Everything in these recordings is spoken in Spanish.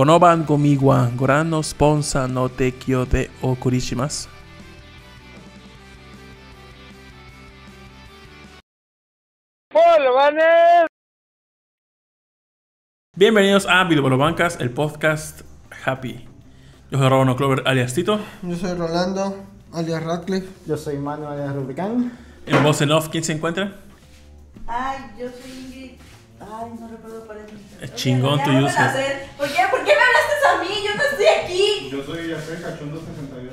Konoban gomiwa goran no sponsor no tekyo de okurishimasu. Bienvenidos a Bancas, el podcast Happy. Yo soy Robono Clover alias Tito. Yo soy Rolando, alias Radcliffe. Yo soy Manuel alias Rubicán. En voz en off, ¿quién se encuentra? Ay, yo soy Ingrid. Ay, no recuerdo cuál es chingón tu user. a hacer. ¿Por qué? ¿Por qué me hablaste a mí? Yo no estoy aquí. Yo soy Yacé Cachondo 68.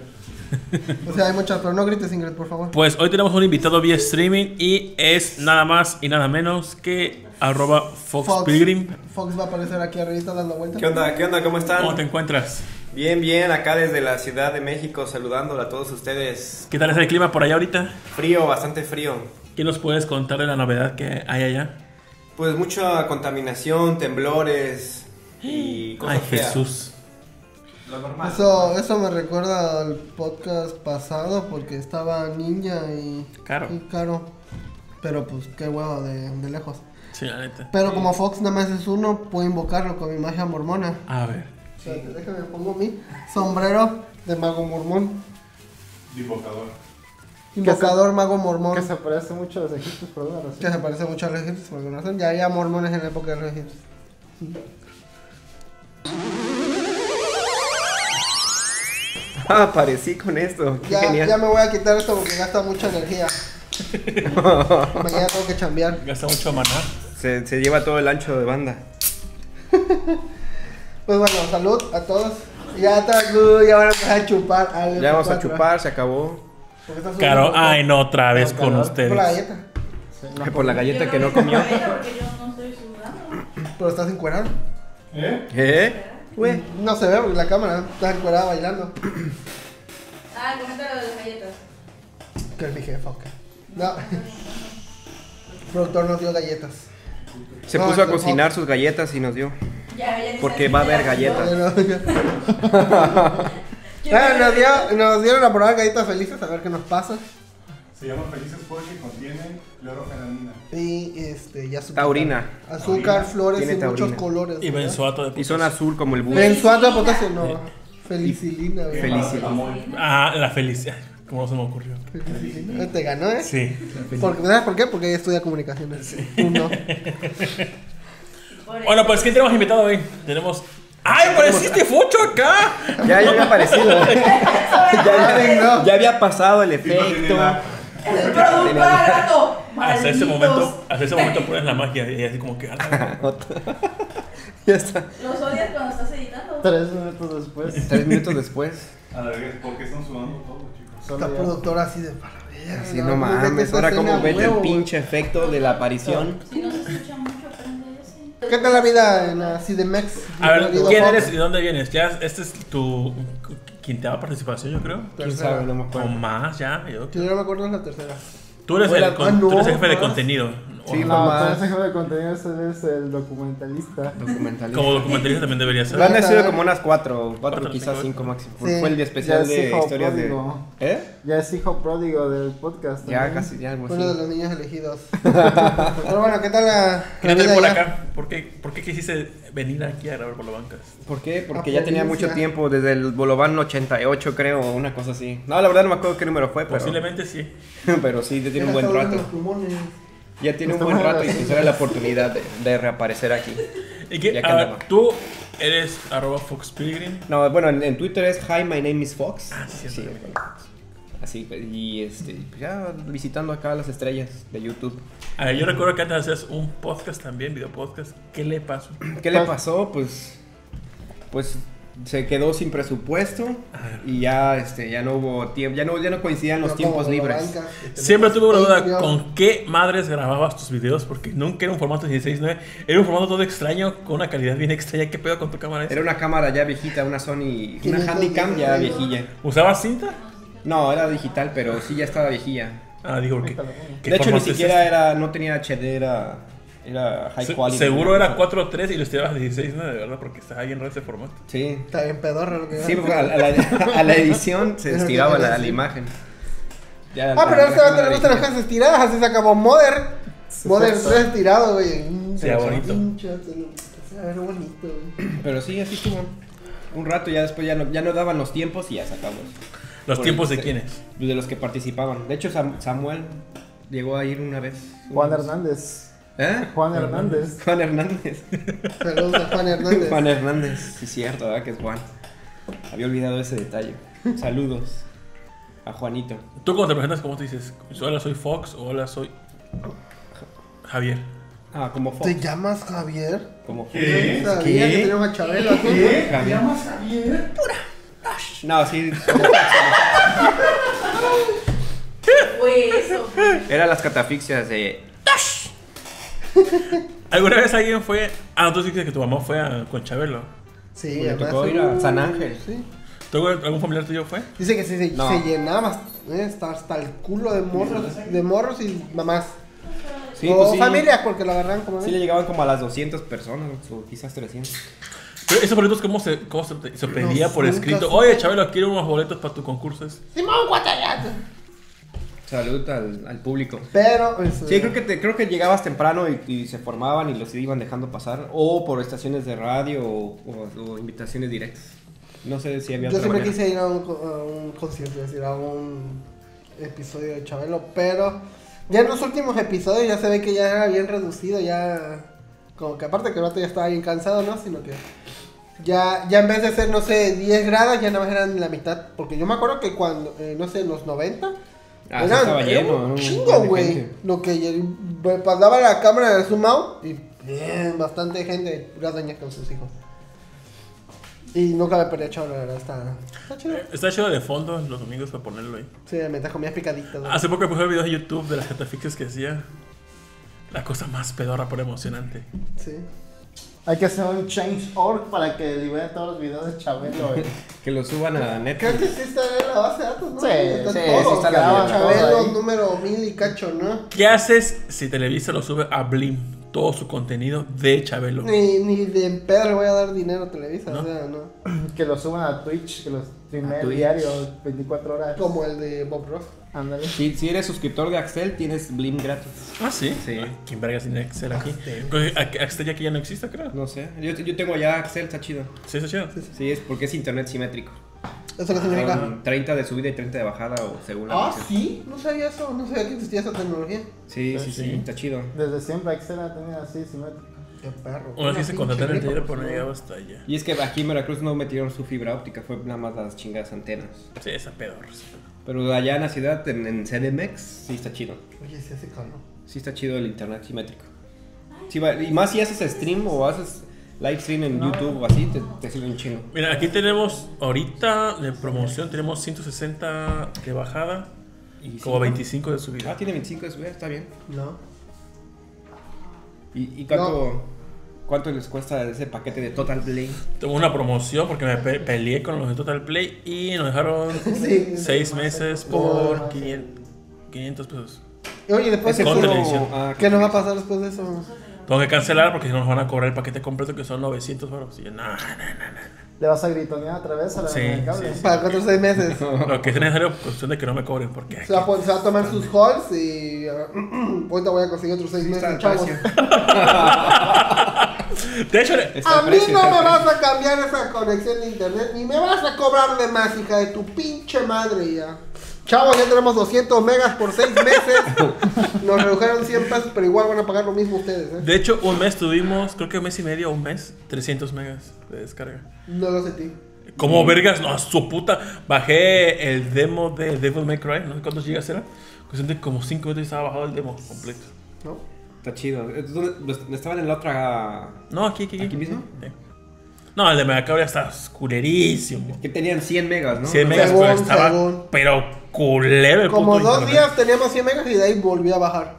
O sea, hay muchas, pero no grites, Ingrid, por favor. Pues hoy tenemos un invitado vía streaming y es nada más y nada menos que arroba Fox, Pilgrim. Fox va a aparecer aquí arriba dando vueltas. ¿Qué onda? ¿Qué onda? ¿Cómo están? ¿Cómo te encuentras? Bien, bien, acá desde la Ciudad de México, saludándolo a todos ustedes. ¿Qué tal es el clima por allá ahorita? Frío, bastante frío. ¿Qué nos puedes contar de la novedad que hay allá? Pues mucha contaminación, temblores y cosas Ay, feas. Jesús. Lo normal. Eso, eso me recuerda al podcast pasado porque estaba Ninja y Caro. y Caro. Pero pues qué huevo de, de lejos. Sí, la neta. Pero como Fox nada más es uno, puedo invocarlo con mi magia mormona. A ver. Espérate, déjame pongo mi sombrero de mago mormón. Invocador mago mormón. Que se parece mucho a los egipcios por una razón. Que se parece mucho a los egipcios por alguna razón. Ya había mormones en la época de los egipcios. Ah, aparecí con esto. Qué Ya, genial. ya me voy a quitar esto porque gasta mucha energía. Mañana tengo que chambear. Gasta mucho maná. Se, se lleva todo el ancho de banda. Pues bueno, salud a todos. Ya está, ya van a empezar a chupar. Ya vamos a chupar, se acabó. Está Caro, ay no, otra vez Con calor. ustedes. Por la galleta. Sí, no, Por la galleta que no comió. por ella, Porque yo no estoy sudando. Pero estás encuerado. ¿Eh? ¿Eh? Güey. No se ve porque la cámara estás encuerada bailando. Ah, comenta lo de las galletas. Que es mi jefa, ok. No. El productor nos dio galletas. Se No, puso a cocinar sus galletas y nos dio. Ya, ya Porque va a haber galletas. ¿Quién Ah, me nos, dio, dieron a probar galletas felices a ver qué nos pasa. Se llama Felices porque contienen clorofenamina. Y este, ya azúcar. Taurina. Azúcar, Taurina. flores Tiene y muchos colores. Y ¿verdad? benzoato de Y son azul como el bus. Benzoato de potasio, no. Felicilina, güey. Felicilina. Ah, la felicidad. ¿Cómo no se me ocurrió? Felicilina. Eh, Te ganó, ¿eh? Sí. Porque, ¿Sabes por qué? Porque ella estudia comunicaciones. Tú no. Por Bueno, pues ¿quién tenemos invitado hoy? Tenemos. ¡Ay, pareciste Fucho acá! Ya, ya había aparecido. Ay, no. Ya había pasado el efecto. El gato. Hasta ese momento, hasta ese momento pones la magia y así como que. ah, ya está. ¿Los odias cuando estás editando? Tres minutos después. Tres minutos después. A ver, ¿por qué están sudando todos, chicos? Esta ya- productora así de para ver. Así no mames. Ahora como vete el pinche efecto de la aparición. Si no se escucha mucho. ¿Qué tal la vida en la CDMX? A ver, ¿quién eres y de dónde vienes? Ya, este es tu quinta participación, yo creo. ¿Quién sabe? No me O acuerdo. más, ya. yo- no me acuerdo es la tercera. Tú eres, el, ah, no, tú eres el jefe de contenido. Sí, No, todo ese jefe de contenido es el documentalista. Documentalista. como documentalista también debería ser. Lo han sido como unas cuatro, cuatro, Cuatro, quizás cinco. cinco máximo. Sí. Fue el de especial Ya es de hijo historias de. pródigo. ¿Eh? Ya es hijo pródigo del podcast. Ya casi, ya algo Uno de los niños elegidos. Pero bueno, ¿qué tal la, ¿Qué la te vida por acá? ¿Por qué, ¿Por qué quisiste venir aquí a grabar por las bancas? ¿Por qué? Porque ya tenía mucho tiempo, desde el Bolobán 88 creo, o una cosa así. No, la verdad no me acuerdo qué número fue, pero, Posiblemente sí. pero sí, ya tiene un buen rato. Ya tiene un buen rato y quisiera la oportunidad de, de reaparecer aquí. ¿Y qué? A ver, tú eres arroba Fox Pilgrim. No, bueno, en, en Twitter es Hi, my name is Fox. Ah, sí, Sí. Así, y este, pues ya visitando acá las estrellas de YouTube. A ver, yo recuerdo que antes hacías un podcast también, video podcast. ¿Qué le pasó? ¿Qué le pasó? Pues, pues se quedó sin presupuesto y ya, este, ya no hubo tiempo, ya no, ya no coincidían los No tiempos libres. Siempre tuve una duda con qué madres grababas tus videos porque nunca era un formato 16.9, era un formato todo extraño con una calidad bien extraña. ¿Qué pedo con tu cámara? esa? Era una cámara ya viejita, una Sony, una 500 Handycam ya viejilla. ¿Usabas cinta? No, era digital, pero sí ya estaba viejilla. Ah, digo, porque. ¿qué De hecho, ni siquiera este? era, no tenía HD, era, era high Se- quality. seguro era 4.3 y lo estirabas a 16.9, de verdad, porque estaba bien raro ese formato. Sí. Está bien pedorro lo que Sí, porque a, a la, a la edición se estiraba la, la imagen. Ya, Ah, pero la- este la va a tener cámara gustan las cosas estiradas, así se acabó Modern. Modern 3 estirado, güey. Mm, Sí, bonito. pinche, A ver, bonito, güey. Pero sí, así estuvo. Un rato, ya después ya no, ya no daban los tiempos y ya sacamos. ¿Los Por tiempos de quiénes? De los que participaban. De hecho, Sam- Samuel llegó a ir una vez. Juan Hernández. ¿Eh? Juan Hernández. Juan Hernández. Saludos a Juan Hernández. Juan Hernández. Sí, cierto, ¿verdad? Que es Juan. Había olvidado ese detalle. Saludos a Juanito. Tú cuando te presentas, ¿cómo te dices? Hola, soy Fox o hola, soy Javier. Ah, como Fox. ¿Te llamas Javier? Como Fox. ¿Qué? Sabía ¿Qué? que teníamos a Chabelo aquí. ¿Qué? Javier. ¿Te llamas Javier? No, sí. Fue eso. Eran las catafixias de. ¿Alguna vez alguien fue... Ah, tú dices que tu mamá fue a- con Chabelo. Sí, Le además. tocó ir a San Ángel. Sí. ¿Tú, algún familiar tuyo fue? Dice que sí, se, No. se llenaba ¿eh? hasta, hasta el culo de morros, de morros y mamás. Sí, o pues sí. familias, porque lo agarran como. Sí le llegaban como a las 200 personas, o quizás 300. Pero esos boletos, ¿cómo se, cómo se, se pedía Los por nunca escrito? supe. Oye, Chabelo, quiero unos boletos para tu concurso. ese". Simón Guatayato. Salud al, al público. Pero. este, Sí, creo que, te- creo que llegabas temprano y, y se formaban y los iban dejando pasar. O por estaciones de radio o, o- o invitaciones directas. No sé si había Yo siempre manera. quise ir a un, a un concierto, es decir, a un episodio de Chabelo, pero ya en los últimos episodios ya se ve que ya era bien reducido, ya como que aparte que el vato ya estaba bien cansado, ¿no? Sino que ya, ya en vez de ser, no sé, 10 gradas, ya nada más eran la mitad, porque yo me acuerdo que cuando, eh, no sé, en los 90... Ah, estaba era lleno, chingo, güey. Lo que pasaba la cámara de zoom out y bien, bastante gente, puras doñas con sus hijos. Y nunca me perdí Chabelo, la verdad, está, está chido. Está chido de fondo los domingos para ponerlo ahí. Sí, mientras comías picaditos. ¿no? Hace poco puse videos de YouTube de las catafixias que hacía. La cosa más pedorra pero emocionante. Sí. Hay que hacer un change.org para que liberen todos los videos de Chabelo. güey. Que lo suban a Creo Netflix. que sí está en la base de datos, ¿no? Sí, está sí, todo. sí está la Chabelo, ahí. número mil y cacho, ¿no? ¿Qué haces si Televisa lo sube a Blim? Todo su contenido de Chabelo. Ni, ni de le voy a dar dinero a Televisa, ¿No? o sea, no. que lo suban a Twitch, que los A streamen Twitch. diario, 24 horas. Como el de Bob Ross. Ándale. Si, si eres suscriptor de Axel, tienes Blim gratis. Ah, sí. Sí. Ah, ¿Quién verga tiene Excel aquí? Pues, a- Axtel ya que ya no existe, creo. No sé. Yo, yo tengo ya Axel, está chido. Sí, está chido. Sí, es porque es internet simétrico. ¿Eso qué significa? Son 30 de subida y 30 de bajada o según la Ah, versión. sí, no sabía eso, no sabía que existía esa tecnología. Sí, sí, Sí. sí, está chido. Desde siempre Excel ha tenido así, simétrico. Qué perro. Una se contrataron el taller, por pero no llegaba hasta allá. Y es que aquí en Veracruz no metieron su fibra óptica, fue nada más las chingadas antenas. Sí, esa pedorra. Pero allá en la ciudad, en, en CDMX, sí está chido. Oye, sí hace calor. Sí está chido el internet simétrico. Sí, va- y más si haces stream o haces live stream en YouTube o así, te, te sirve un chingo. Mira, aquí tenemos ahorita de promoción, tenemos 160 de bajada, Y como sí. 25 de Ah, subida. tiene 25 de subida, está bien. No. ¿Y, y cuánto, cuánto les cuesta ese paquete de Total Play? Tuve una promoción porque me pe- peleé con los de Total Play y nos dejaron Sí. 6 meses por 500, 500 pesos. Oye, después de con eso, ah, ¿qué nos va a pasar después de eso? Tengo que cancelar porque si no nos van a cobrar el paquete completo que son 900 baros. Y yo, no, no, no, no. ¿Le vas a gritonear otra vez a la Sí, cable? sí, sí. Para cuatro o seis meses. Lo que es necesario, cuestión de que no me cobren porque Se va, se va a tomar sus halls y. uh, ahorita voy a conseguir otros seis Sí, meses, chavos. De hecho, Está A mí no me vas a cambiar esa conexión de internet ni me vas a cobrar de más, hija de tu pinche madre ya. Chavos, ya tenemos 200 megas por 6 meses. Nos redujeron 100 pesos, pero igual van a pagar lo mismo ustedes, ¿eh? de hecho, un mes tuvimos, creo que un mes y medio, un mes, 300 megas de descarga. No lo sentí. Como vergas, no, a su puta. Bajé el demo de Devil May Cry, no sé cuántos gigas era. Cuestión de como 5 minutos y estaba bajado el demo completo. ¿No? Está chido. ¿Dónde- ¿Estaban en la otra...? No, aquí, aquí, ¿Aquí mismo? Sí. No, el de Megacable está culerísimo. Que tenían 100 megas, ¿no? 100 No, megas, Según, pero estaba. según. Pero culero el Como puto dos internet. días teníamos 100 megas y de ahí volvió a bajar.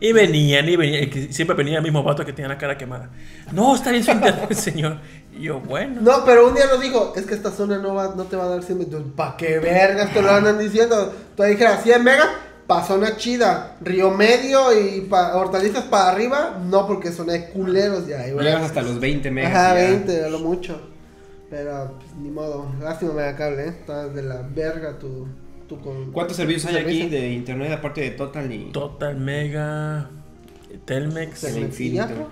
Y venían y venían. siempre venía el mismo vato que tenía la cara quemada. No, está bien su internet, señor. Y yo, bueno. No, pero un día nos dijo, es que esta zona no, va, no te va a dar 100 megas. ¿Para qué vergas te lo andan diciendo? Tú dijeras 100 megas, pa' zona chida. Río Medio y pa, hortalizas para arriba, no, porque son de culeros ya. bueno. Llegas hasta los 20 megas. Ajá, y ya. 20, a lo mucho. Pero, pues, ni modo. Lástima me cable, ¿eh? Está de la verga tu... tu con, ¿Cuántos servicios hay aquí de internet aparte de Total y Total Mega. Telmex. Telmex. el infinito?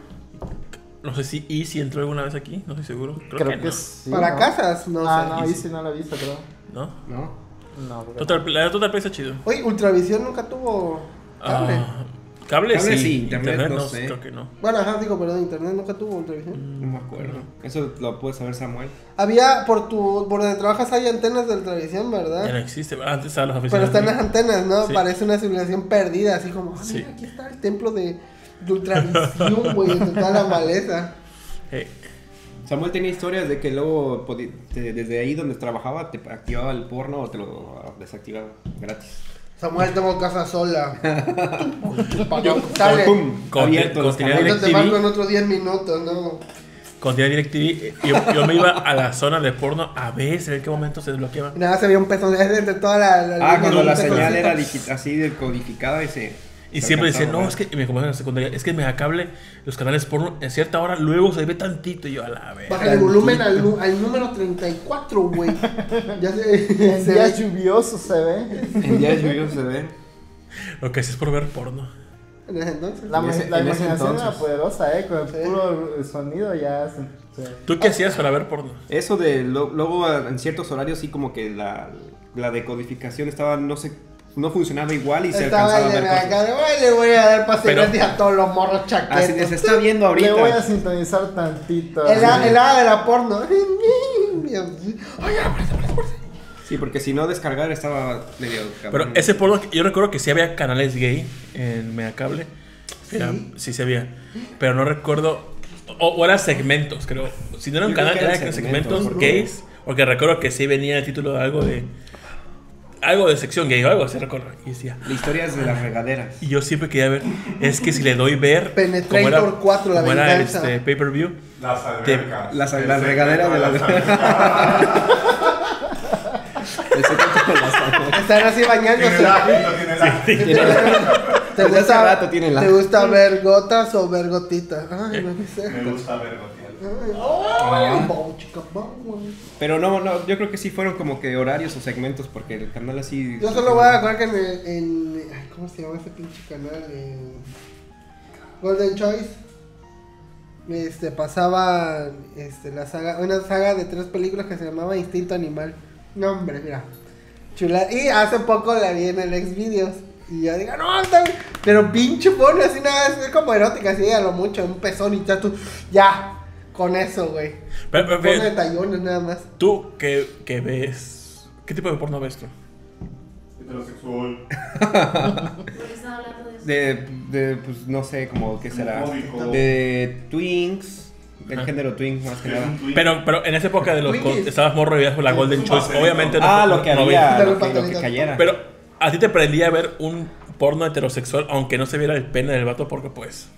No sé si Easy entró alguna vez aquí, no estoy seguro. Creo, Creo que, que, no. sí. Para ¿no? casas, no ah, sé. no, ahí Easy. sí no la he visto, creo. ¿No? ¿No? No, porque- Total, la Total Play está chido. Oye, Ultravisión nunca tuvo cable. Ah, cable, Cable sí, sí, internet, internet no, no sé. creo que no. Bueno, ajá, digo, perdón, internet nunca tuvo Ultravisión. No me acuerdo. Eso lo puede saber Samuel. Había, por tu, por donde trabajas hay antenas de Ultravisión, Ya no ¿verdad? existe, antes estaban los Pero están las antenas, ¿no? Sí. Parece una civilización perdida, así como, ah, Sí. mira, aquí está el templo de, de Ultravisión, güey, entre toda la maleza. Eh, Samuel tenía historias de que luego te- desde ahí donde trabajaba te activaba el porno o te lo desactivaba gratis. Samuel, tengo casa sola. Yo, sale. Pum, Con- abierto con. Ahorita te marco en otros 10 minutos, ¿no? tenía DirecTV, yo, yo me iba a la zona de porno a ver en qué momento se desbloqueaba. Nada, se veía un pezón entre toda la. la Ah, cuando la señal era así decodificada y se. Y se siempre decían, no, es que, y me en la secundaria, es que me da cable los canales porno en cierta hora, luego se ve tantito y yo a la vez. Baja el volumen al, número 34, güey. Ya se. En se días ve. lluviosos se ve. En días lluviosos se ve. Lo que sí es por ver porno. En ese entonces. La, En ese- la en ese imaginación era poderosa, ¿eh? Con el Sí. puro sonido ya se... se- ¿Tú qué hacías para ver porno? Eso de lo- luego en ciertos horarios sí como que la, la decodificación estaba, no sé, no funcionaba igual y se Estaba alcanzaba a ver cosas. cara, "Ay, le voy a dar pase Pero- gratis a todos los morros Así de, chaquetos. se está viendo Le voy a ahorita. sintonizar tantito. El, así. el hada de la porno. Ay, Sí, porque si no descargar estaba medio Pero ese porno, yo recuerdo que sí había canales gay en Megacable. Era- Sí. sí, se había. Pero no recuerdo. O, o eran segmentos, creo. Si no era un Yo canal, que eran segmentos, segmentos, gays. Porque recuerdo que sí venía el título de algo de. Algo de sección gay o algo así, recuerdo. Y decía. La historia es de las regaderas. Y yo siempre quería ver. Es que si le doy ver. Penetrator 4, la como era venganza. este pay per view. Las albercas. las- secreto regaderas de las- Están así bañándose. la, tiene la. ¿Te gusta, rato la- ¿Te gusta ver gotas o ver gotitas? Ay, no sé. Me gusta ver gotear. Pero no, no, yo creo que sí fueron como que horarios o segmentos porque el canal así... Yo solo voy a acordar que en, el- en- ay, ¿Cómo se llama ese pinche canal? En Golden Choice. Este, pasaba este, la saga, una saga de tres películas que se llamaba Instinto Animal. No, hombre, mira. Chula. Y hace poco la vi en el Xvideos. Y yo digo, no, está bien. Pero pinche porno, así nada, es como erótica, así a lo mucho, un pezón y ya tú. Ya, con eso, güey. Pero, pero, Porno pero, de tallones nada más. tú, ¿qué, qué ves? ¿Qué tipo de porno ves tú? Heterosexual. Porque estaba hablando de eso. De, de, pues no sé, como que será... De twinks, del Ajá. género twink más que nada. Pero, pero en esa época de los Twinkies. estabas morro y por la Golden Choice, obviamente no. Ah, no- lo que había, veías. lo que, lo que Patadita. cayera. Pero a ti te prendía ver un porno heterosexual, aunque no se viera el pene del vato, porque pues.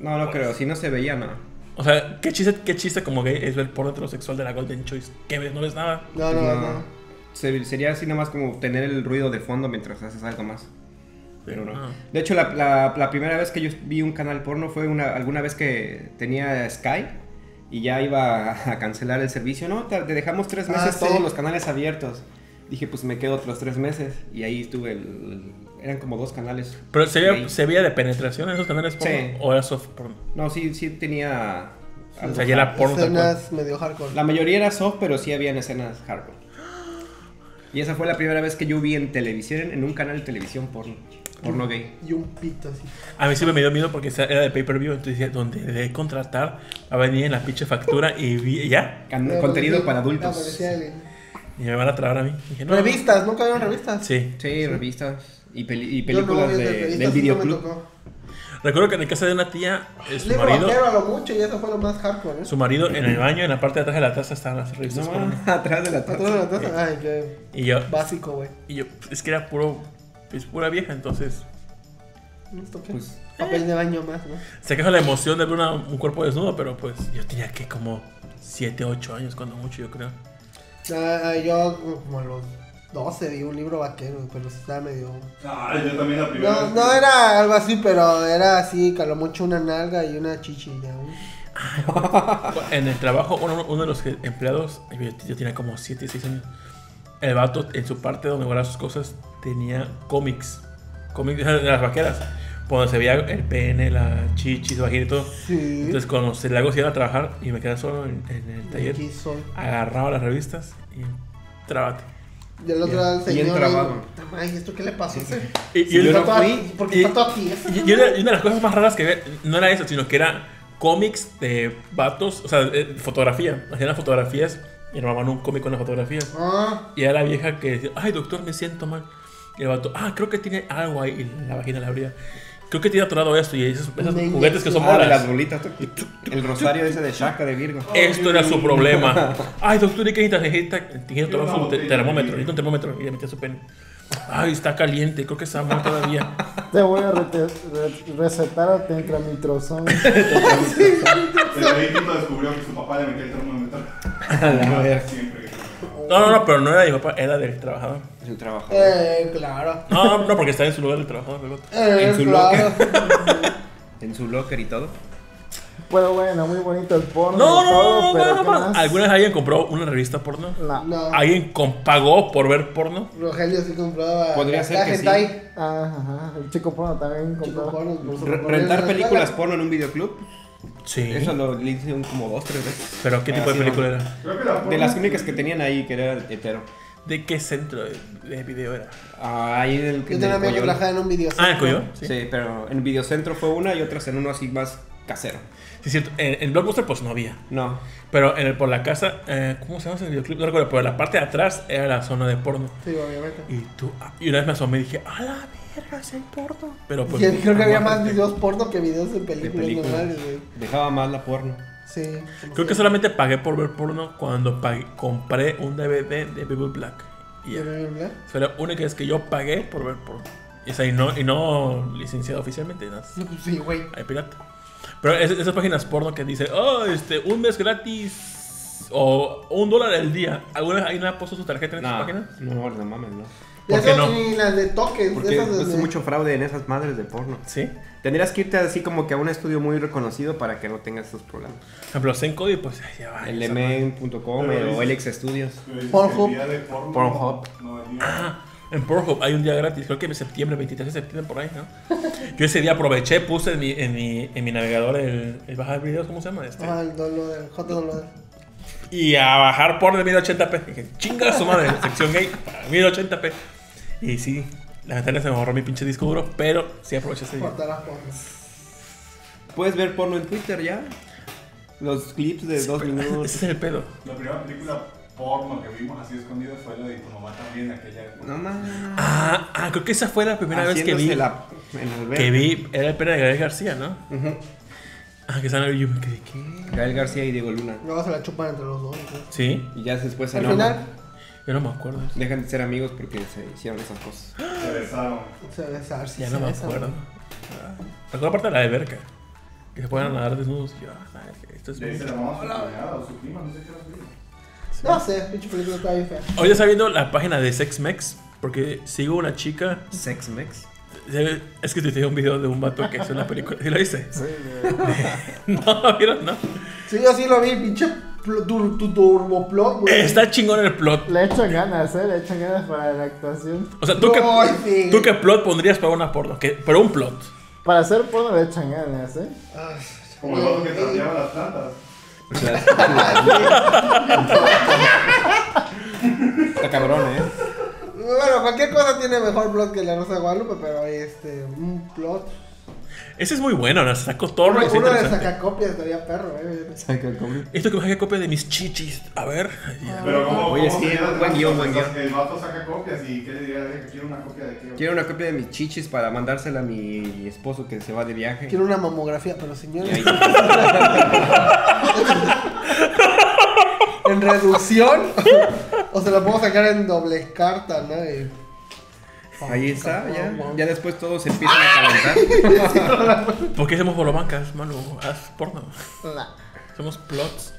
No, no creo, si no se veía, no. O sea, ¿qué chiste, qué chiste como gay es ver porno heterosexual de la Golden Choice? ¿Qué ves? ¿No ves nada? No, no, No. no. Se- sería así nada más como tener el ruido de fondo mientras haces algo más. Pero no. Ah. De hecho, la, la- la primera vez que yo vi un canal porno fue una, alguna vez que tenía Sky y ya iba a, cancelar el servicio. No, te, te dejamos tres Ah, meses sí. todos los canales abiertos. Dije, pues me quedo otros tres meses. Y ahí estuve. el- el- eran como dos canales. Pero se veía, se veía de penetración en esos canales porno Sí. o era soft porno. No, sí, sí tenía. O sea, ya era porno. Escenas medio hardcore. La mayoría era soft, pero sí habían escenas hardcore. Y esa fue la primera vez que yo vi en televisión, en un canal de televisión porno. Porno gay. Y un pito así. A mí sí me dio miedo porque era de pay per view, entonces decía, donde de contratar a venir en la pinche factura y, vi- ya. Can- contenido para adultos. Y me van a trabar a mí. Dije, no. Revistas, ¿nunca vieron revistas? Sí. Sí, revistas y, peli- y no, películas vi de del no videoclub. Recuerdo que en la casa de una tía, eh, su Libro marido, a lo mucho y eso fue lo más hardcore, ¿eh? su marido en el baño, en la parte de atrás de la taza estaban las revistas No, porno. atrás de la Atrás de la taza. Ay, qué Y yo, básico, güey. y yo, es que era puro, es pura vieja, entonces. Pues, Papel de baño más, ¿no? se queja la emoción de ver una- un cuerpo desnudo, pero pues yo tenía que como 7, 8 años, cuando mucho, yo creo. Ah, yo como los 12 vi un libro vaquero, pero estaba medio... Ah, yo también la primera No, vez no que- era algo así, pero era así, lo mucho una nalga y una chichi ya. ¿no? En el trabajo, uno, uno de los empleados, yo, tenía como 7, 6 años. El vato en su parte donde guardaba sus cosas tenía cómics, cómics de las vaqueras. donde se veía el pene, la chichis, vagina y todo. Sí. Entonces cuando se le hago iba a trabajar y me quedaba solo en, en el taller, agarraba las revistas y trábate. Y el otro lado el Bien señor. trabado. Ay, ¿esto qué le pasó? Sí. Y, y yo toda- fui, Porque y- está toda tiesa. Y, y una, de las cosas más raras que ve, no era eso, sino que era cómics de vatos, o sea, eh, fotografía. Hacían las fotografías y armaban un cómic con las fotografías. Ah, Y era la vieja que decía, ay doctor, me siento mal. Y el vato, ah, creo que tiene algo ahí. Y la vagina la abría. Creo que tiene atorado esto y esos, juguetes que son Ah, las bolitas. El rosario ese de Shaka de Virgo. Esto era su problema. Ay, doctor, ¿y qué necesita? Necesita, necesita tomar Una su termómetro. Necesita un termómetro. Y le metía su pene. Ay, está caliente. Creo que está mal todavía. Te voy a re- recetar a tentramitrozón. Pero ahí Tito descubrió que su papá le metía el termómetro. Siempre que No, no, no, pero no era de mi papá, era del trabajador. Es el trabajo. eh, claro. No, no, no, porque está en su lugar del trabajador. Eh, En su claro. En su locker y todo. Pero bueno, muy bonito el porno. No, no, todo, no, pero no, ¿qué no. ¿Alguna vez alguien compró una revista porno? No. No. ¿Alguien pagó por ver porno? Rogelio sí compraba. Podría ser que sí. Ah, Ajá, el chico porno también Chico compró. porno, por rentar películas porno en un videoclub. Sí. Eso lo le hice un- como dos, tres veces. ¿Pero qué tipo de película era? Que De las únicas que tenían ahí, que era hetero. ¿De qué centro de, de video era? Ah, Ahí en el, Yo en tenía que Coyol. trabajaba en un video. Ah, ¿en Coyo? Sí. Sí. pero en Videocentro fue una y otras en uno así más casero. Sí, cierto. En, en Blockbuster pues no había. No. Pero en el, por la casa, eh, ¿cómo se llama ese videoclip? No recuerdo, pero la parte de atrás era la zona de porno. Sí, obviamente. Y tú, ah, y una vez me asomé y dije, ¡a la verga, es el porno! Pero pues. Y creo que había más videos porno que videos en De películas películas. normales, güey. Dejaba más la porno. Sí. Creo que solamente pagué por ver porno cuando pagué- compré un DVD de Bible Black. Y ya. ¿Verdad? Fue la única vez que yo pagué por ver porno. Y, o sea, y, no, y no licenciado oficialmente, nada. No, sí, güey. Hay pirata. Pero es- esas páginas porno que dicen, oh, este, un mes gratis o un dólar al día. ¿Alguna vez alguien ha puesto su tarjeta en esas No, páginas? no, no mames, no. ¿Por De qué esas no? Y las de toques. Porque de esas es donde- mucho fraude en esas madres de porno. Sí. Tendrías que irte así como que a un estudio muy reconocido para que no tengas esos problemas. Por ejemplo, Senko pues ya va. Elemen.com Pero o LX Studios. Pornhub. Pornhub. Pornhub. No, el día- Ah, en Pornhub hay un día gratis, creo que en septiembre, 23 de septiembre por ahí, ¿no? Yo ese día aproveché, puse en mi, en mi, en mi navegador el, el bajar videos, ¿cómo se llama? Este? Ah, el downloader, hot downloader. Y a bajar por de 1080p. Dije, chinga su madre, sección gay, para 1080p. Y sí, lamentablemente se me borró mi pinche disco duro, pero sí aproveché ese día. Puedes ver porno en Twitter ya. Los clips de dos Ese minutos. es el pedo. La primera película porno que vimos así escondido fue la de tu mamá también, aquella época. No mames. Ah, ah, creo que esa fue la primera vez que vi. la- en el Que vi, era el pene de Gabriel García, ¿no? Ujú. Ah, que están y yo me quedé, ¿qué? Gael García y Diego Luna. Luego se la chupan entre los dos. ¿no? Sí, Y ya después se Al final yo no me acuerdo. Dejan de ser amigos porque se hicieron esas cosas. Se besaron. se besaron. sí, Ya se no me acuerdo. Ah, Recuerdo aparte de la de Berca. Que se pueden nadar desnudos. Y yo, ah, esto es De ahí se bonito. la mamá a su cuñada o su prima, no sé qué era su prima. No sé, pinche película está bien fea. Hoy está viendo la página de SexMex. Porque sigo una chica. Sex Mex. Es que te un video de un vato que es una película. ¿Sí lo viste? Sí, No, ¿vieron? No. Sí, yo sí lo vi, pinche tur- tu turboplot, güey. Está chingón el plot. Le echan ganas, eh, le echan ganas para la actuación. O sea, ¿tú, qué, Ay, sí. ¿tú qué plot pondrías para una porno? ¿Qué- Pero un plot. Para hacer porno le echan ganas, eh. Ah, Como el otro que trapeaba las plantas. Está cabrón, ¿eh? Bueno, cualquier cosa tiene mejor plot que la Rosa de Guadalupe, pero este, un plot. Ese es muy bueno, ¿no? Está cotorro Uno, uno de sacacopias estaría perro, eh. Esto que me saque copia de mis chichis. A ver. ya. Pero como. Oye, ¿cómo sí, buen la- guion, buen guion. El vato saca copias y ¿qué le diría? que quiere una copia de qué? Quiero una copia de mis chichis para mandársela a mi esposo que se va de viaje. Quiero una mamografía, pero señor, en reducción. o se la puedo sacar en doble carta, ¿no? Ahí está, ya. Ya después todos se empiezan a calentar. ¿Por qué hacemos bolobancas, mano? Haz porno. Hacemos plots.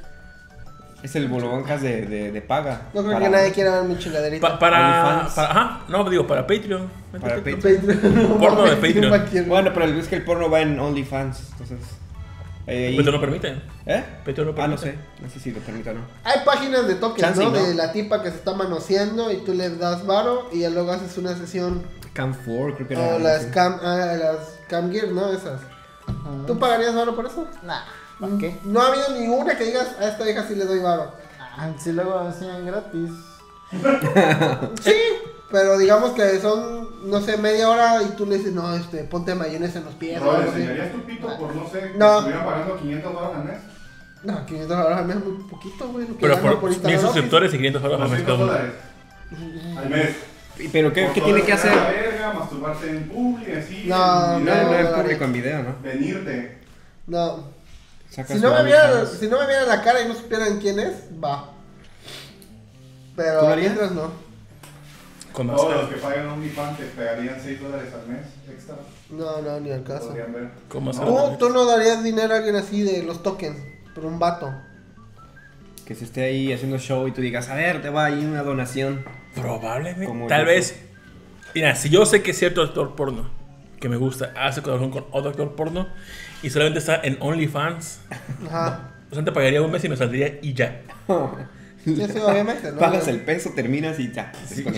Es el bolobancas de, de, de paga. No creo Para- que nadie quiera ver mi chingaderita. Pa- para, para. Ajá, no, digo, para Patreon. Para Patreon. Patreon. Porno de Patreon. Bueno, pero el- es que el porno va en OnlyFans. Entonces. Ahí- Patreon no permite. ¿Eh? Patreon no Ah, no permite. sé. No sé si lo permita o no. Hay páginas de toques, Chance, ¿no? ¿no? De la tipa que se está manoseando y tú le das varo y ya luego haces una sesión. Cam 4, creo que era. O las cam, ah, las Cam Gear, ¿no? Esas. ¿Tú pagarías varo por eso? Nah, ¿para qué? No ha habido ninguna que digas, a esta vieja sí le doy varo. Ah, si luego enseñan gratis. Sí, pero digamos que son, no sé, media hora y tú le dices, no, este, ponte mayonesa en los pies. o Bro, algo así. ¿enseñarías tu pito por, no sé, que No. estuvieran pagando 500 dólares al mes? No, 500 dólares al mes es muy poquito, güey. lo que Pero por 1000 Office. suscriptores y 500 dólares al mes 200 cada uno. dólares al mes. Y- Pero ¿qué, Por qué tiene que hacer? La verga, masturbarte en público, así. No, en No, video, no en no, público, no. en video, ¿no? Venirte. No. Si no, me vieran, OnlyFans. si no me vieran la cara y no supieran quién es, va. ¿Tú lo Pero mientras no. Con Todos los que pagan OnlyFans te pagarían 6 dólares al mes extra. No, no, ni al caso. Podrían ver. Con. Tú, tú no darías dinero a alguien así de los tokens, por un vato. Que se esté ahí haciendo show y tú digas, a ver, te va ahí una donación. Probablemente. Como Tal yo. vez. Mira, si yo sé que cierto actor porno que me gusta hace colaboración con otro actor porno y solamente está en OnlyFans, Ajá. o sea, te pagaría un mes y me saldría y ya. Sí, sí, obviamente, ¿no? Pagas el peso, terminas y ya. Sí. Te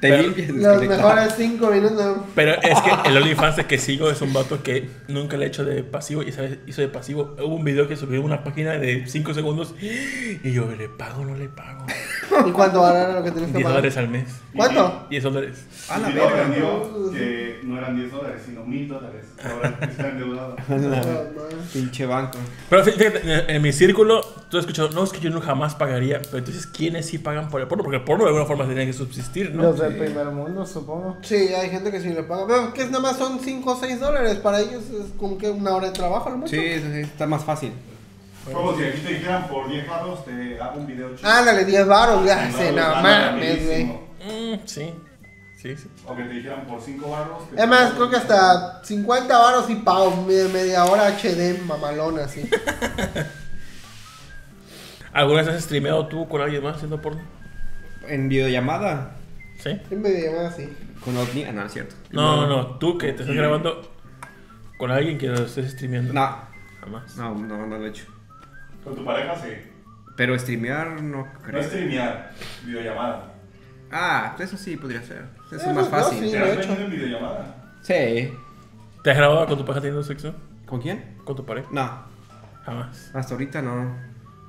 Pero- limpias, Los mejores 5 minutos. Pero es que el OnlyFans que sigo es un vato que nunca le he hecho de pasivo y sabes hizo de pasivo. Hubo un video que subió una página de 5 segundos y yo, ¿le pago o no le pago? ¿Y cuánto vale lo que tienes que 10 pagar? dólares al mes. ¿Cuánto? 10 dólares. A la Y luego verga. aprendió que no eran 10 dólares, sino 1000 dólares. que Ahora está endeudado. Pinche banco. Pero fíjate, en- mi círculo, tú has escuchado, no, es que yo no jamás pagaría. Pero entonces, ¿quiénes sí pagan por el porno? Porque el porno de alguna forma tiene que subsistir, ¿no? Los del primer mundo, supongo. Sí, hay gente que sí le paga. Pero que es nada más son 5 o 6 dólares. Para ellos es como que una hora de trabajo, a lo mucho. Sí, sí, sí, está más fácil. Como si aquí te dijeran por 10 baros te hago un video chido. Ándale, 10 baros, ya sé, no mames, güey. Mm, sí. Sí, sí. O que te dijeran por 5 baros. Es más, creo que hasta 50 baros y pago media, hora HD mamalón así. ¿Alguna vez has streameado tú con alguien más haciendo porno? En videollamada. Sí. Es media llamada así. Con OVNI. Ah, no, es cierto. No, no, no. Tú que te estás grabando con alguien que lo estés streameando. No, Jamás. no, no, no lo he hecho. Con tu pareja sí. Pero streamear no No creo. streamear, videollamada. Ah, eso sí podría ser. Eso es más fácil. sí. ¿Te has hecho. venido en videollamada? Sí. ¿Te has grabado con tu pareja teniendo sexo? ¿Con quién? ¿Con tu pareja? No, Jamás. hasta ahorita no.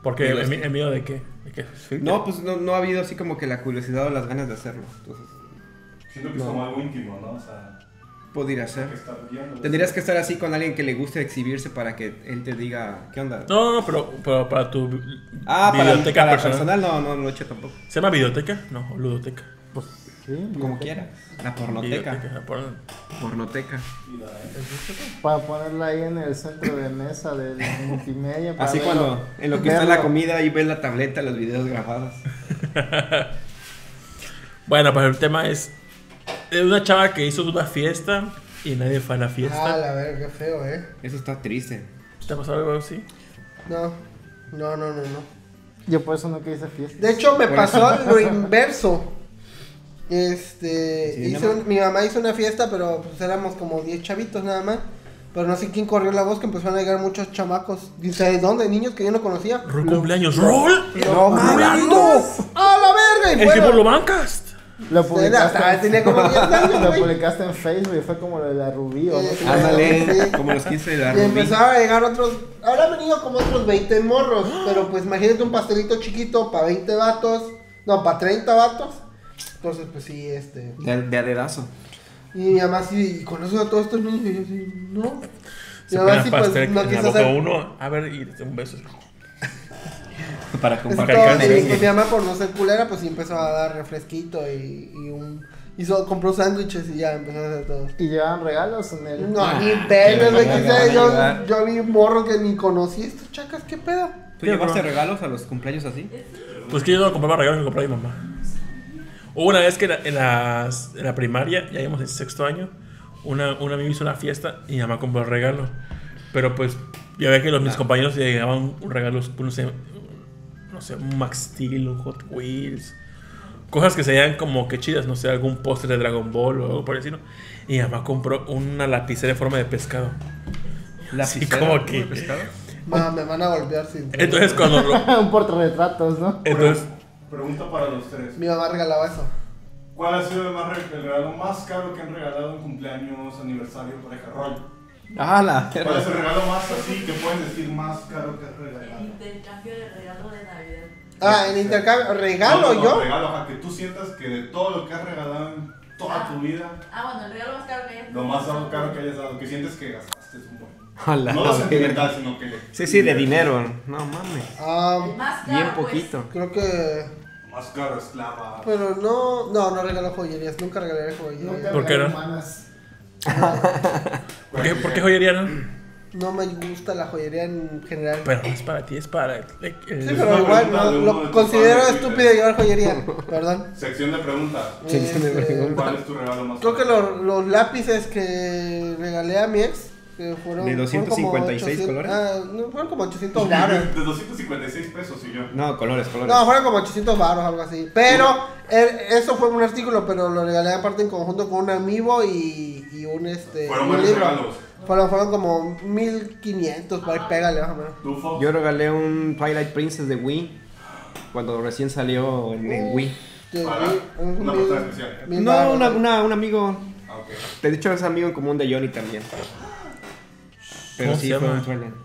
Porque Digo, mi- el miedo de qué? ¿De qué? No, pues no, no ha habido así como que la curiosidad o las ganas de hacerlo. Entonces, Siento que es como algo íntimo, ¿no? O sea, podría ser. Tendrías que estar así con alguien que le guste exhibirse para que él te diga, ¿qué onda? No, no, pero, pero para tu Ah, para, videoteca para personal. personal no, no lo he hecho tampoco. ¿Se llama videoteca? No, o ludoteca. Pues, Sí, Como quiera. La pornoteca. videoteca, la porno. Pornoteca. Para ponerla ahí en el centro de mesa del multimedia. para Así verlo- cuando en lo que está la verlo. comida y ves la tableta, los videos grabados. Bueno, pues el tema es de una chava que hizo una fiesta y nadie fue a la Ah, fiesta. la verga, qué feo, eh. Eso está triste. ¿Te ha pasado algo así? No, no, no, no, no. Yo por eso no quise fiesta. De hecho, me Por pasó eso. lo inverso. Este, Sí, hice ¿no? un- mi mamá hizo una fiesta, pero pues éramos como 10 chavitos nada más. Pero no sé quién corrió la voz que empezaron a llegar muchos chamacos. Dice, ¿de dónde? Niños que yo no conocía. ¡Rol cumpleaños! ¡Rol! ¡No, ¡Rolando! ¡A la verga! Y ¡El bueno, tipo lo bancast! Lo publicaste, tenía como 10 años, lo publicaste en Facebook y fue como lo de la Rubí o no sé. Ándale, Sí. como los 15 de la Y Rubí. empezaron a llegar otros. Ahora han venido como otros 20 morros. Pero pues imagínate un pastelito chiquito para 20 vatos. No, para 30 vatos. Entonces, pues sí, este. De, de a dedazo. Y mamá sí, y conoces a todos estos niños. Y yo sí, no. Mamá pone sí, pastel pues no boca hacer. uno. A ver, y un beso. Para sí, pues, mi mamá por no ser culera, pues sí empezó a dar refresquito y, y un... Hizo, compró sándwiches y ya empezó a hacer todo. Y llevaban regalos en el. No, Ah, ni pelos, a yo, yo vi morro que ni conocí. Estos chacas, ¿qué pedo? ¿Tú llevaste regalos a los cumpleaños así? Pues que yo no compraba regalos que compraba mi mamá. Hubo una vez que en la, en las- en la primaria, ya íbamos en sexto año, una, una amiga hizo una fiesta y mi mamá compró el regalo. Pero pues, ya ve que los, mis compañeros llegaban un regalos, no sé, no sé, un Max Steel, un Hot Wheels. Cosas que se veían como que chidas, no sé, algún póster de Dragon Ball o algo por el estilo. Y mi mamá compró una lapicera en forma de pescado. La Sí, como que- Ma, me van a golpear sin... Entonces cuando lo... un portarretratos, ¿no? Entonces, Pregunta para los tres. Mi mamá regalaba eso. ¿Cuál ha sido el, más re- el regalo más caro que han regalado en cumpleaños, aniversario, pareja, rol? Ah, la ¿Cuál es el regalo más así que pueden decir más caro que has El regalado? intercambio de regalo de Navidad. Ah, en intercambio, regalo No, no, yo. regalo, ajá, que tú sientas que de todo lo que has regalado en toda tu vida, Ah, bueno, el regalo más caro que hayas lo más caro que hayas dado, que sientes que gastaste es un buen. A la No lo sentimental, sino que. Sí, sí, de dinero. No mames. Ah, El más caro, Bien pues. poquito. creo que. Más caro, esclava. Pero no, no, no regalo joyerías. Nunca regalaré joyerías. Nunca ¿Por qué no? ¿Por qué, por qué joyería no? No me gusta la joyería en general. Pero no es para ti, es para el. el- Sí, pero igual no, lo considero estúpido llevar joyería. Perdón. Sección de preguntas. Sí, sí, me Este, pregunto. ¿Cuál es tu regalo más Creo que los, los lápices que regalé a mi ex, que fueron. ¿De fueron como 256 800 colores? Ah, no, fueron como 800 baros. De 256 pesos y yo. No, colores, colores. No, fueron como 800 baros, algo así. Pero eh, eso fue un artículo, pero lo regalé aparte en conjunto con un amigo y, y un este. Fueron un buenos libro. regalos. Fueron, fueron como 1500, por ahí pégale más o menos. Yo regalé un Twilight Princess de Wii. Cuando recién salió en el Wii. Un- una mil- persona especial. No, una, una- un amigo. Ah, ok. De hecho, es amigo en común de Johnny también.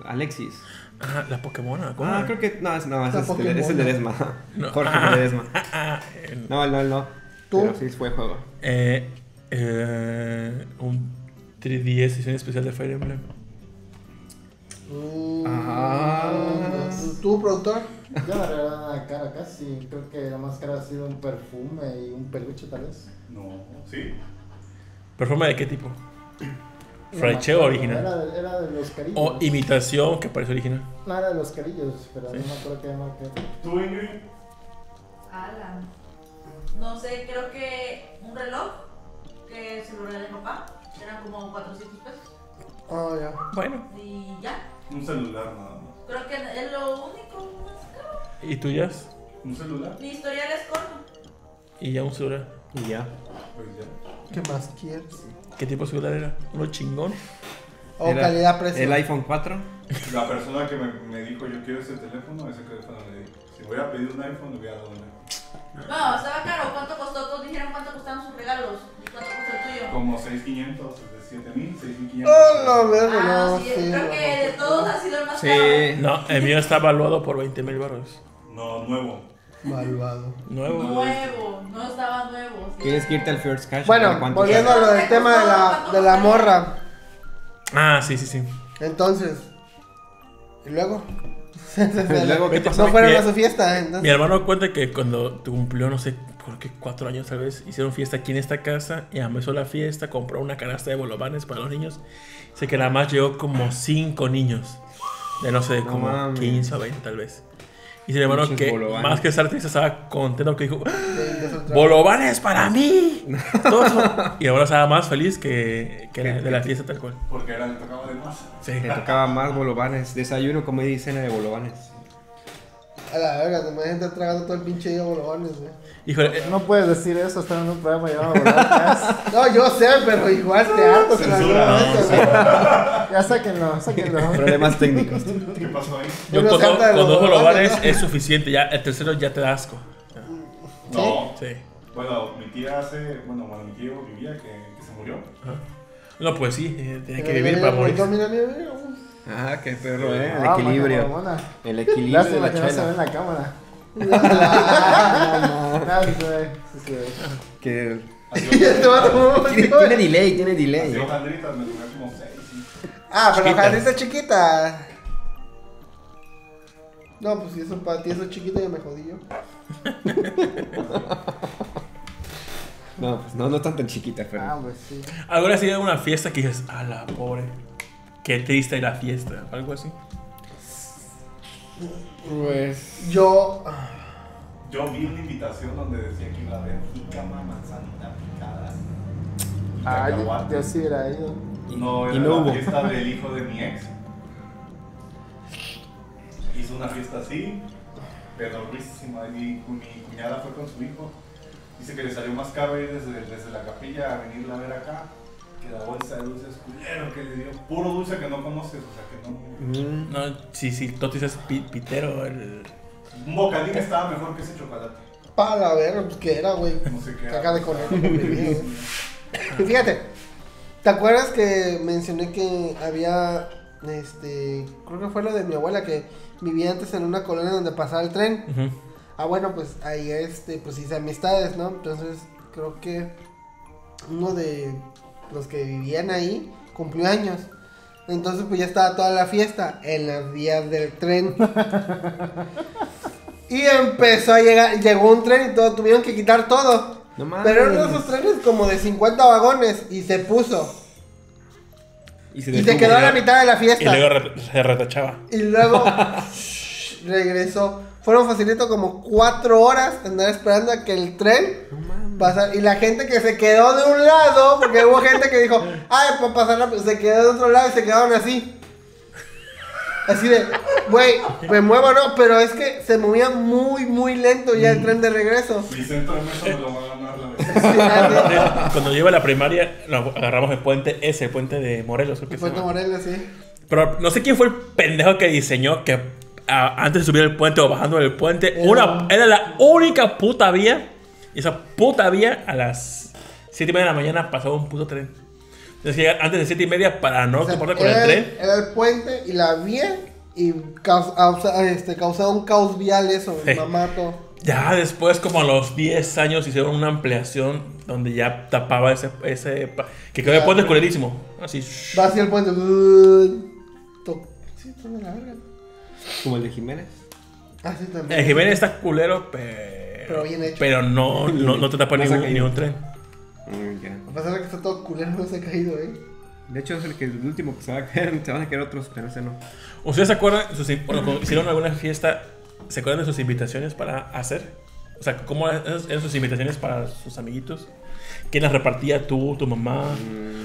Alexis. Ah, la Pokémon. ¿cómo? Ah, creo que. No, es, no, es, La este, el de Desma. No. Jorge Ah, de Desma. ah, eh, No, no, no. ¿Tú? Pero sí fue juego. eh, eh, un 3DS edición especial de Fire Emblem. Mm, Ah. ¿Tú, productor? Yo no regalé nada cara casi. Creo que la más cara ha sido un perfume y un peluche tal vez. No, ¿sí? ¿Perfume de qué tipo? No ¿Fraicheo me o acuerdo, original? Era de, era de los carillos. O imitación que parece original. No, era de los carillos, pero no me acuerdo qué marca era. ¿Tú, Ingrid? Ala. No sé, creo que un reloj que se lo regalé a mi papá. Eran como 400 pesos. Oh, ya. Bueno. Y ya. Un celular nada más. Creo que es lo único más caro. ¿Y tuyas? ¿Un celular? Mi historial es corto. Y ya un celular. Y ya. Pues ya. ¿Qué más quieres? ¿Qué tipo de celular era? ¿Uno chingón? O Era calidad-precio. El iPhone 4. La persona que me, me dijo yo quiero ese teléfono, ese teléfono le dije. Si voy a pedir un iPhone, le voy a dar un iPhone. No, estaba caro. ¿Cuánto costó? Todos dijeron cuánto costaban sus regalos. ¿Y cuánto costó el tuyo? Como 6,500, de 7,000, 6,500. Oh, la verga, Ah, no, sí, sí. creo no. que de todos ha sido el más caro. Sí. No, el mío está evaluado por 20 mil baros. No, nuevo. Malvado. Nuevo. Nuevo, no estaba nuevo. sí. Que irte al First Cash. Bueno, volviendo a lo del tema de la, de la morra. Ah, sí, sí, sí. Entonces. ¿Y luego? luego, ¿qué pasó? No fueron Mi- a su fiesta, Mi entonces. hermano cuenta que cuando cumplió, no sé, por qué, cuatro años tal vez, hicieron fiesta aquí en esta casa y amesó la fiesta, compró una canasta de bolovanes para los niños. Dice que nada más llegó como cinco niños. De no sé, No como mames. 15 o 20 tal vez. Y hermano Pinches que más que estar triste estaba contento que dijo, trabajo. ¡Bolovanes para mí! Todo eso. Y ahora estaba más feliz que, que la- de la fiesta tal cual. Porque era, le tocaba de más. Sí. Me tocaba más bolovanes. Desayuno, comida y cena de bolovanes. A la verga, te imaginas estar tragando todo el pinche día bolones, güey. Híjole, eh, No puedes decir eso, están en un programa llamado Volar No, yo sé, pero igual te harto. Censura, no, güey. Ya sáquenlo, sáquenlo. Problemas técnicos. ¿Qué pasó ahí? yo Uno con, se dos- harta de con los dos bolovanes bolovanes, ¿no? es suficiente. Ya, el tercero ya te da asco. No. Sí. Bueno, mi tía hace. Bueno, cuando mi tío vivía, que, que se murió. No, pues sí, eh, tiene que vivir para morir. mira, mira, mira, uf. Ah, qué perro, eh. El Ah, equilibrio. mona, mona. El equilibrio de Lástima la que no se ve en chela. la cámara. No, sí se ve, sí se ve. Este vato, ¿cómo tiene, delay, tiene delay. hojaldritas, me tomé como 6. Ah, pero Chiquita. la jarrita chiquita. No, pues si eso para ti eso es chiquito ya me jodí yo. No, pues no, no tan tan chiquita, pero. Ah, pues sí. ¿Alguna vez has ido a una fiesta que dices, a la pobre, qué triste la fiesta? Algo así. Pues. Yo. Yo vi una invitación donde decía que iba a haber jícama, manzanita picada. y Ah, yo, sí hubiera ido. No, Y era no la hubo. fiesta del hijo de mi ex. Hizo una fiesta así, pedorrísima. Y mi, mi cuñada fue con su hijo. Dice que le salió más caro ir desde, desde la capilla a venirla a ver acá. Que la bolsa de dulces culero que le dio. Puro dulce que no conoces, o sea que no. mm, No, sí, sí, tú dices pi- pitero. El... Un bocadín estaba mejor que ese chocolate. Pa la verga, pues que era, güey. No sé qué. Caca de. Y fíjate, ¿te acuerdas que mencioné que había, este, creo que fue lo de mi abuela que vivía antes en una colonia donde pasaba el tren? Ah, bueno, pues ahí este, pues hice amistades, ¿no? Entonces creo que uno de los que vivían ahí cumplió años. Entonces pues ya estaba toda la fiesta en las vías del tren. y empezó a llegar, llegó un tren y todo, tuvieron que quitar todo. No. Pero eran uno de esos trenes como de 50 vagones y se puso. Y se Y quedó a la mitad de la Y fiesta. luego re- se retachaba. Y luego regresó. Fueron facilito como cuatro horas andar esperando a que el tren No pasara. Y la gente que se quedó de un lado, porque hubo gente que dijo, ay, para pasar rápido, se quedó de otro lado y se quedaron así. Así de, güey, me muevo no, pero es que se movía muy, muy lento ya el tren de regreso. Mi centro de mesa me lo va a ganar la así. Cuando yo iba a la primaria, nos agarramos el puente ese, el puente de Morelos. se fue llama. Morelos, sí. Pero no sé quién fue el pendejo que diseñó que antes de subir el puente o bajando del puente, Era- una, era la única puta vía. Y esa puta vía a las 7 y media de la mañana pasaba un puto tren. Entonces llegar antes de 7 y media para no O sea, con el tren. era el puente y la vía y este, causaba un caos vial eso, Sí. mamato. Ya después, como a los 10 años, hicieron una ampliación donde ya tapaba ese. ese que quedó el puente culerísimo. Así. Va hacia el puente. uh, Sí, la verga. Como el de Jiménez. Ah, sí, también. El Jiménez está culero, pero. Pero bien hecho. Pero no, no, no te tapa Más ni un, acá ni hay- un tren. Mm, ya. A pesar de que está todo culero, no se ha caído, eh. De hecho, es el, que, el último que se va a caer. Se van a caer otros, pero ese no. ¿Ustedes se acuerdan? Sus, bueno, cuando hicieron alguna fiesta, ¿se acuerdan de sus invitaciones para hacer? O sea, ¿cómo eran eran sus invitaciones para sus amiguitos? ¿Quién las repartía? ¿Tú, tu mamá?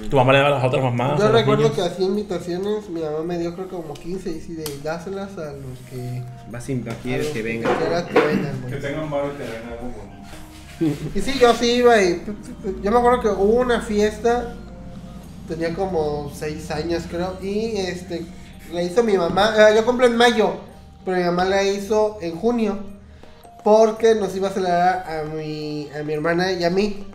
¿Tu mamá le daba a las otras mamás? Yo recuerdo niños? que hacía invitaciones, mi mamá me dio creo que como 15 y sí de dáselas a los que... Vas el los que venga. quieras que vengan, Que tengan y que den algo bonito. Y sí, yo sí iba y... Yo me acuerdo que hubo una fiesta, tenía como 6 años creo, y este, la hizo mi mamá, eh, yo cumplo en mayo, pero mi mamá la hizo en junio, porque nos iba a celebrar a mi, a mi hermana y a mí.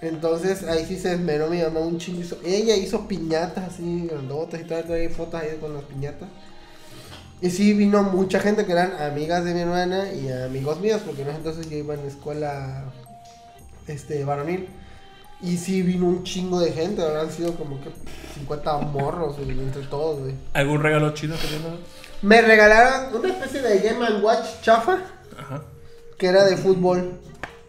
Entonces ahí sí se esmeró mi mamá un chingo. Ella hizo piñatas así, grandotas y tal, trae fotos ahí con las piñatas. Y sí vino mucha gente que eran amigas de mi hermana y amigos míos, porque en ese entonces yo iba en escuela este varonil. Y sí vino un chingo de gente, habrán sido como que 50 morros güey, entre todos, güey. ¿Algún regalo chido que te? Me regalaron una especie de Game Watch chafa Ajá. que era de fútbol.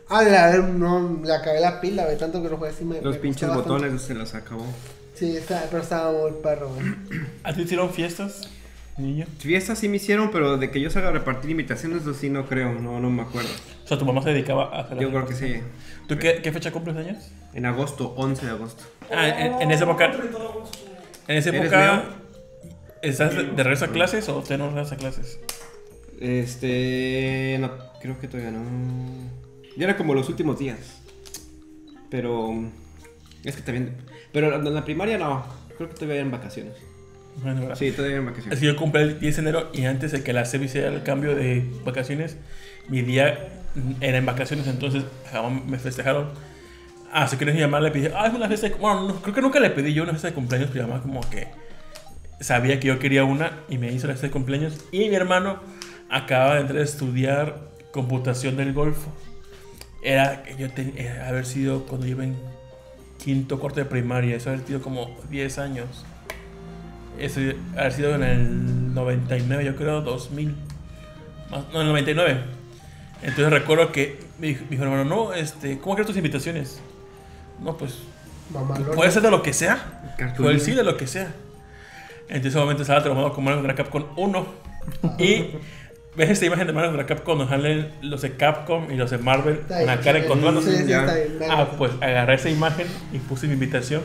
A la no, le acabé la pila, de tanto que lo jugué así me Los me pinches bastante. botones se los acabó. Sí, está, pero estaba muy perro, güey. ¿A ti hicieron fiestas, niño? Fiestas sí me hicieron, pero de que yo salga a repartir invitaciones, eso sí no creo, no, no me acuerdo. O sea, tu mamá se dedicaba a hacer Yo creo que sí. ¿Tú qué, qué fecha cumples años? En agosto, 11 de agosto. Ah, en, en esa época. En esa ¿Eres época. ¿Estás de, de regreso a clases o usted no regresa a clases? Este. No, creo que todavía no. Ya era como los últimos días. Pero. Es que también. Pero en la primaria no. Creo que todavía en vacaciones. Bueno, ¿verdad? Sí, todavía en Es vacaciones. que yo cumplí el 10 de enero y antes de que la SEB hiciera el cambio de vacaciones, mi día era en vacaciones, entonces jamás me festejaron. Así que mi mamá le pidió, ah, es una fiesta de... Bueno, no, creo que nunca le pedí yo una fiesta de cumpleaños, pero mamá como que sabía que yo quería una y me hizo la fiesta de cumpleaños. Y mi hermano acaba de entrar a estudiar computación del Golfo. Era, yo ten- era haber sido cuando yo iba en quinto, cuarto de primaria, eso haber sido como 10 años. Eso haber sido en el 99, yo creo, 2000. Más- no, en el 99. Entonces recuerdo que me dijo, me dijo, hermano, no, este, ¿cómo crees tus invitaciones? No, pues puede ser de lo que sea. El sí de lo que sea. En ese momento estaba traumado con Mario contra Capcom 1. Y ves esta imagen de Mario contra Capcom donde salen los de Capcom y los de Marvel con la cara encontrándose. sí, sí, Ah, pues agarré esa imagen y puse mi invitación.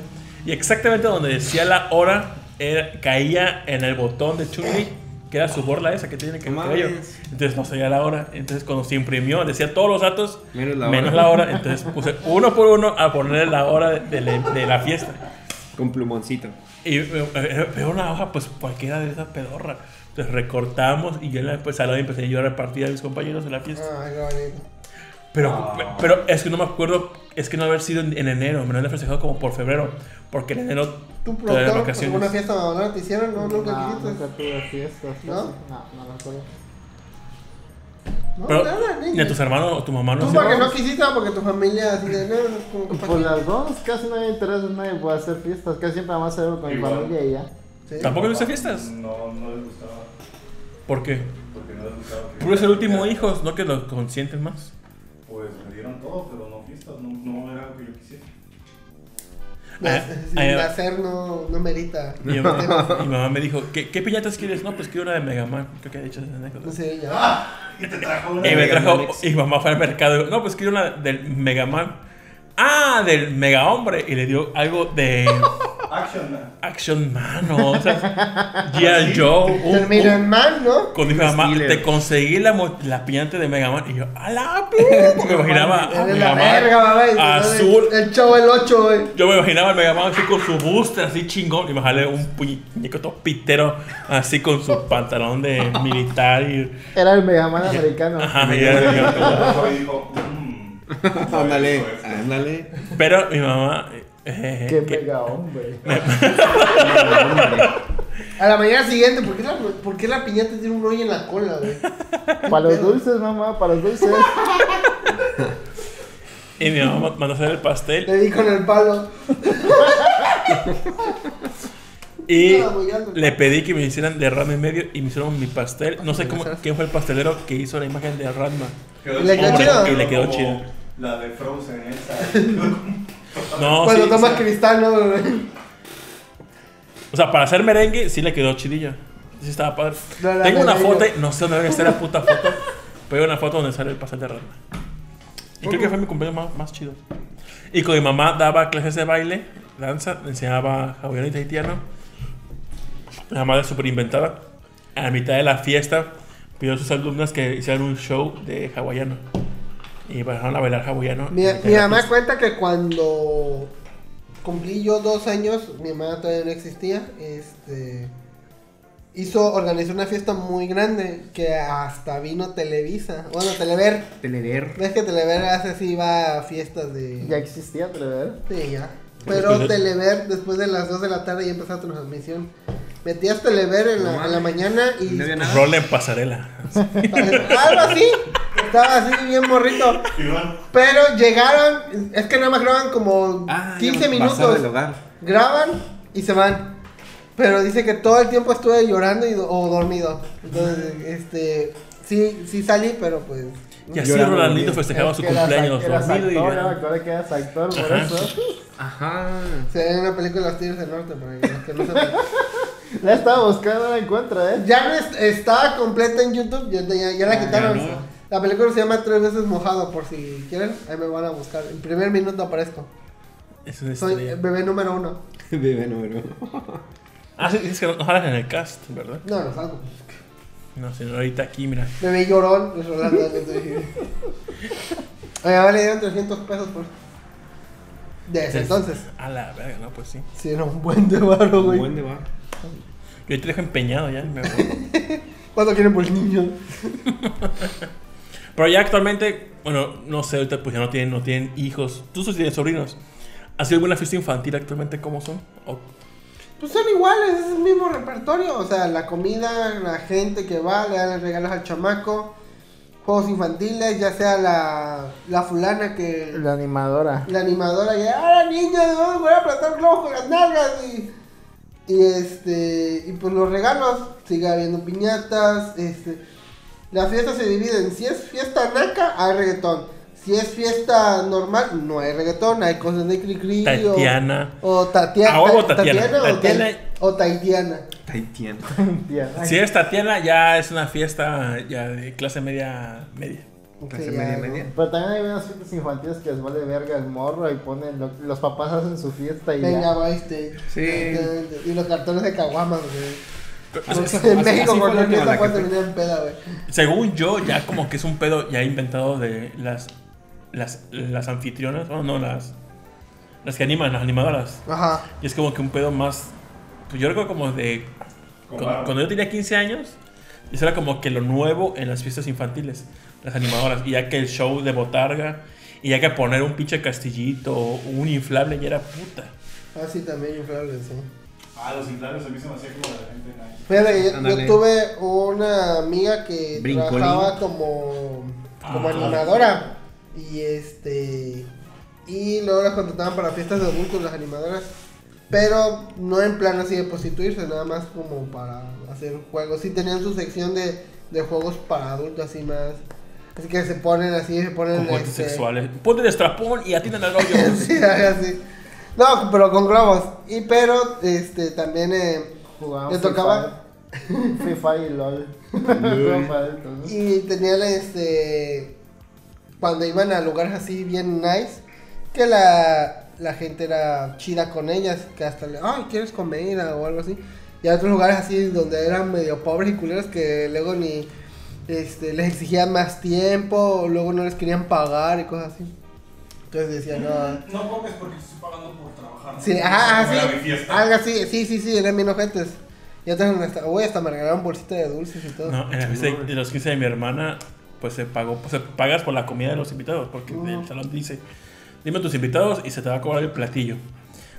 Y exactamente donde decía la hora, era- caía en el botón de Chun-Li, que era su borla esa que tiene que cabello. Entonces no sabía la hora. Entonces cuando se imprimió, decía todos los datos, Menos la menos hora. la hora. Entonces puse uno por uno a poner la hora de, de la- de la fiesta. Con plumoncito. Y eh, eh, veo una hoja, pues cualquiera de esas pedorra. Entonces recortamos y yo en el pues, salón empecé yo a repartir a mis compañeros de la fiesta. Ah, qué bonito. Pero, Ah. pero es que no me acuerdo, es que no haber sido en, en enero, me lo han festejado como por febrero, porque en enero ¿Tú, todavía eran productor, vacaciones. alguna fiesta mamadora te hicieron? No, nunca No, quisiste. nunca tuve fiestas. ¿No? ¿No? No, no me acuerdo. No, Pero nada, ni a tus hermanos o tu mamá no Tú porque no quisiste, porque tu familia así de no, no, como que Pues las dos, casi no hay interés en nadie puede hacer fiestas. Casi siempre más hacer con mi familia y ya. Sí. ¿Tampoco le hice fiestas? No, no les gustaba. ¿Por qué? Porque no les gustaba. Tú eres el último hijo, no que lo consienten más. Pues me dieron todo, pero no fiestas. No, no era algo que yo quisiera. Ah, Sí, ah, nacer no, no merita. Mi mamá, mi mamá me dijo, ¿qué, ¿qué piñatas quieres? No, pues quiero una de Mega Man. Creo que ha dicho esa anécdota. No sé, ya. Y te trajo una. Y me Mega trajo, y mamá fue al mercado. y dijo, No, pues quiero una del Mega Man. Ah, del Mega Hombre. Y le dio algo de Action Man. Action Man, ¿no? O sea, G.I. Joe. un- en mal, ¿no? Con mi mamá, te conseguí la, mo- la piñata de Mega Man. Y yo, ¡a la puta! Me imaginaba a Mega la Man verga, mamá. y- azul. El chavo el 8, güey. Yo me imaginaba al Mega Man así con su booster, así chingón. Y me jalé un puñeco todo pitero, así con su pantalón de militar. Y, Era el Mega Man americano. ajá, y era- Y dijo, mmm. Ándale, ándale. Pero mi mamá. eh, Qué que- mega hombre. A la mañana siguiente, ¿por qué la, por qué la piñata tiene un hoyo en la cola, güey? Para los dulces, mamá, para los dulces. y mi mamá mandó a hacer el pastel. Le di con el palo. Y le pedí que me hicieran de Ranma en medio y me hicieron mi pastel. No sé cómo, quién fue el pastelero que hizo la imagen de Ranma. ¿Y le quedó chido. chido? Y le quedó. La de Frozen, esa. No, Cuando sí, tomas sí. cristal, ¿no? O sea, para hacer merengue sí le quedó chidilla. Sí estaba padre. No, Tengo una merengue. foto, no sé dónde debe estar la puta foto. Pero hay una foto donde sale el pastel de Ranma. Y creo que fue mi cumpleaños más, más chido. Y con mi mamá daba clases de baile, danza, le enseñaba hawaiano y tahitiano. La madre súper inventada. A la mitad de la fiesta pidió a sus alumnas que hicieran un show de hawaiano. Y bajaron a bailar hawaiano. Mi, mi mamá cuenta que cuando cumplí yo dos años, mi mamá todavía no existía, este hizo, organizó una fiesta muy grande que hasta vino Televisa, bueno, Telever, Telever. ves que Telever hace así va a fiestas de... Ya existía, ¿verdad? Sí, ya. Después Pero de- Telever, después de las 2 de la tarde ya empezaba tu transmisión. Metías Telever en la, en la mañana y... No había nada. Rol en pasarela. Algo así. Estaba así bien morrito. Pero llegaron, es que nada más graban como Ah, 15 ya, minutos. Bazar del hogar. Graban y se van. Pero dice que todo el tiempo estuve llorando y, o dormido. Entonces, este, sí, sí salí, pero pues... Y así Llorando Rolandito festejaba Es su cumpleaños y actor, que eras actor, por Ajá. eso. Ajá. Se ve en una película Los Tigres del Norte, para que los que no sepan. La estaba buscando, no la encuentro, ¿eh? Ya no es- está completa en YouTube, ya, ya- ya la Ah, quitaron. ya no. La película se llama Tres veces mojado, por si quieren, ahí me van a buscar. En primer minuto aparezco. Es una Soy estrella. bebé número uno. Bebé número. Ah, sí, dices que no, no jalas en el cast, ¿verdad? No, no salgo. No, sino ahorita aquí, mira. Bebé llorón, es Rolando. Oye, vale, dieron 300 pesos por. De ese entonces. A la verga, no, pues sí. Sí, era un buen de varo, güey. Buen de bar. Yo te dejo empeñado ya. me. ¿Cuánto quieren por el niño? Pero ya actualmente, bueno, no sé, ahorita pues ya no tienen, no tienen hijos. Tú sí tienes sobrinos. ¿Ha sido alguna fiesta infantil actualmente? ¿Cómo son? O- Pues son iguales, es el mismo repertorio. O sea, la comida, la gente que va, le dan regalos al chamaco. Juegos infantiles, ya sea la, la fulana que. La animadora. La animadora que, ah, niña, vamos a jugar a plantar globos con las nalgas. Y, y este. Y pues los regalos, sigue habiendo piñatas. Este. La fiesta se divide en si es fiesta naca, hay reggaetón. Si es fiesta normal, no hay reggaetón, hay cosas de cri o- Tatiana. O Tatiana. Huevo, Tatiana. o, Tatiana. O Taitiana. Ay, Si es Tatiana, ya es una fiesta ya de clase media. media. Clase Sí, media, ya, ¿no? media. Pero también hay unas fiestas infantiles que les vale verga el morro y ponen. lo- los papás hacen su fiesta y Venga, ya. va este. Sí. Y los cartones de caguamas, güey. Así- En así- México, con la la que en peda, güey. Según yo, ya como que es un pedo ya inventado de las. Las, las anfitrionas, o no, las. Las que animan, las animadoras. Ajá. Y es como que un pedo más. Pues yo recuerdo como de. Con. Cuando yo tenía 15 años, eso era como que lo nuevo en las fiestas infantiles. Las animadoras. Y ya que el show de Botarga, y ya que poner un pinche castillito o un inflable, ya era puta. Ah, sí, también inflables, sí. Ah, los inflables a mí se me hacía como de la gente. Fíjate, yo, yo tuve una amiga que Brincolín. trabajaba como, como Ah. animadora. Y este. Y luego las contrataban para fiestas de adultos, las animadoras. Pero no en plan así de prostituirse, nada más como para hacer juegos. Sí tenían su sección de, de juegos para adultos, así más. Así que se ponen así, se ponen. Juguetes este, sexuales. Ponte de estrapón y atienden al hoyo. sí, así. No, pero con globos. Y pero, este, también. Eh, Le tocaba-. Free Fire y LOL. Y tenían este. Cuando iban a lugares así bien nice, que la, la gente era chida con ellas, que hasta le, ay, ¿quieres comida o algo así? Y a otros lugares así donde eran medio pobres y culeros que luego ni este, les exigían más tiempo, luego no les querían pagar y cosas así. Entonces decían, no. No comes porque estoy pagando por trabajar. Sí, ajá, sí, algo así, sí, sí, sí, eran bien ojetes. Y otros hasta, güey, hasta me regalaron bolsita de dulces y todo. No, en la fiesta de, de los 15 de mi hermana, pues se pagó, pues se pagas por la comida de los invitados, porque el salón dice, dime tus invitados y se te va a cobrar el platillo.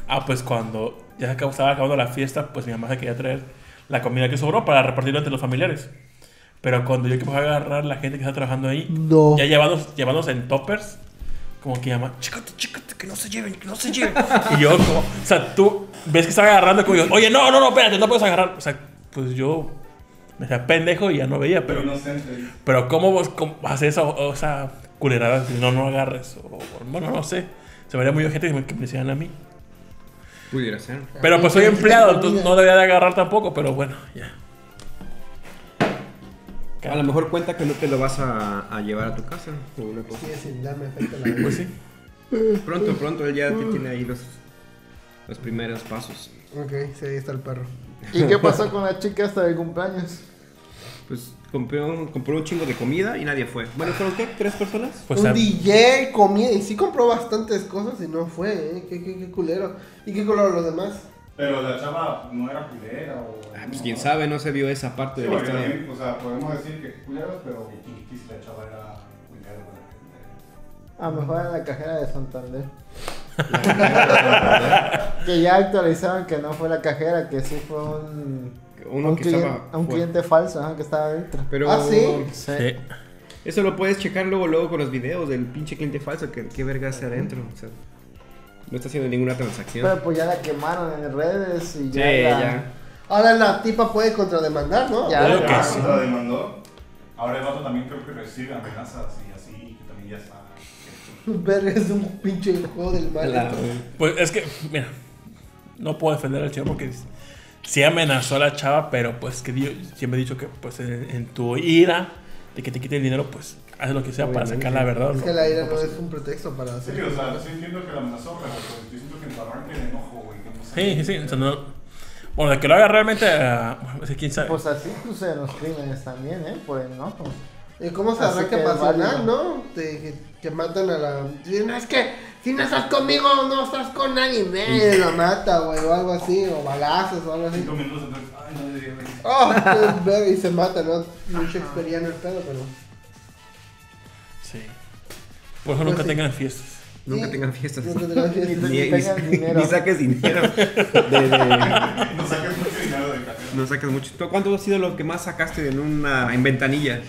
Ah, pues cuando ya se acabó- estaba acabando la fiesta, pues mi mamá se quería traer la comida que sobró para repartirlo entre los familiares. Pero cuando yo que fui a agarrar la gente que está trabajando ahí, No. ya llevados, llevados en toppers, como que llama, chícate, chícate, que no se lleven, que no se lleven. y yo, como, o sea, tú ves que estaba agarrando, como yo, oye, no, no, no, espérate, no puedes agarrar. O sea, pues yo me hacía pendejo y ya no veía, Pero pero, inocente. pero ¿cómo vos cómo haces eso, o esa culerada? Si no, no agarres. O, bueno, no sé. Se me haría muy me, que me decían a mí. Pudiera ser. Pero pues soy empleado, entonces no debería de agarrar tampoco, pero bueno, ya. A lo mejor cuenta que no te lo vas a, a llevar a tu casa o una cosa. Sí, sin darme efecto la Pues sí. Pronto, pronto, él ya te tiene ahí los, los primeros pasos. Ok, sí, ahí está el perro. ¿Y qué pasó con la chica hasta el cumpleaños? Pues compró, compró un chingo de comida y nadie fue. Bueno, ¿fueron qué? ¿Tres personas? Pues un a- DJ comía y sí compró bastantes cosas y no fue, ¿eh? Qué, qué, qué culero. ¿Y qué color los demás? Pero la chava no era culera o. Ah, pues no. quién sabe, no se vio esa parte Sí, de la historia. también, o sea, podemos decir que culeros, pero si la chava era culera. A lo mejor en la cajera de Santander. que ya actualizaron que no fue la cajera, que sí fue un, Uno un, que clien- estaba un cliente falso ajá, que estaba dentro. Pero Ah, ¿sí? Sí. Sí. eso lo puedes checar luego, luego con los videos del pinche cliente falso. Que, ¿Qué verga hace adentro? O sea, no está haciendo ninguna transacción. Pero pues ya la quemaron en redes y Sí, ya. la- ya. Ahora la tipa puede contrademandar, ¿no? Ya. Creo que Ya, sí. contrademandó. Ahora el vato también creo que recibe amenazas y así, que también ya está. Verga, es un pinche juego del mal. Pues es que, mira, no puedo defender al chavo porque sí amenazó a la chava, pero pues que yo siempre he dicho que pues en, en tu ira de que te quite el dinero, pues haz lo que sea para Obviamente. sacar la verdad. Es que la ira no es un pretexto para Sí, hacer. o sea, sí entiendo que la amenazó, pero pues yo siento que en su arranque de enojo, güey, que no sé. Sí, sí, sí. o sea, no- bueno, de que lo haga realmente, ah, bueno, pues, quién sabe. Pues así suceden los crímenes también, ¿eh? Por enojo. ¿Y cómo se arranca pasional, no? Te- que, que matan a la. Dicen, "No, es que si no estás conmigo, no estás con nadie. Eh, lo mata, güey, o algo así, o balazos o algo así. Cinco minutos entonces, ay, no. Oh, pues, y se mata, ¿no? Mucho experiano el pedo, pero. Por eso nunca sí. tengan fiestas. Nunca Sí. tengan fiestas. Nunca tengan fiestas. Ni- Ni, ni dinero. saques dinero. De- de- No saques mucho dinero de cajero. no saques mucho. ¿Tú ¿Cuánto ha sido lo que más sacaste en una en ventanilla?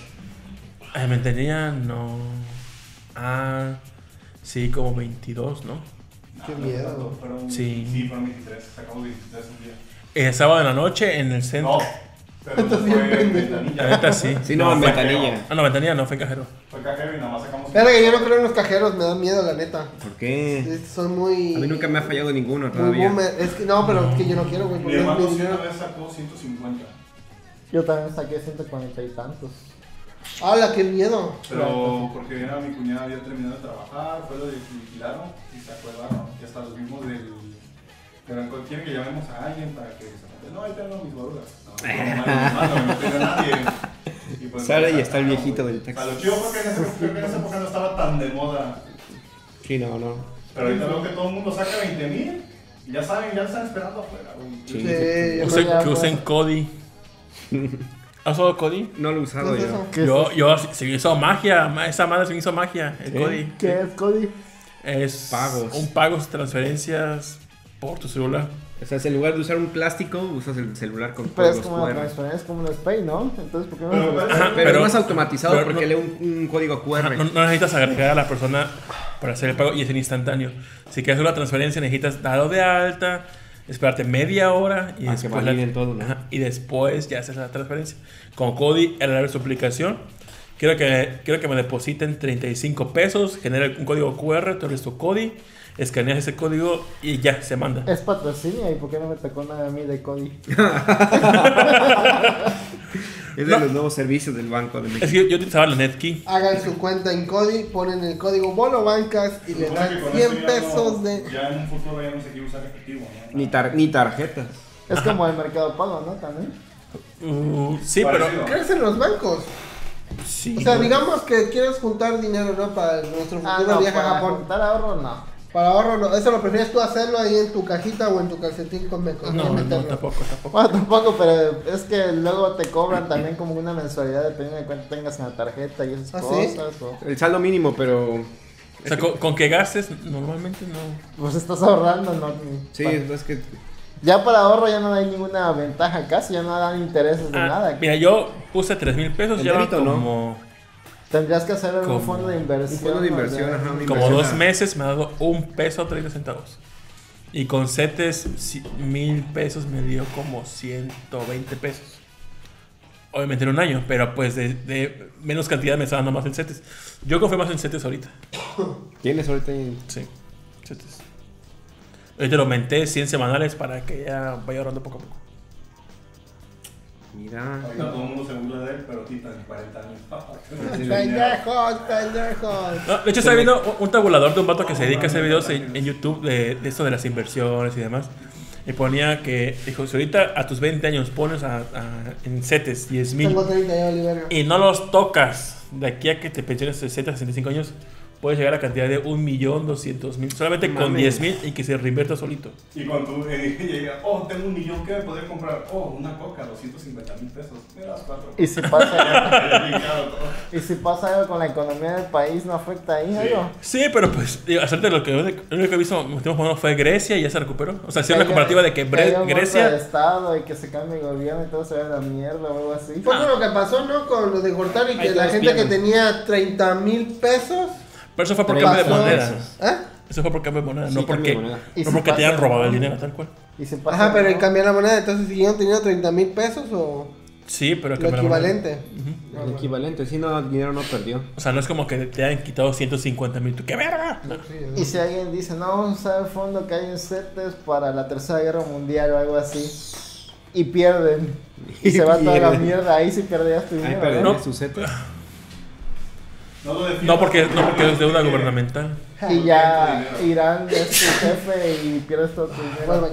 Ay, me tenía, no. Ah, sí, como 22, ¿no? Qué No, miedo. no, fueron- Sí. Sí, fueron 23, sacamos 23 un día. El sábado en la noche en el centro. No, pero no fue en ventanilla. La neta sí. Sí, no, en fue ventanilla. cajero. Ah, no, ventanilla no, fue en cajero. Fue cajero y nada más sacamos. Verga, yo no creo en los cajeros, me da miedo, la neta. ¿Por qué? Sí, Son muy. A mí nunca me ha fallado ninguno Muy todavía. boomer. Es que no, pero es que yo no quiero, güey. Mi porque es hermano mi sí una dinero. vez sacó 150. Yo también saqué 140 y tantos. ¡Hala, qué miedo! Pero porque era mi cuñada había terminado de trabajar, fue lo de liquidaron y se acordaron. Y hasta los mismos del. Pero quieren que llamemos a alguien para que se apunte. No, ahí tengo mis borugas. No, no, no, no, no, no tengo a nadie. Y pues, Sale y está el viejito del taxi. Sea, lo chido fue que en esa, creo que en esa época no estaba tan de moda. Sí, no, no. Pero ahorita veo que todo el mundo saca 20 mil y ya saben, ya están esperando afuera. Sí. Que usen Cody. ¿Has usado Cody? No lo he usado ¿Qué es yo. eso? ¿Qué es Yo, eso? yo, se me hizo magia, ma- esa madre se me hizo magia, el ¿Sí? Cody. ¿Qué es Cody? Es Pagos. un pago, transferencias por tu celular. O sea, en lugar de usar un plástico, usas el celular con Pero es como una es como un Spay, ¿no? Entonces, ¿por qué no Pero- Pero, pero- es más automatizado pero porque no- lee un, un código QR. No, no necesitas agregar a la persona para hacer el pago y es en instantáneo. Si quieres hacer una transferencia necesitas darlo de alta, esperarte media hora y, Ah, que después, la- todo, ¿no? Ajá, y después ya haces la transferencia. Con Cody, al abrir su aplicación, quiero que, quiero que me depositen 35 pesos, genera un código QR, tú abres tu Cody, escaneas ese código y ya se manda. Es patrocinio, ¿y por qué no me tocó nada a mí de Cody? Es de No. los nuevos servicios del Banco de México. Es que yo, yo utilizaba la Netkey. Hagan su cuenta en Cody, ponen el código Bolo Bancas y le dan que con 100 eso ya pesos no- de. Ya en un futuro ya no se quiere usar efectivo, ¿no? Ni, tar- ni tarjetas. Es como el mercado pago, ¿no? También. Uh, sí, Parecido. pero... Crecen los bancos. Sí, O sea, digamos que quieres juntar dinero, ¿no? Para nuestro futuro Ah, no, viaje a Japón. juntar ahorro, no. Para ahorro, no. Eso lo prefieres tú hacerlo ahí en tu cajita o en tu calcetín con meco. No, no, tampoco, tampoco. Bueno, tampoco, pero es que luego te cobran también como una mensualidad dependiendo de cuánto tengas en la tarjeta y esas ¿Ah, sí? cosas. O, El saldo mínimo, pero. O sea, con, con que gastes, normalmente no... pues estás ahorrando, ¿no? Sí, Pa- es que. Ya para ahorro ya no hay ninguna ventaja casi, ya no dan intereses de Ah, nada. Mira, yo puse 3 mil pesos, ya débito, ¿no? Tendrías que hacer un fondo de inversión. Un fondo de inversión, ajá, una como inversión dos a- meses me ha dado un peso 30 centavos. Y con CETES, si- mil pesos me dio como 120 pesos. Obviamente en un año, pero pues de, de menos cantidad me está dando más en CETES. Yo confío más en CETES ahorita. Tienes ahorita. ahí- Sí, CETES. Ahorita lo aumenté 100 semanales para que ya vaya ahorrando poco a poco. Mira. Ahorita todo el mundo se burla de él, pero Tita en 40 años. Pendejos, pendejos. No, de hecho, estaba viendo un- tabulador de un vato que se dedica a hacer videos en, en YouTube de, de esto de las inversiones y demás. Y ponía que, dijo, si ahorita a tus 20 años pones a, a- en CETES 10 mil Tengo 30 ya, Oliverio. y no los tocas de aquí a que te pensiones 60, 65 años, puedes llegar a la cantidad de 1.200.000 solamente con Mames. 10 mil y que se reinvierta solito. Y cuando tú eh, llega, oh, tengo un millón, ¿qué me podría comprar? Oh, una coca, 250 mil pesos. Me das cuatro. Y si pasa, y si pasa algo con la economía del país, ¿no afecta ahí Sí. algo? Sí, pero pues, hacerte lo que, lo único que he visto, último juego fue Grecia y ya se recuperó. O sea, hacía una haya- comparativa de que que Bre- de Grecia. estado y que se cambie el gobierno y todo se vaya a la mierda o algo así. Fue con lo que pasó, ¿no? Con lo de Gortari, que la gente que tenía 30 mil pesos. Pero eso fue por cambio de moneda. ¿Eh? Eso fue por cambio de moneda, Sí, no porque, moneda. No porque te hayan robado el dinero, tal cual. Y si pasa Ajá, pero en algo- cambiar la moneda, entonces siguieron teniendo 30 mil pesos o Sí, pero lo cambia la moneda. equivalente. El equivalente, si no, el dinero no perdió. O sea, no es como que te hayan quitado 150 mil. ¿Qué verga? No. Y si alguien dice, no, vamos a usar el fondo que hay en CETES para la Tercera Guerra Mundial o algo así, y pierden, y se va toda la mierda, ahí sí perdías tu Ahí dinero. perdió ¿no? No. No lo porque, no porque es deuda gubernamental. Y ya Irán es tu jefe y pierdes todo tu dinero.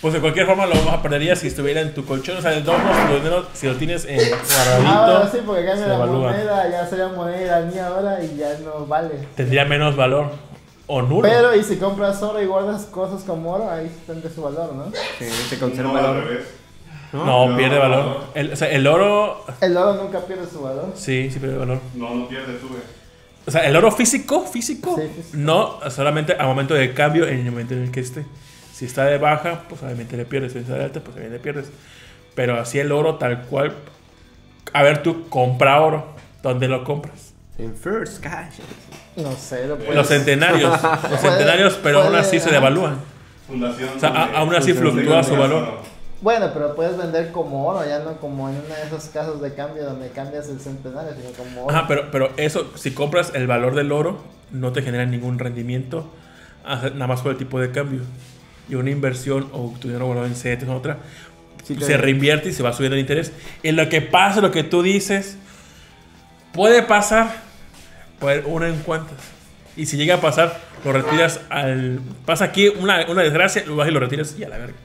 Pues de cualquier forma lo vas a perderías si estuviera en tu colchón. O sea, de todos modos, tu dinero, si lo tienes en Ahora guardadito, sí, porque cambia la evalúa. moneda, ya sería moneda iraní ahora y ya no vale. tendría menos valor. O nulo. Pero y si compras oro y guardas cosas como oro, ahí tendrá su valor, ¿no? Sí, se conserva No, el al oro. revés. No, no, pierde valor. El, o sea, el oro. El oro nunca pierde su valor. Sí, sí pierde valor. No, no pierdes, sube. O sea, el oro físico, físico, Sí, físico. no solamente al momento de cambio, en el momento en el que esté. Si está de baja, pues obviamente le pierdes. Si está de alta, pues también le pierdes. Pero así el oro tal cual. A ver, tú compra oro. ¿Dónde lo compras? En First Cash. No sé, lo puedes... Los centenarios. Los centenarios, pero aún así se devalúan. Fundación. O sea, aún así fluctúa su valor. Bueno, pero puedes vender como oro, ya no como en una de esos casos de cambio donde cambias el centenario, sino como oro. Ajá, pero, pero eso, si compras el valor del oro, no te genera ningún rendimiento, ajá, nada más por el tipo de cambio. Y una inversión o tu dinero guardado en CETES o otra, Sí, se reinvierte y se va subiendo el interés. Y lo que pasa, lo que tú dices, puede pasar, puede una en cuantas. Y si llega a pasar, lo retiras al... Pasa aquí una, una desgracia, lo vas y lo retiras y a la verga.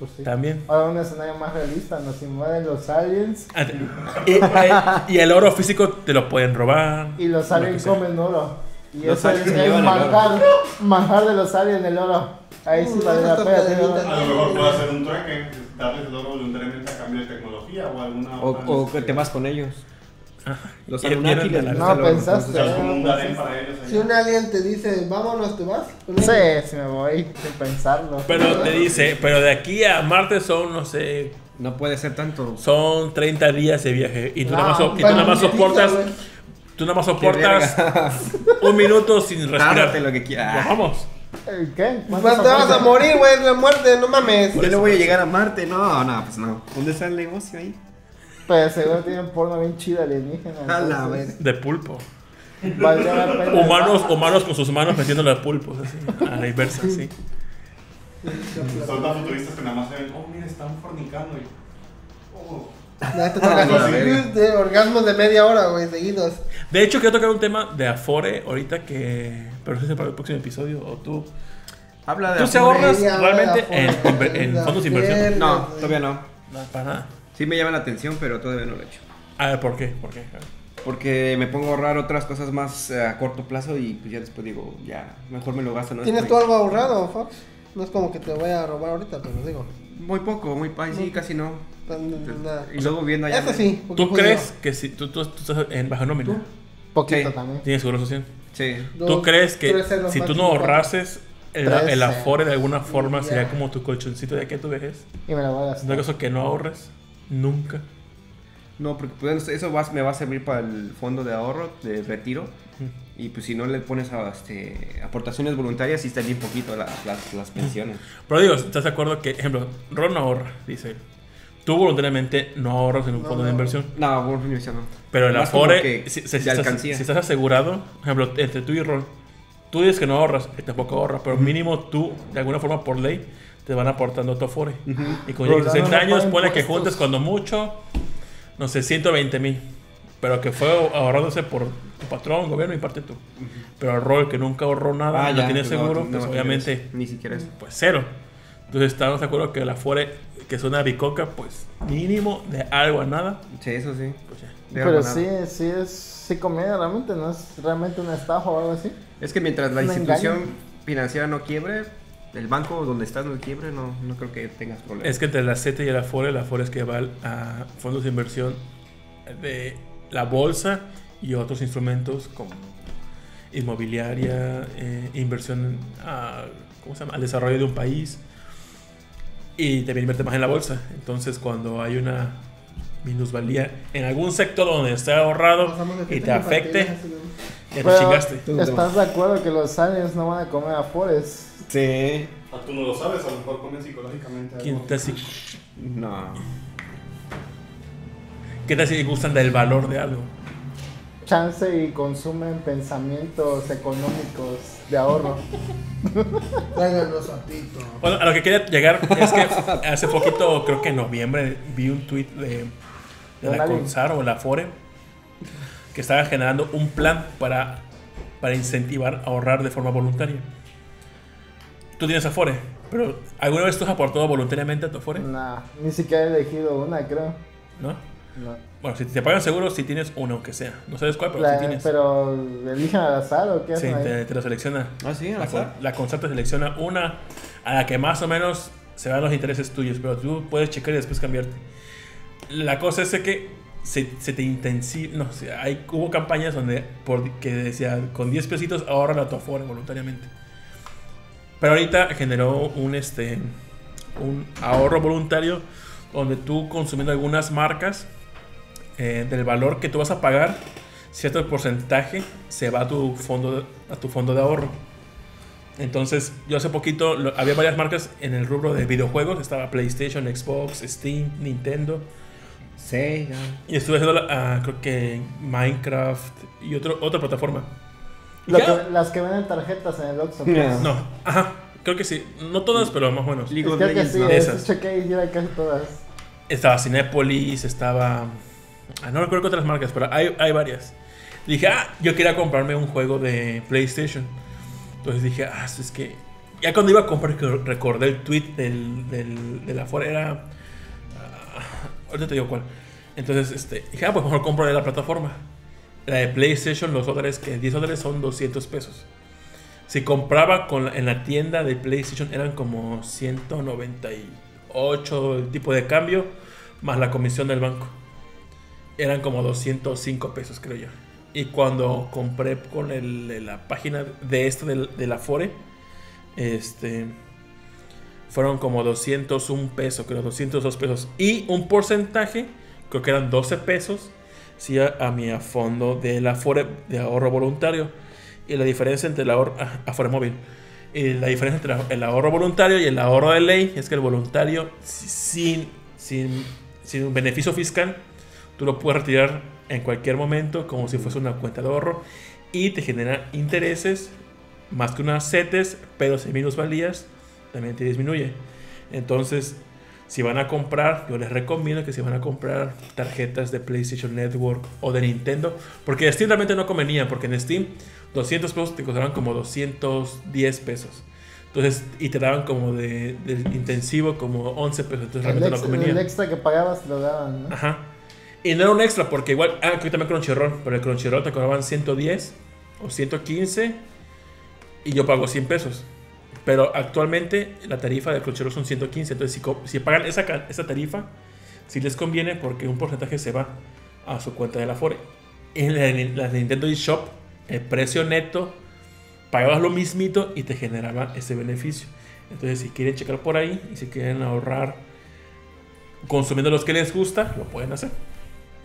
Pues sí. También. Ahora un escenario más realista, nos invaden los aliens Ah, Y, y- y el oro físico te lo pueden robar. y los aliens comen oro. Y Los eso es, el manjar, manjar de los aliens el oro. Ahí sí Uh, vale la pena. A lo mejor puede hacer un trueque. darles el oro voluntariamente a cambio de tecnología o alguna O, o este, que te vas con ellos. Los Anunnaki de les No, pensaste. Pues. Si allá. un alien te dice, vámonos, ¿te vas? Sí, si me voy sin pensarlo. Pero te dice, pero de aquí a Marte son, no sé, No puede ser tanto. son 30 días de viaje. Y tú No, nada más, so- y tú Bueno, nada más poquitito, soportas, tú nada más soportas un minuto sin respirar. Lo que quieras. Ya vamos. ¿Eh, ¿Qué? Pues te vas a morir, güey, la muerte, no mames. Yo no voy a llegar a Marte. No, no, pues no. ¿Dónde está el negocio ahí? Pues seguro tienen porno bien chida alienígena. A la. De pulpo. valdría la pena. Humanos, humanos con sus manos metiéndole a pulpos, así. A la inversa, sí. Son tan futuristas que nada más se ven, oh, mira, están fornicando. Y, oh, de orgasmos de media hora, güey, seguidos. De hecho, quiero tocar un tema de Afore ahorita que. Pero eso es para el próximo episodio. O tú. Habla de. ¿Tú se ahorras realmente en, fondos de inversión? No, todavía no. No, para nada. Sí me llama la atención, pero todavía no lo he hecho. A ver, ¿por qué? ¿Por qué? Porque me pongo a ahorrar otras cosas más eh, a corto plazo y pues ya después digo, ya, mejor me lo gasto. ¿no? ¿Tienes tú algo ahorrado, Fox? No es como que te voy a robar ahorita, pero digo. Muy poco, muy pa- sí, casi no. nada. Y luego viendo allá. Eso sí. ¿Tú judío. crees que si tú, tú, tú estás en baja nómina? Poquito Sí. también. ¿Tienes seguro social? Sí. Dos, ¿Tú crees que si tú no ahorrases el, el. Afore de alguna forma Ya. sería como tu colchoncito de aquí a tu vejez? Y me la voy a ¿Es una gastar. cosa que no ahorres? Nunca. No, porque pues, eso va- me va a servir para el fondo de ahorro, de retiro. Y pues si no le pones a, este, aportaciones voluntarias, sí está bien poquito la- las, las pensiones. Pero digo, ¿estás de acuerdo que, ejemplo, Ron no ahorra? Dice. Tú voluntariamente no ahorras en un No, fondo de no. inversión. No, inversión no. Pero el Afore, que si, si- de si estás, si estás asegurado, por ejemplo, entre tú y Ron, tú dices que no ahorras, él tampoco ahorra, pero mínimo tú, de alguna forma por ley, te van aportando tu Afore. Y cuando llegues a Rolando 60 no años, pone que juntes cuando mucho, no sé, 120 mil. Pero que fue ahorrándose por tu patrón, gobierno y parte tú. Pero el rol que nunca ahorró nada, Ah, no ya, tiene seguro, no, pues no obviamente, tienes Ni siquiera eso. pues cero. Entonces estamos de acuerdo que el Afore, que es una bicoca, pues mínimo de algo a nada, Sí, eso sí. pues ya. Pero sí, sí es, sí conviene realmente, no es realmente una estafa o algo así. Es que mientras la Un institución engaño. financiera no quiebre, el banco donde estás no quiebre, no, no creo que tengas problemas. Es que entre la CETA y el Afore, el Afore es que va a fondos de inversión de la bolsa y otros instrumentos como inmobiliaria, eh, inversión a, ¿cómo se llama? al desarrollo de un país y también invierte más en la bolsa. Entonces, cuando hay una minusvalía en algún sector donde esté ahorrado y te afecte, ya te chingaste. ¿Estás de acuerdo que los aliens no van a comer afores? Sí. Ah, tú no lo sabes, a lo mejor comen psicológicamente. algo. ¿Quién te si- No. ¿Qué tal si gustan del valor de algo? Chance y consumen pensamientos económicos de ahorro. Tráiganos a Tito. Bueno, a lo que quería llegar es que hace poquito, creo que en noviembre, vi un tweet de, de la. CONSAR o la FORE que estaba generando un plan para, para incentivar a ahorrar de forma voluntaria. Tú tienes Afore, pero ¿alguna vez tú has aportado voluntariamente a tu Afore? Nah, ni siquiera he elegido una, creo. ¿No? No. Bueno, si te pagan seguro, si tienes una, aunque sea. No sabes cuál, pero La- si tienes. pero eligen al azar o qué Sí, hacen te, te lo selecciona. Ah, sí, al La, azar. la te selecciona una a la que más o menos se van los intereses tuyos, pero tú puedes checar y después cambiarte. La cosa es que se, se te intensiva. No, hay, hubo campañas donde por, que decía con 10 pesitos ahorra a tu Afore voluntariamente. Pero ahorita generó un, este, un ahorro voluntario donde tú consumiendo algunas marcas eh, del valor que tú vas a pagar, cierto porcentaje se va a tu fondo de, a tu fondo de ahorro. Entonces, yo hace poquito lo- había varias marcas en el rubro de videojuegos, estaba PlayStation, Xbox, Steam, Nintendo, Sí, ya. y estuve haciendo ah, creo que Minecraft y otro, otra plataforma. Lo que- las que venden tarjetas en el Oxxo. Ya. No, ajá, creo que sí, no todas, pero más o menos. Creo que Legends, sí, ¿no? esas. chequé y casi todas. Estaba Cinepolis, estaba. ah, no recuerdo qué otras marcas, pero hay, hay varias. Dije, ah, yo quería comprarme un juego de PlayStation. Entonces dije, ah, es que. Ya cuando iba a comprar, recordé el tweet del, del, de la fuera, era. ah, ahorita te digo cuál. Entonces este, dije, ah, pues mejor compro de la plataforma. La de PlayStation, los dólares, que 10 dólares son 200 pesos. Si compraba con en la tienda de PlayStation eran como 198 8 el tipo de cambio, más la comisión del banco. Eran como 205 pesos, creo yo. Y cuando compré con el- la página de esto del- de, la Fore, este, fueron como 201 pesos, creo, 202 pesos. Y un porcentaje, creo que eran 12 pesos, sí, a, a mi fondo de la Afore de ahorro voluntario. Y la diferencia entre el ahorro, ah, Afore móvil. Y la diferencia entre el ahorro voluntario y el ahorro de ley es que el voluntario, si- sin, sin, sin un beneficio fiscal, tú lo puedes retirar en cualquier momento como si fuese una cuenta de ahorro y te genera intereses más que unas CETES, pero sin minusvalías también te disminuye. Entonces, si van a comprar, yo les recomiendo que si van a comprar tarjetas de PlayStation Network o de Nintendo, porque de Steam realmente no convenía, porque en Steam 200 pesos te costaban como 210 pesos. Entonces, y te daban como de, de intensivo como 11 pesos, entonces El, realmente no convenía. el extra que pagabas lo daban, ¿no? Ajá. Y no era un extra, porque igual, ah, que también Crunchyroll, pero el Crunchyroll te cobraban 110 o 115 y yo pago 100 pesos. Pero actualmente la tarifa de Crunchyroll son 115, entonces si, si pagan esa, esa tarifa, sí les conviene porque un porcentaje se va a su cuenta de la Fore. En la, en la Nintendo eShop, el precio neto, pagabas lo mismito y te generaba ese beneficio. Entonces, si quieren checar por ahí y si quieren ahorrar consumiendo los que les gusta, lo pueden hacer.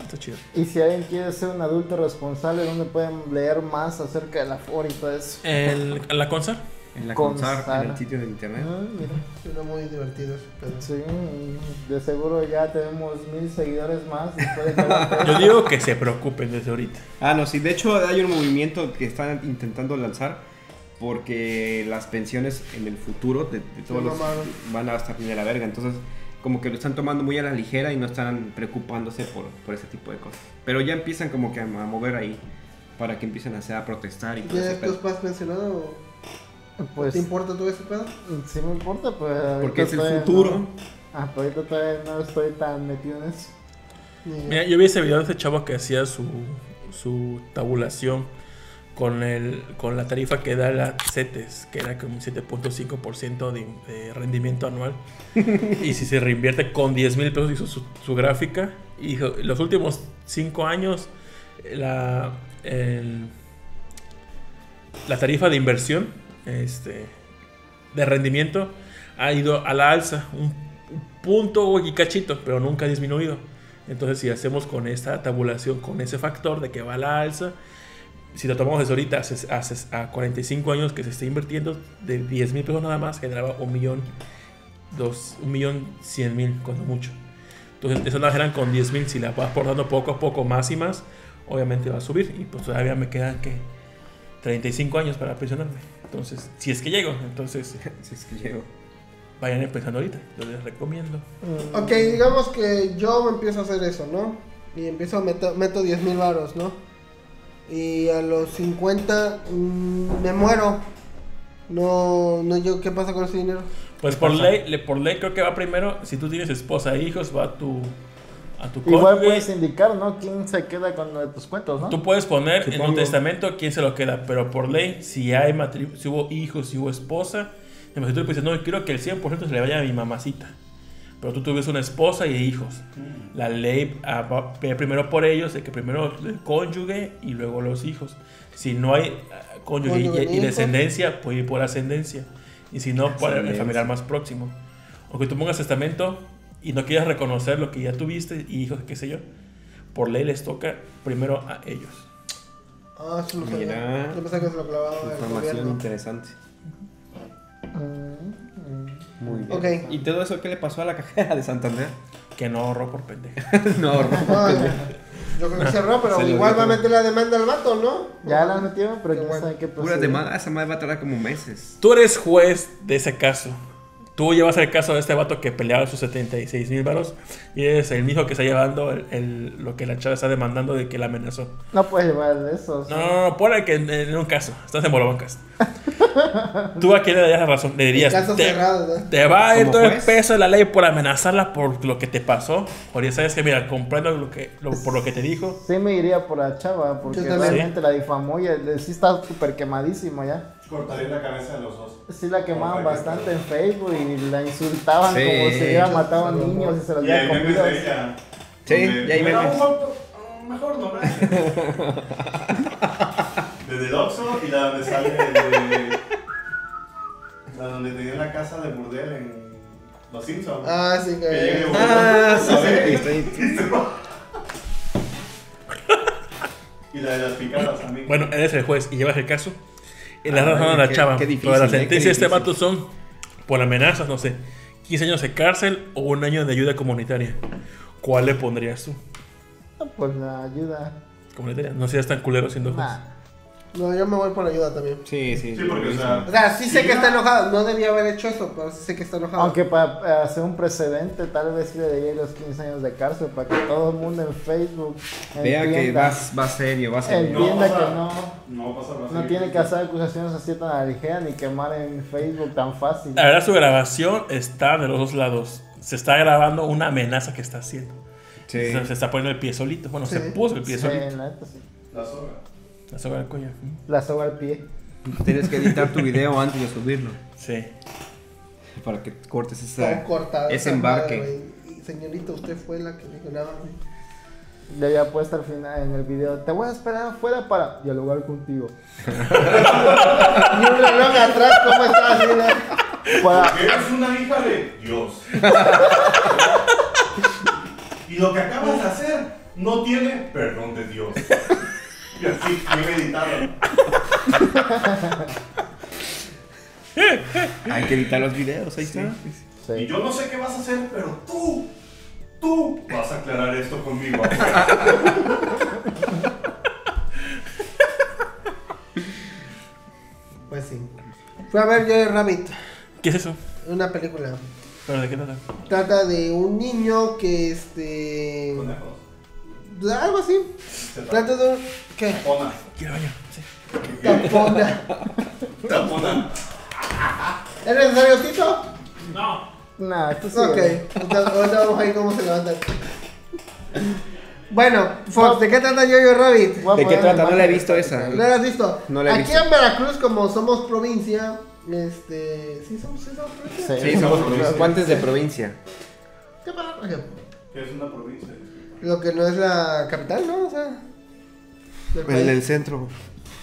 Está chido. Y si alguien quiere ser un adulto responsable, ¿dónde pueden leer más acerca de la FOR y todo eso? El, la consola. En la Con Consar, en el sitio de internet. Ah, mira. Suena muy divertido ese pedo. Sí, de seguro ya tenemos mil seguidores más después de cada Yo digo que se preocupen desde ahorita. Ah, no, sí, de hecho hay un movimiento que están intentando lanzar porque las pensiones en el futuro de, de todos Sí, los van a estar de la verga, entonces como que lo están tomando muy a la ligera y no están preocupándose por, por ese tipo de cosas. Pero ya empiezan como que a, mover ahí para que empiecen a, hacer, a protestar y todo ese ¿Tienes tus pedo. pas mencionado? Pues ¿Te importa todo ese pedo? sí me importa, pues Porque es el futuro. no- ah, pero ahorita todavía no estoy tan metido en eso. Ni- Mira, yo vi ese video de ese chavo que hacía su, su tabulación con, el, con la tarifa que da la CETES, que era como un 7.5% de, de rendimiento anual. y si se reinvierte con 10 mil pesos, hizo su, su gráfica. Y dijo, los últimos 5 años, la, el- la tarifa de inversión este, de rendimiento ha ido a la alza, un, un punto y cachito, pero nunca ha disminuido. Entonces, si hacemos con esta tabulación, con ese factor de que va a la alza, si lo tomamos desde ahorita hace- hace- a 45 años que se está invirtiendo de 10 mil pesos nada más, generaba un millón, dos, un millón cien mil, cuando mucho. Entonces, eso no eran con 10 mil, si la vas aportando poco a poco más y más, obviamente va a subir. Y pues todavía me quedan que 35 años para pensionarme. Entonces, si es que llego, entonces Si es que llego. vayan empezando ahorita. Yo les recomiendo. Ok, digamos que yo me empiezo a hacer eso, ¿no? Y empiezo a meter, meto 10 mil varos, ¿no? Y a los 50 mm, me muero. No, no, yo, ¿qué pasa con ese dinero? Pues por ley, le- por ley creo que va primero, si tú tienes esposa e hijos, va a tu, a tu Igual cónyuge. puedes indicar, ¿no? ¿Quién se queda con tus cuentos, no? Tú puedes poner en Supongo. un testamento quién se lo queda, pero por ley, si hay matri- si hubo hijos, si hubo esposa, tú le dices, no, quiero que el 100% se le vaya a mi mamacita. Pero tú tuviste una esposa y hijos. La ley ah, va primero por ellos, de que primero el cónyuge y luego los hijos. Si no hay ah, cónyuge y, y descendencia, puede ir por ascendencia. Y si no, por el familiar más próximo. O que tú pongas testamento y no quieras reconocer lo que ya tuviste y hijos, qué sé yo. Por ley les toca primero a ellos. Ah, eso lo. Mira. Yo pensaba que se lo clavaba Información gobierno. interesante. Mm, Muy bien. Ok. ¿Y todo eso qué le pasó a la cajera de Santander? Que no ahorró por pendeja. no, Ah, yo creo que cerró, pero Se igual va a meter la demanda al vato, ¿no? Ya la metieron, pero Qué quién bueno. sabe qué pura pasó. demanda. Esa madre va a tardar como meses. Tú eres juez de ese caso. Tú llevas el caso de este vato que peleaba sus 76 mil varos y eres el mismo que está llevando el, el- lo que la chava está demandando de que la amenazó. No puedes llevar de esos. No, no, no, ponle que en, en un caso, estás en Bolobancas. ¿Tú a quién le darías la razón? Le dirías, Caso te, cerrado, ¿no? te va a ir ¿Como todo el juez? peso de la ley por amenazarla por lo que te pasó. O ya sabes que, mira, comprendo lo que, lo- por lo que te dijo. Sí me iría por la chava, porque realmente la difamó y el- sí está súper quemadísimo ya. Cortaría la cabeza de los dos. Sí la quemaban bastante en Facebook y la insultaban Sí. como si hubiera matado a niños y se los Y había comido. Sí, ya hay "Me da memes". un foto- un Mejor no, gracias. Desde el Oxxo y la donde sale de... La donde tenía la casa de burdel en Los Simpsons. Ah, sí, Que y- Ah, sí, Y la de las picadas también. Bueno, eres el juez y llevas el caso. Y le das Ay, razón a la qué- chava. qué difícil, Pero la eh, qué sentencia de este vato son por amenazas, no sé, 15 años de cárcel o un año de ayuda comunitaria. ¿Cuál le pondrías tú? Pues la ayuda. Comunitaria. No seas tan culero siendo juez. No, yo me voy por ayuda también. Sí, sí. Sí, porque, o sea, O sea, sí sé que está no. enojado. No debía haber hecho eso, pero sí sé que está enojado. Aunque para hacer un precedente, tal vez sí le daría los 15 años de cárcel para que todo el mundo en Facebook Vea que vas, vas serio, vas serio. entienda No, que no, no va a pasar no tiene que hacer acusaciones así tan a ligera ni quemar en Facebook tan fácil. La verdad, su grabación está de los dos lados. Se está grabando una amenaza que está haciendo. Sí. Se, se está poniendo el pie solito. Bueno, se Sí. puso el pie Sí, solito. la neta sí. La soga. La soga del cuello. La soga al pie. Tienes que editar tu video antes de subirlo. Sí. Para que cortes esa, cortado. ese esa embarque. madre, Señorita, usted fue la que dijo nada. Le había puesto al final en el video, te voy a esperar afuera para dialogar contigo. Y un reloj atrás, ¿cómo está así? no? Para, Eres una hija de Dios. y lo que acabas de hacer no tiene perdón de Dios. Y así, bien editado. Hay que editar los videos, ahí está. Y sí. yo no sé qué vas a hacer, pero tú, tú vas a aclarar esto conmigo. Pues sí. Fue a ver Joy Rabbit, ¿Qué es eso? una película. ¿Pero de qué trata? Trata de un niño que este. Conejos. Algo así. Trata de un. ¿Qué? tapona. Quiero baño. Sí. Taponda. Tapona. ¿Es necesario, Tito? Nah, esto sí. Ok. Ahorita ahorita vamos a ver cómo se levanta. Bueno, Fox, ¿de qué trata Jojo Rabbit? Voy a ¿De qué trata? No la he visto esa. ¿No la has visto? No la he Aquí visto. en Veracruz, como somos provincia, este. ¿Sí somos, sí somos provincia? Sí. Sí, somos provincia. guantes de provincia. ¿Qué pasa? Por ejemplo, Que es una provincia. Lo que no es la capital, ¿no? O sea. del país. En el centro.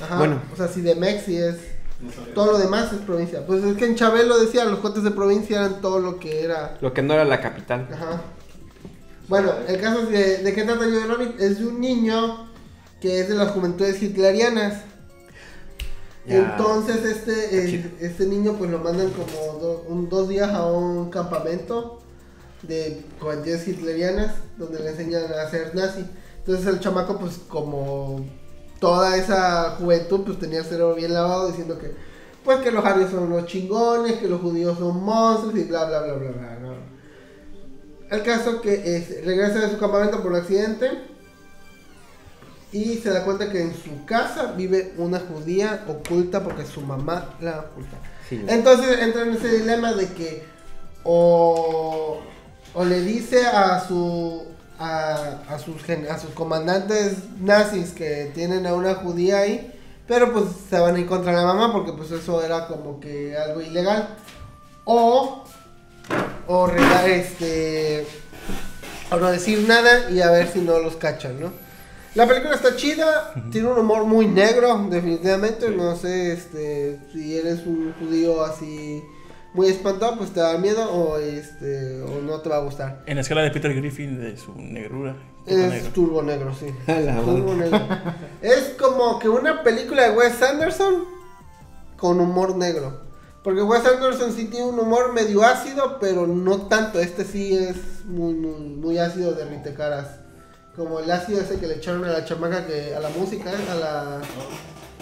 Ajá. bueno. O sea, si de Mexi es. No. Todo lo demás es provincia. Pues es que en Chabelo decía, los cuates de provincia eran todo lo que era. Lo que no era la capital. Ajá. Bueno, el caso es de, de qué trata Jojo Rabbit. Es de un niño que es de las juventudes hitlerianas. Ya. Entonces este, este niño pues lo mandan como do- un, dos días a un campamento de juventudes hitlerianas donde le enseñan a ser nazi. Entonces el chamaco pues como toda esa juventud pues tenía el cerebro bien lavado diciendo que pues que los arios son los chingones, que los judíos son monstruos y bla bla bla bla bla. El caso que es, regresa de su campamento por un accidente y se da cuenta que en su casa vive una judía oculta porque su mamá la oculta. Sí. Entonces entra en ese dilema de que o, o le dice a su a, a sus a sus comandantes nazis que tienen a una judía ahí, pero pues se van a ir contra la mamá porque pues eso era como que algo ilegal. O o este o no decir nada y a ver si no los cachan, ¿no? La película está chida, tiene un humor muy negro, definitivamente. No sé, este, si eres un judío así muy espantado, pues te da miedo o este, o no te va a gustar. En la escala de Peter Griffin de su negrura. ¿qué tan Es negro? turbo negro, sí. Turbo negro. Es como que una película de Wes Anderson con humor negro. Porque Wes Anderson sí tiene un humor medio ácido, pero no tanto. Este sí es muy, muy, muy ácido de ritecaras. Como el ácido ese que le echaron a la chamaca que, a la música, a la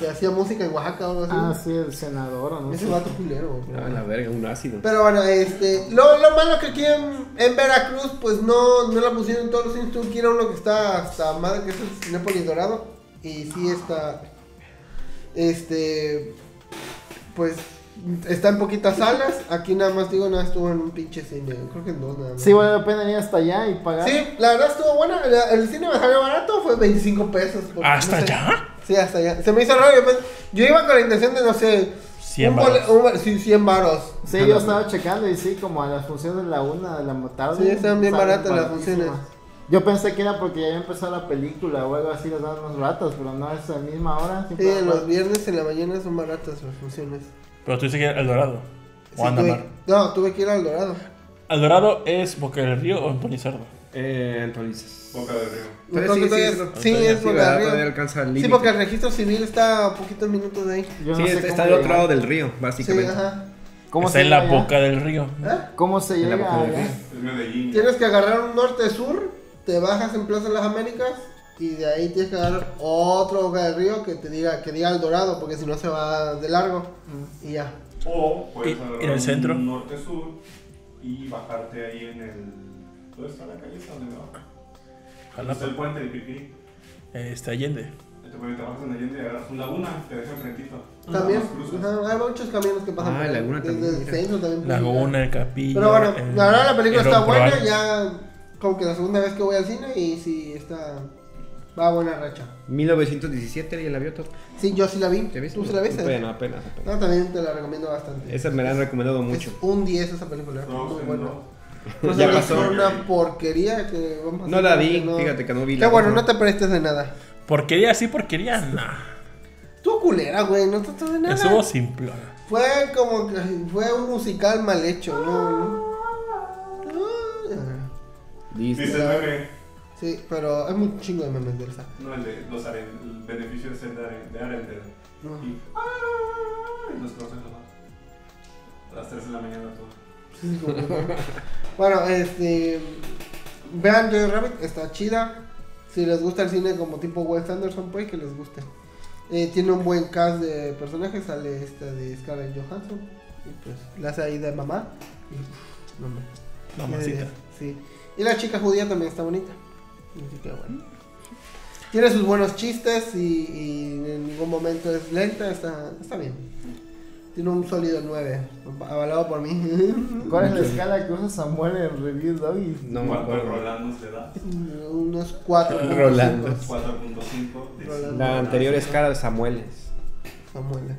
que hacía música en Oaxaca o algo así. Ah, sí, el senador, ¿o ¿no? Ese vato culero. Ah, la verga, un ácido. Pero bueno, este, lo, lo malo que aquí en, en Veracruz, pues no, no la pusieron en todos los cines. Tuve que ir a uno que está hasta madre, que es el Cinépolis Dorado. Y sí está, este, pues está en poquitas salas. Aquí nada más digo, nada estuvo en un pinche cine. Creo que en dos nada más. Sí, vale la pena ir hasta allá y pagar. Sí, la verdad estuvo buena. La- El cine me salió barato, fue 25 pesos. ¿Hasta no sé. allá? Sí, hasta allá. Se me hizo raro. Yo, iba con la intención de, no sé, 100 un bole- varos. un- sí, 100 varos. Sí, yo estaba checando y sí, como a las funciones de la una de la tarde. Sí, estaban bien baratas las funciones. Yo pensé que era porque ya había empezado la película o algo así, les daban unos ratos, pero no es a la misma hora. Sí, los viernes en la mañana son baratas las funciones. Pero tú dices que era El Dorado. Sí, O Andamar. tuve- no, tuve que ir al Dorado. ¿El Dorado es Boca del Río o Antonio Cerdo? Eh. Boca del río. Todavía- siendo- sí, es sí, Boca ¿verdad? del Río. Alcanza el Sí, porque el registro civil está a poquitos minutos de ahí. Yo Sí, no sé está, del otro lado del río, Sí, básicamente. ajá. ¿Cómo Está se en la allá? Boca del Río. ¿Eh? ¿Cómo se En la llega boca del allá? río. Es Medellín. Tienes que agarrar un norte-sur, te bajas en Plaza de las Américas y de ahí tienes que agarrar otro Boca del Río que te diga que diga El Dorado, porque si no se va de largo. Y ya. O puedes ¿Y- agarrar en el centro? un norte-sur y bajarte ahí en el. ¿Dónde está la calle? ¿Está donde está el puente de Pipirí? Este Allende. Entonces, te bajas en Allende y agarras un laguna, te deja enfrentito. También, hay muchos caminos que pasan Ah, por ahí. Laguna Desde también, el centro también. Laguna, el Capilla. Pero bueno, el- la verdad la película el está buena, ya como que la segunda vez que voy al cine y sí está va a buena racha. 1917 y la vio todo. Sí, yo sí la vi. ¿Tú sí la viste? Bueno, apenas, apenas. No, también te la recomiendo bastante. Esa me la han recomendado Es mucho. un 10 esa película, No, muy buena. no. No Ya pasó. fue una porquería que vamos a No hacer la vi, no- fíjate que no vi Qué la bueno, no te prestes de nada. Porquería, sí, porquería, nah. Tú culera, güey, no te prestes de nada. Estuvo simplona. Fue como que fue un musical mal hecho, ¿no? no. Ah, Listo. ¿Viste el meme? Sí, pero hay un chingo de memes de esa. No, el de los aren, el beneficio de ser de, aren, de Arendelle. No. Y, ¡ah! y los conocen nomás. A las 3 de la mañana todo. Bueno, este. Vean Joy Rabbit, está chida. Si les gusta el cine como tipo Wes Anderson, pues que les guste. Eh, tiene un buen cast de personajes. Sale esta de Scarlett Johansson. Y pues la hace ahí de mamá. Y, hombre. Mamacita. Sí. Y la chica judía también está bonita. Así que bueno. Tiene sus buenos chistes y, y en ningún momento es lenta, está, está bien. Tiene un sólido 9, avalado por mí. ¿Cuál es la escala que usa Samuel en Review Doggy? No me ¿Cuánto acuerdo. Rolando se da? Unos 4. Rolando. 4.5. Rolando. La anterior escala de Samueles. Samuel.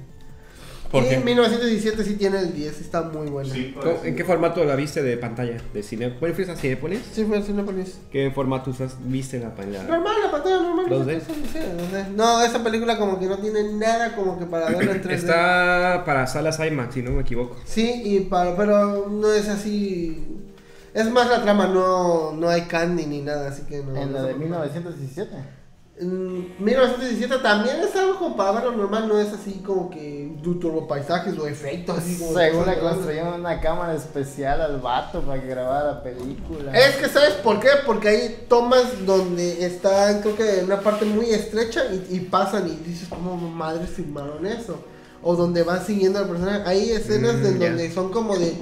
¿Por y qué? 1917 sí tiene el 10, está muy buena. Sí, Sí, ¿Cómo- ¿En qué formato la viste de pantalla? ¿De cine? ¿Cuál fuiste a Cinepolis? fue al Cinepolis. ¿Qué formato usas, viste la pantalla? Normal, la pantalla normal. 2D. Sí, sí, 2D. No, esa película como que no tiene nada como que para verla en 3D. Está para salas IMAX, si no me equivoco. Sí, y para, pero no es así. Es más la trama, no, no hay candy ni nada, así que no. En la de preocupen. 1917. En 1917 también es algo como para verlo normal, no es así como que du- turbo paisajes o efectos así como. Según le construyeron una cámara especial al vato para que grabara la película. Es que, ¿sabes por qué? Porque hay tomas donde están, creo que en una parte muy estrecha y, y pasan y dices, ¿cómo madres filmaron eso? O donde van siguiendo al personaje. Hay escenas Mm, de donde son como de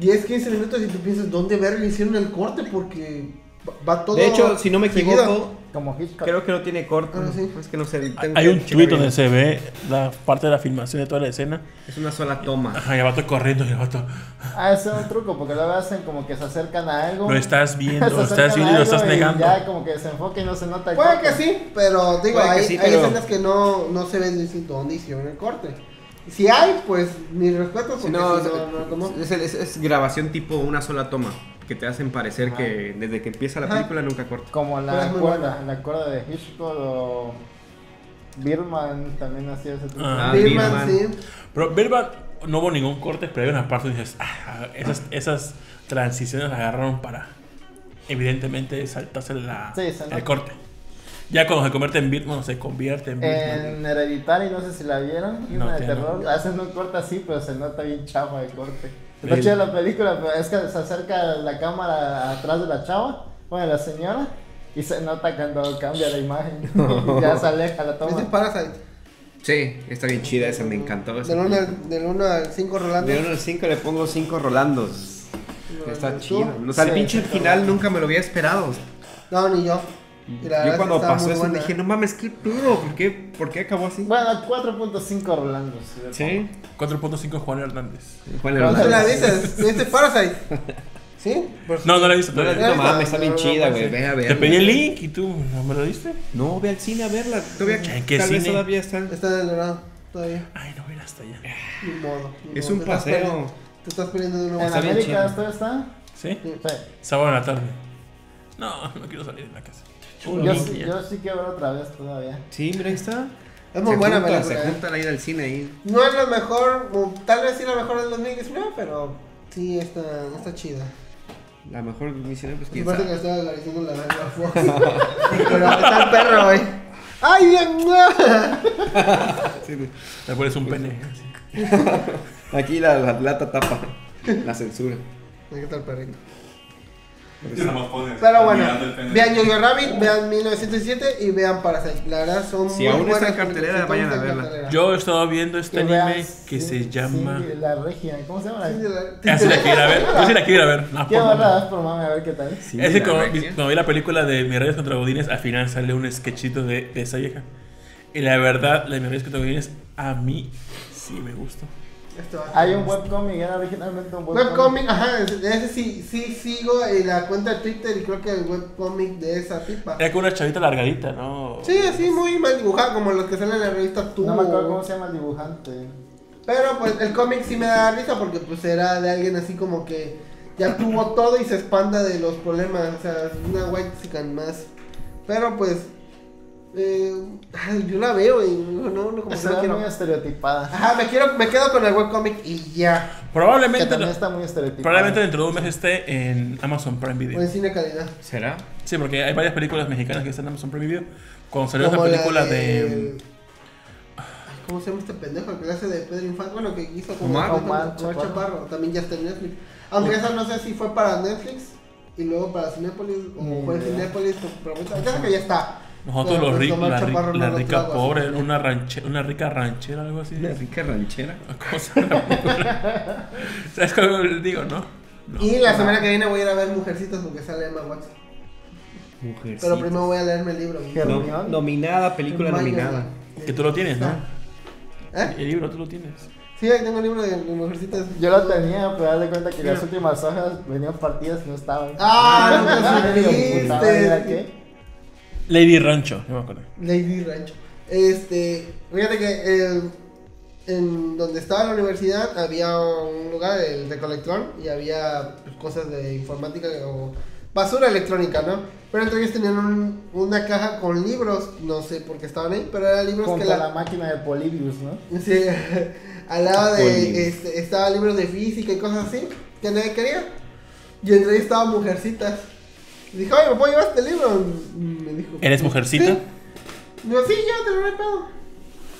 10, 15 minutos y tú piensas, ¿dónde ver le hicieron el corte? Porque va- todo. De hecho, si no me seguido. Equivoco, Como Hitchcock. creo que no tiene corto. Ah, sí. Es que no sé. Hay que un tweet donde se ve la parte de la filmación de toda la escena. Es una sola toma. Ajá, y el vato corriendo y el vato. Ah, ese es un truco, porque luego hacen como que se acercan a algo. Lo estás viendo, lo estás viendo y lo estás negando. Ya como que se enfoca y no se nota el Puede corte. que sí, pero digo, Puede que hay, sí, hay pero- escenas que no, no se ven distinto dónde hicieron el corte. Si hay, pues mi respeto porque Si no, si es, no, es- es- es grabación tipo una sola toma. Que te hacen parecer Ajá. que desde que empieza la Ajá. película nunca corta. Como la muy cuerda, buena. la cuerda de Hitchcock o Birman también hacía ese truco. Ah. Birman, Birman. sí. Pero Birdman no hubo ningún corte, pero hay una parte donde dices, ah, esas, esas transiciones las agarraron para evidentemente saltarse la, Sí, el corte. Ya cuando se convierte en Birdman, se convierte en Birdman. En Hereditary, no sé si la vieron, y No, una de que no. terror. Hacen un corte así, pero se nota bien chafa el corte. Está chida la película, pero es que se acerca la cámara atrás de la chava, bueno, la señora, y se nota cuando cambia la imagen. ya se aleja la ¿Viste toma. Parasite? Sí, está bien chida esa, me encantó. esa Del 1 película. al, del uno al 5 Rolando. De 1 al 5 le pongo 5 Rolandos. Está chido. O sea, el pinche final nunca me lo había esperado. No, ni yo. Yo cuando pasó eso buena. dije, no mames, qué pedo, ¿por qué, ¿por qué acabó así? Bueno, 4.5 Rolando. Sí, 4.5 Juan Hernández. Juan Pero ¿No Hernández. la dices? ¿Viste Parasite? ¿Sí? Pues- No, no la he visto No, la- todavía. no mames, está bien chida, güey. Ve a Te ver. pedí el link y tú no me lo diste. No, ve al cine a verla. Todavía, ¿En qué tal vez cine? todavía están. Está en el dorado todavía. Ay, no voy a ir hasta allá. Ni modo. ni Es modo. un Te paseo. Te estás perdiendo de una En buena Está bien América esto está. ¿Sí? Sí. Sábado en la tarde. No, no quiero salir de la casa. Yo, sí- yo sí quiero ver otra vez todavía. Sí, mira, ahí está. Es muy se buena junta. Se junta la ida al cine ahí. No es la mejor, tal vez sí la mejor del 2019, pero sí está, está chida. La mejor misión, pues quién aparte que estaba analizando la, la Fox. pero está el perro, güey. ¡Ay, bien! Sí, güey. Te pones un pene. Aquí la, la lata tapa la censura. ¿Qué tal perrito? Pones Pero bueno, vean Yo-Yo Rabbit, vean 1907 y vean Parasite. La verdad son Si muy aún está en cartelera, vayan a verla. cartelera. Yo he estado viendo este anime que Cin- se llama. Cindy, La regia. ¿Cómo se llama? Sí, La... la- Ah, sí la quiero ir a ver. Yo sí la quiero ir a ver. No, ¿Qué por verdad? favor. Es por mami, a ver qué tal. Sí, Es que la cuando, regia. cuando vi la película de Mis Reyes contra Godines, al final sale un sketchito de, de esa vieja. Y la verdad, la de Mis Reyes contra Godines, a mí sí me gustó. Esto. Hay un webcomic, era originalmente un webcomic. Webcomic, ajá, ese sí, sí sigo en la cuenta de Twitter y creo que el webcomic de esa tipa. Era con una chavita largadita, ¿no? Sí, así muy mal dibujado, como los que salen en la revista Tú. No me acuerdo cómo se llama el dibujante. Pero pues el cómic sí me da risa porque pues era de alguien así como que ya tuvo todo y se espanta de los problemas. O sea, es una white chican más. Pero pues eh, yo la veo y no, no, no como que Está no muy quiero. estereotipada. Ajá, me quiero, me quedo con el webcomic y ya. Que Probablemente, también lo- está muy estereotipada. probablemente dentro de un mes esté en Amazon Prime Video. O en cine calidad. ¿Será? Sí, porque hay varias películas mexicanas que están en Amazon Prime Video. Cuando salió la película de. Ay, ¿Cómo se llama este pendejo? El que hace de Pedro Infante. Bueno, que hizo como Omar. Omar, Chaparro. Chaparro. También ya está en Netflix. Aunque esa no sé si fue para Netflix y luego para Cinépolis o fue idea. Cinépolis. Pero ya sé que ya está. Nosotros los ricos, la, ri- la rica trago pobre, una, ranche, una rica ranchera, algo así. Una rica ranchera. ¿Cómo se llama la película? ¿Sabes cómo digo, no? No. Y la semana que viene voy a ir a ver Mujercitas porque sale Emma Watson. Mujer. Pero primero voy a leerme el libro. No- nominada, película mayo, nominada. Que tú lo tienes, ¿no? ¿Eh? El libro tú lo tienes. Sí, ahí tengo el libro de, Mujercitas. Yo lo tenía, pero haz de cuenta que las últimas hojas venían partidas y no estaban. Ah, no. ¿era qué? Lady Rancho, no me acuerdo. Lady Rancho. Este, fíjate que eh, en donde estaba la universidad había un lugar, el recolector, y había pues, cosas de informática o basura electrónica, ¿no? Pero entre ellos tenían un- una caja con libros, no sé por qué estaban ahí, pero eran libros Junto que la, la máquina de Polybius, ¿no? Sí, al lado de este, estaba libros de física y cosas así que nadie quería. Y entre ellos estaba Mujercitas. Y dije, oye, ¿me puedo llevar este libro? Y me dijo, ¿Eres mujercita? Sí. Digo, sí, ya te lo he pedo.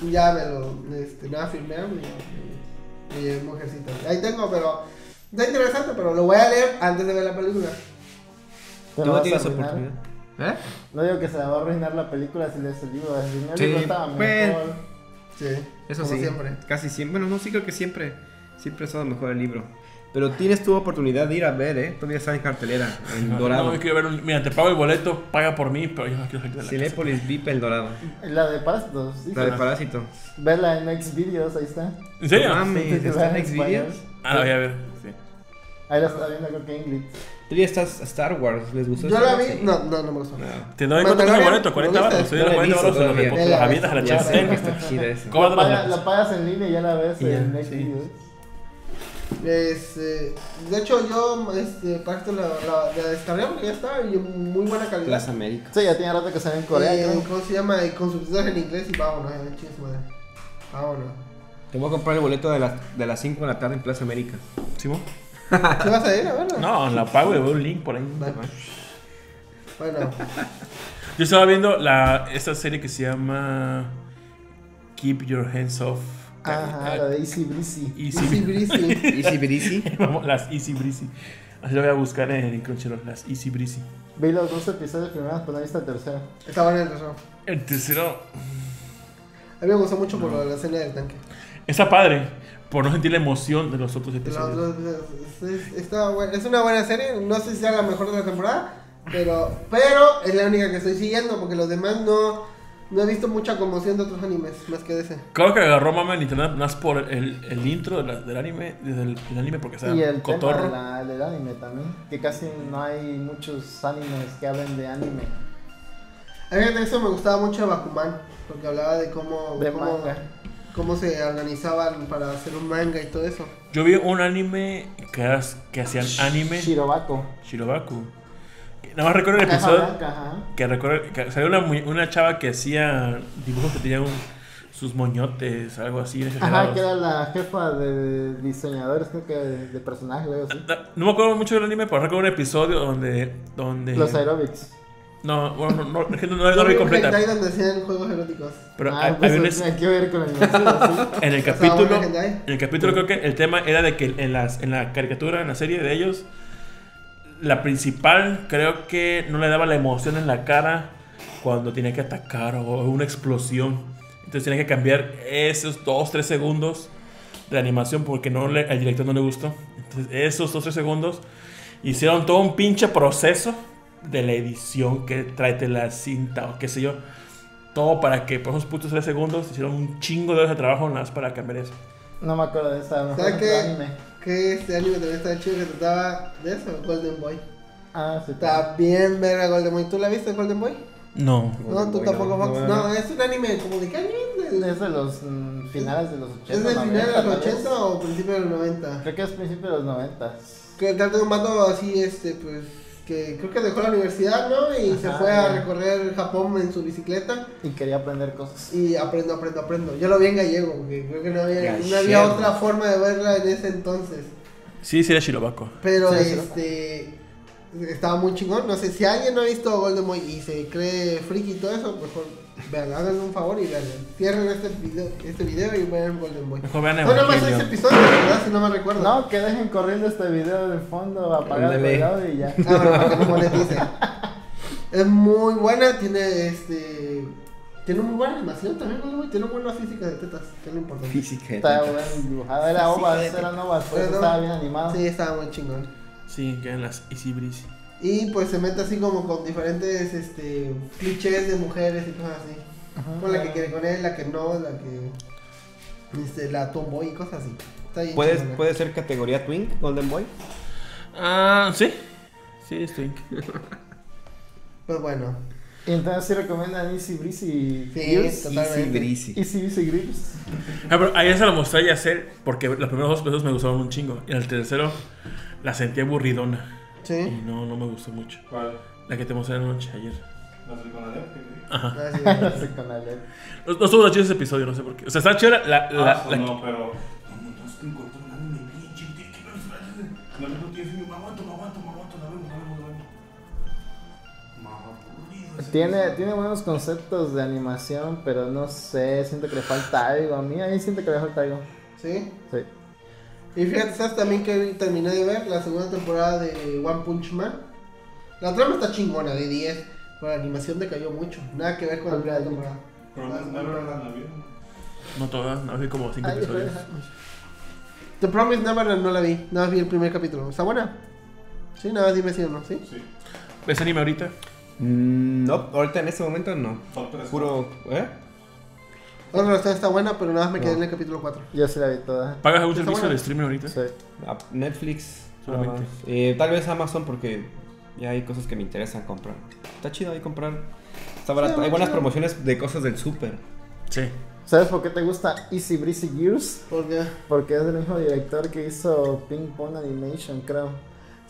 Y ya me lo, este, nada, firmaron y, y, y llevé Mujercitas. Ahí tengo, pero está interesante, pero lo voy a leer antes de ver la película. No vas a tienes oportunidad. ¿Eh? No digo que se va a arruinar la película si lees el libro. Si no, el Sí, libro estaba mejor. bueno. Sí, Eso como sí. siempre. Casi siempre. Bueno, no, sí creo que siempre. Siempre ha estado mejor el libro. Pero tienes tu oportunidad de ir a ver, ¿eh? Todavía está en cartelera. En No, Dorado. No, yo quiero ver un- Mira, te pago el boleto, paga por mí, pero yo no quiero salir de la casa. Cinépolis VIP El Dorado. La de Parásitos, sí. La de Parásito. Verla en Next Videos, ahí está. ¿En serio? No mames, ¿está en Xvideos? español. Ah, la voy a ver. Sí. Ahí la está viendo, creo que Ingrid. Tú ya estás a Star Wars. ¿Les gustó Yo la vi, Sí. no, no, no me gustó. No. Te doy cuánto cuesta el boleto, 40 ¿lo viste? baros. Lo he 40 visto baros de los las avientas a la que está chida. ¿Cómo La, pagas en línea y ya la ves en Next. Videos. Es, eh, de hecho, yo este, para esto la, la, la descargué porque ya estaba y en muy buena calidad. Plaza América. Sí, ya tiene rato que sale en Corea, Eh. ¿Cómo se llama? Y con subtítulos en inglés y vámonos, eh, su madre. Vámonos. Te voy a comprar el boleto de, las de las 5 de la tarde en Plaza América. ¿Simón? ¿Qué vas a ir a verla? No, la pago y veo un link por ahí. Vale. Bueno, Yo estaba viendo la, esta serie que se llama Keep Your Hands Off. Ajá, la de Easy Breezy. Easy. Easy Breezy. Easy Breezy. Vamos, las Easy Breezy. Así lo voy a buscar en Crunchyroll, las Easy Breezy. Vi los dos episodios primeros, pero no he visto el tercero. Está buena el tercero. El tercero A mí me gustó mucho por la escena del tanque. está padre, por no sentir la emoción de los otros episodios. es, es- está buena- es una buena serie. No sé si sea la mejor de la temporada, Pero, pero es la única que estoy siguiendo porque los demás no, no he visto mucha conmoción de otros animes más que de ese. Creo que agarró mama en internet más por el, el intro de la- del anime, del, del anime porque Y el cotorro. tema de la- del anime también. Que casi no hay muchos animes que hablen de anime. A mí de eso me gustaba mucho Bakuman porque hablaba de cómo, De cómo, manga. cómo se organizaban para hacer un manga y todo eso. Yo vi un anime que, que hacían anime, Shirobako. Shirobaku. Nada más recuerdo el episodio blanca, ajá. que recuerdo que salió una, una chava que hacía dibujos que tenía un- sus moñotes, algo así. Ajá, que era la jefa de diseñadores, creo que de, de personajes, algo así. No me acuerdo mucho del anime, pero recuerdo un episodio donde. donde Los aerobics. No, bueno, no, no, no, no, vi completa. hentai donde hacían juegos eróticos. Pero ah, pues había un eso es- tiene que ver con así. en el capítulo. En el capítulo creo que el tema era de que en, las, en la caricatura, en la serie de ellos, la principal creo que no le daba la emoción en la cara cuando tenía que atacar o una explosión. Entonces tenía que cambiar esos 2-3 segundos de animación porque no le, al director no le gustó. Entonces esos 2-3 segundos hicieron todo un pinche proceso de la edición que tráete la cinta o qué sé yo. Todo para que por esos putos 3 segundos hicieron un chingo de horas de trabajo nada más para cambiar eso. No me acuerdo de esa. ¿Sabes qué? anime. Que este anime también estaba chido que trataba de eso, Golden Boy. Ah, sí. Está bien verga Golden Boy. ¿Tú la viste Golden Boy? No. No, tú Boy, tampoco, no, Fox. no, No, no. es un anime como de qué año? Del- Es de los mm, finales de los 80. ¿Es del final de 90, los tal vez. 80 o principio de los 90? Creo que es principio de los 90. Que trata de un vato así, este, pues, que creo que dejó la universidad, ¿no? Y se fue a recorrer Japón en su bicicleta. Y quería aprender cosas. Y aprendo, aprendo, aprendo. Yo lo vi en gallego, porque creo que no había, no había otra forma de verla en ese entonces. Sí, sí era Shirobako. Pero sí, este estaba muy chingón. No sé si alguien no ha visto Golden Boy y se cree friki y todo eso, mejor vean, háganle un favor y vean. Cierren este video, este video y vean Golden Boy. Mejor vean No, nada más ese episodio, ¿verdad? Si no me recuerdo. No, que dejen corriendo este video de fondo, el audio y ya. Ah, bueno, que no monetice. Es muy buena, tiene este. Tiene muy buena animación también, Golden Boy. Tiene buenas físicas de tetas, que es lo importante. Física. Estaba bien dibujado. Era ovas, eran ovas, pues Bueno, estaba bien animado. Sí, estaba muy chingón. Sí, que eran las Easy Breezy. Y pues se mete así como con diferentes este, clichés de mujeres y cosas así. Ajá. Con la que quiere con él, la que no, la que. Este, la tomboy y cosas así. Está bien ¿Puede, chingona. ¿Puede ser categoría Twink, Golden Boy? Ah, sí. Sí, estoy. Pues bueno. Y entonces sí recomiendan Easy Breezy Sí, Gears. totalmente. Easy breezy. Easy Breezy Grips. Ah, pero ayer se lo mostré a Yacel porque los primeros dos pesos me gustaron un chingo. Y el tercero la sentí aburridona. Y Sí. no, no me gustó mucho. ¿Cuál? La que te mostré anoche, ayer. ¿La dije? Ajá. Ah, sí, No sí. sé con Alec. No, no estuvo chido ese episodio, no sé por qué. O sea, está chido la. la, la- Ah, la- no, pero. No, no, Tiene, tiene buenos conceptos de animación, pero no sé, siento que le falta algo. A mí ahí siento que le falta algo. Sí. Sí. Y fíjate, ¿sabes también que terminé de ver la segunda temporada de One Punch Man? La trama está chingona, de 10. Pero la animación decayó mucho. Nada que ver con la primera temporada. Pero no no todas, no, vi como cinco Ay, episodios. The Promise Neverland no la vi. Nada más vi el primer capítulo. ¿Está buena? Sí, nada más dime si o no, ¿sí? Sí. ¿Ves anime ahorita? Mm, no, ahorita en este momento no. Puro. ¿Eh? Otra razón está buena, pero nada más me quedé No. en el capítulo 4. Yo sí la vi toda. ¿Pagas algún Está servicio buena. de streaming ahorita? Sí. Ah, Netflix. Solamente. nada más. Eh, tal vez Amazon porque ya hay cosas que me interesan comprar. Está chido ahí comprar. Está barato. Sí, hay buenas chido. promociones de cosas del súper. Sí. ¿Sabes por qué te gusta Easy Breezy Gears? Porque... Porque es el mismo director que hizo Ping Pong Animation, creo.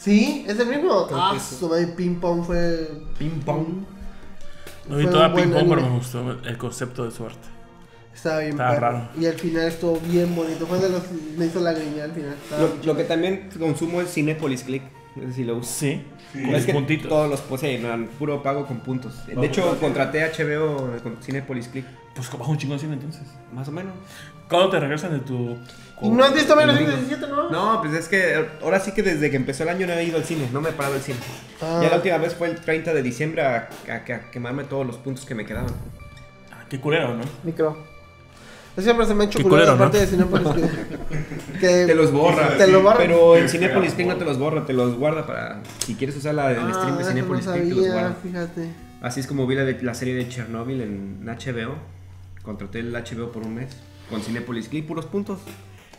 Sí, es el mismo. Creo Ah, que sí. su madre Ping Pong fue. Ping pong. No vi Fue toda un buen ping pong, pero anime. me gustó el concepto de su arte. Estaba bien Estaba perro. raro. Y al final estuvo bien bonito. Fue de los. Me hizo lagrimear al final. Estaba Lo, bien lo chido. que también consumo es Cinepolis Click. Es decir, lo uso. Sí. Con es los que puntitos. todos los pues, sí, no, puro pago con puntos. No, De hecho, contraté HBO con Cinepolis Click. Pues como un chingón cine entonces. Más o menos. ¿Cuándo te regresan de tu. ¿Y no has visto menos de El domingo. 17, no? No, pues es que ahora sí que desde que empezó el año no he ido al cine, no me he parado al cine. Ah. Ya la última vez fue el 30 de diciembre a, a- a quemarme todos los puntos que me quedaban. Ah, qué culero, ¿no? Micro. Siempre se me ha hecho Qué culero culero, la parte ¿no? de Cinépolis que, que Te los borra. Te lo borra. Pero en Cinepolis Click no te los borra, te los guarda para. Si quieres usar la, el Ah, stream de no Cinepolis Click, te los guarda. fíjate. Así es como vi la, de- la serie de Chernobyl en HBO. Contraté el HBO por un mes. Con Cinepolis Click, puros puntos.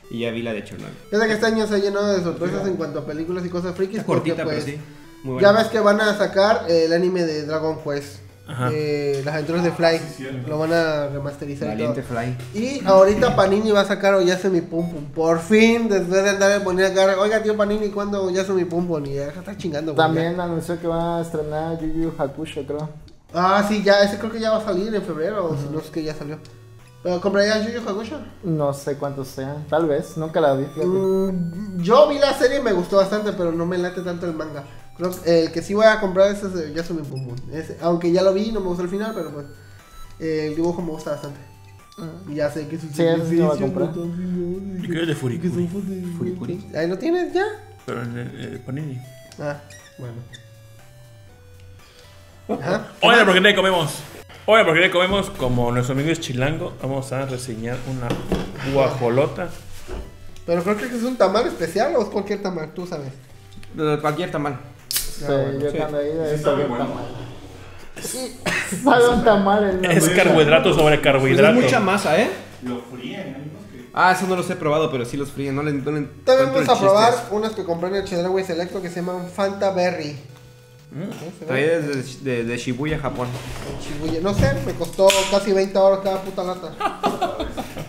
Y ya vi la de Chernobyl. Fíjate que este año se ha llenado de sorpresas en cuanto a películas y cosas frikis. Está porque, cortita, pues, pero sí. Muy Ya ves que van a sacar eh, el anime de Dragon Quest. Ajá. eh, las aventuras de Fly. Sí, cierto. Lo van a remasterizar y todo. Valiente Fly. Y ahorita Panini va a sacar Oyasumi Pum Pum. Por fin, después de andar poniendo cara. Oiga, tío Panini, ¿cuándo Oyasumi Pum Pum? Y ya está chingando. También anunció que va a estrenar Yu Yu Hakusho, creo. Ah, sí, ya. Ese creo que ya va a salir en febrero. O si no es que ya salió. ¿Pero comprarías Yu Yu Hakusho? No sé cuántos sean, tal vez, nunca la vi. Mm, yo vi la serie y me gustó bastante, pero no me late tanto el manga. Creo que el que sí voy a comprar es ese de Yasumi Pum Pum. Ese- aunque ya lo vi, no me gustó el final, pero pues eh, el dibujo me gusta bastante. Y ya sé que es un Sí, ese sí lo voy a comprar. ¿Y qué es de Furikuri? Furikuri. Ahí lo tienes ya. Pero en el, el Panini. Ah, bueno. Ajá. Hola, porque le comemos. Hola, porque le comemos como nuestro amigo es chilango. Vamos a reseñar una guajolota. Pero creo que es un tamal especial o es cualquier tamal, tú sabes. De Cualquier tamal. Sí, yo sí. cuando he ido Sí es sabe un bueno. tamal. Sabe un tamal el. Es carbohidrato sobre carbohidrato. es mucha masa, ¿eh? Lo fríen, que. Ah, eso no los he probado, pero sí los fríen. No le, no le También vamos a chiste probar unas que compré en el Chedraui Selecto que se llaman Fanta Berry. ¿Se ve? Traídas de, de, Shibuya, Japón. Shibuya. No sé, me costó casi 20 horas cada puta lata.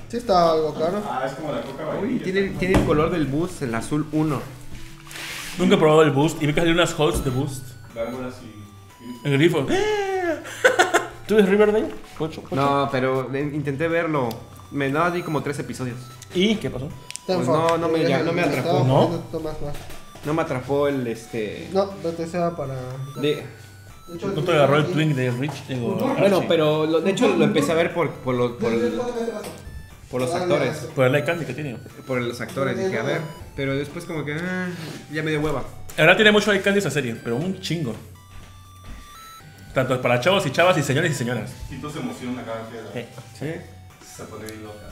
Sí, está algo caro. Ah, es como la coca Uy, tiene, tiene el color del bus, el azul 1. Nunca he probado el Boost. Y vi que salieron unas Halls de Boost. Gárgolas y. El grifo. ¿Tú eres Riverdale? Pocho, pocho. No, pero le- intenté verlo. Me nada di como tres episodios. ¿Y qué pasó? Pues no, no me Eh, ya- no me estaba atrapó. ¿No? No me atrapó el este. No, vete sea para. de- De hecho, ¿No te agarró el twink de Rich? Digo, bueno, Archie? pero lo- de hecho lo empecé a ver por, por, los- por, el- por los actores. Por el candy que tiene. Por los actores, dije, a ver. Pero después como que ah, ya me dio hueva. Verdad tiene mucho candy esa serie, pero un chingo. Tanto para chavos y chavas y señores y señoras. Tito se emociona cada vez. Sí. Se pone bien loca.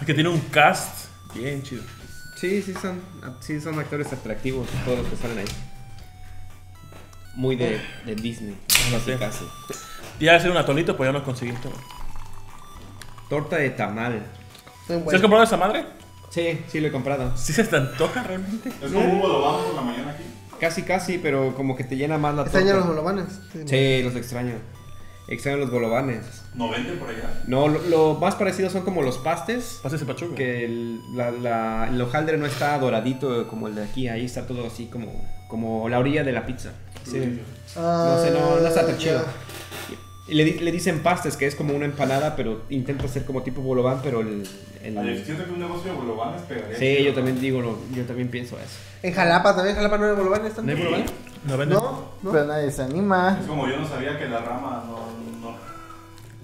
Es que tiene un cast bien chido. Sí, sí son, sí son actores atractivos todos los que salen ahí. Muy de, de Disney. No casi sé. casi. Ya hacer un atolito, pues ya no conseguí. todo. Torta de tamal. ¿Sí has comprado esa madre? Sí, sí lo he comprado. ¿Sí se te antoja realmente? Es como un bolobán por la mañana aquí. Casi casi, pero como que te llena más la torta. Extrañan los bolovanes. Sí, los extraño. Extraño los bolovanes. ¿No venden por allá? No, lo, lo más parecido son como los pastes. Pase ese pachuco. Que el, la, la- el hojaldre no está doradito como el de aquí. Ahí está todo así como, como la orilla de la pizza. Sí. Ah, No sé, no, no está tan chido. ya. Y le, di- le dicen pastes, que es como una empanada, pero intenta ser como tipo bolobán, pero el... el- Alex, siento que un negocio de bolobanes pegaría. Sí, chido. yo también digo, lo- yo también pienso eso. En Jalapa también, Jalapa no hay bolovanes. ¿No hay bolobán? ¿No venden? No, no. Pero nadie se anima. Es como yo no sabía que la rama no. no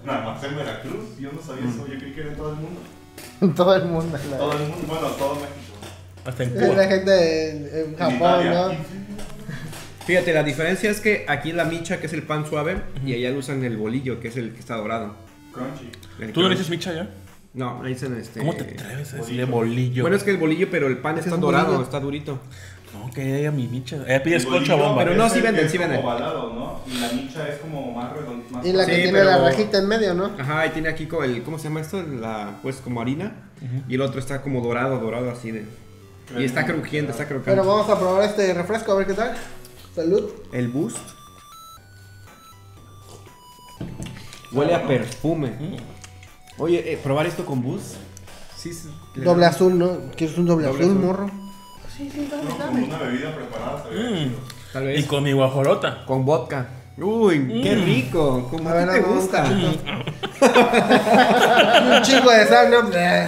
nada más en Veracruz. Yo no sabía eso. Yo creí que era en todo el mundo. Todo el mundo. la- Todo el mundo. Bueno, todo México. Hasta en Eh, La Cuba. gente en, en En Japón, Italia. ¿no? Fíjate, la diferencia es que aquí la micha, que es el pan suave, y allá usan el bolillo, que es el que está dorado. Crunchy. El ¿Tú no le dices micha ya? No, le dicen este... ¿Cómo te atreves a decirle bolillo. bolillo? Bueno, es que el bolillo, pero el pan está es dorado, bolillo. está durito. No, que haya mi micha. Ella pides concha bomba. Pero no, sí venden, es sí como venden. ovalado, ¿no? Y la micha es como más redondita. Y la que Sí, tiene pero- la rajita en medio, ¿no? Ajá, y tiene aquí el, ¿cómo se llama esto? La, pues como harina. Y el otro está como dorado, dorado así de... Y está crujiente, está crocante. Pero vamos a probar este refresco a ver qué tal. Salud. El boost. Huele a perfume. Oye, eh, probar esto con boost. Sí, sí. Doble azul, ¿no? ¿Quieres un doble, Doble azul, azul. morro? No, como una bebida preparada. Mm. Tal Y vez. con mi guajolota. Con vodka. Uy, qué rico. Como A a, ver, ti te vamos, gusta. un chingo de sal, ¿no? Bleh.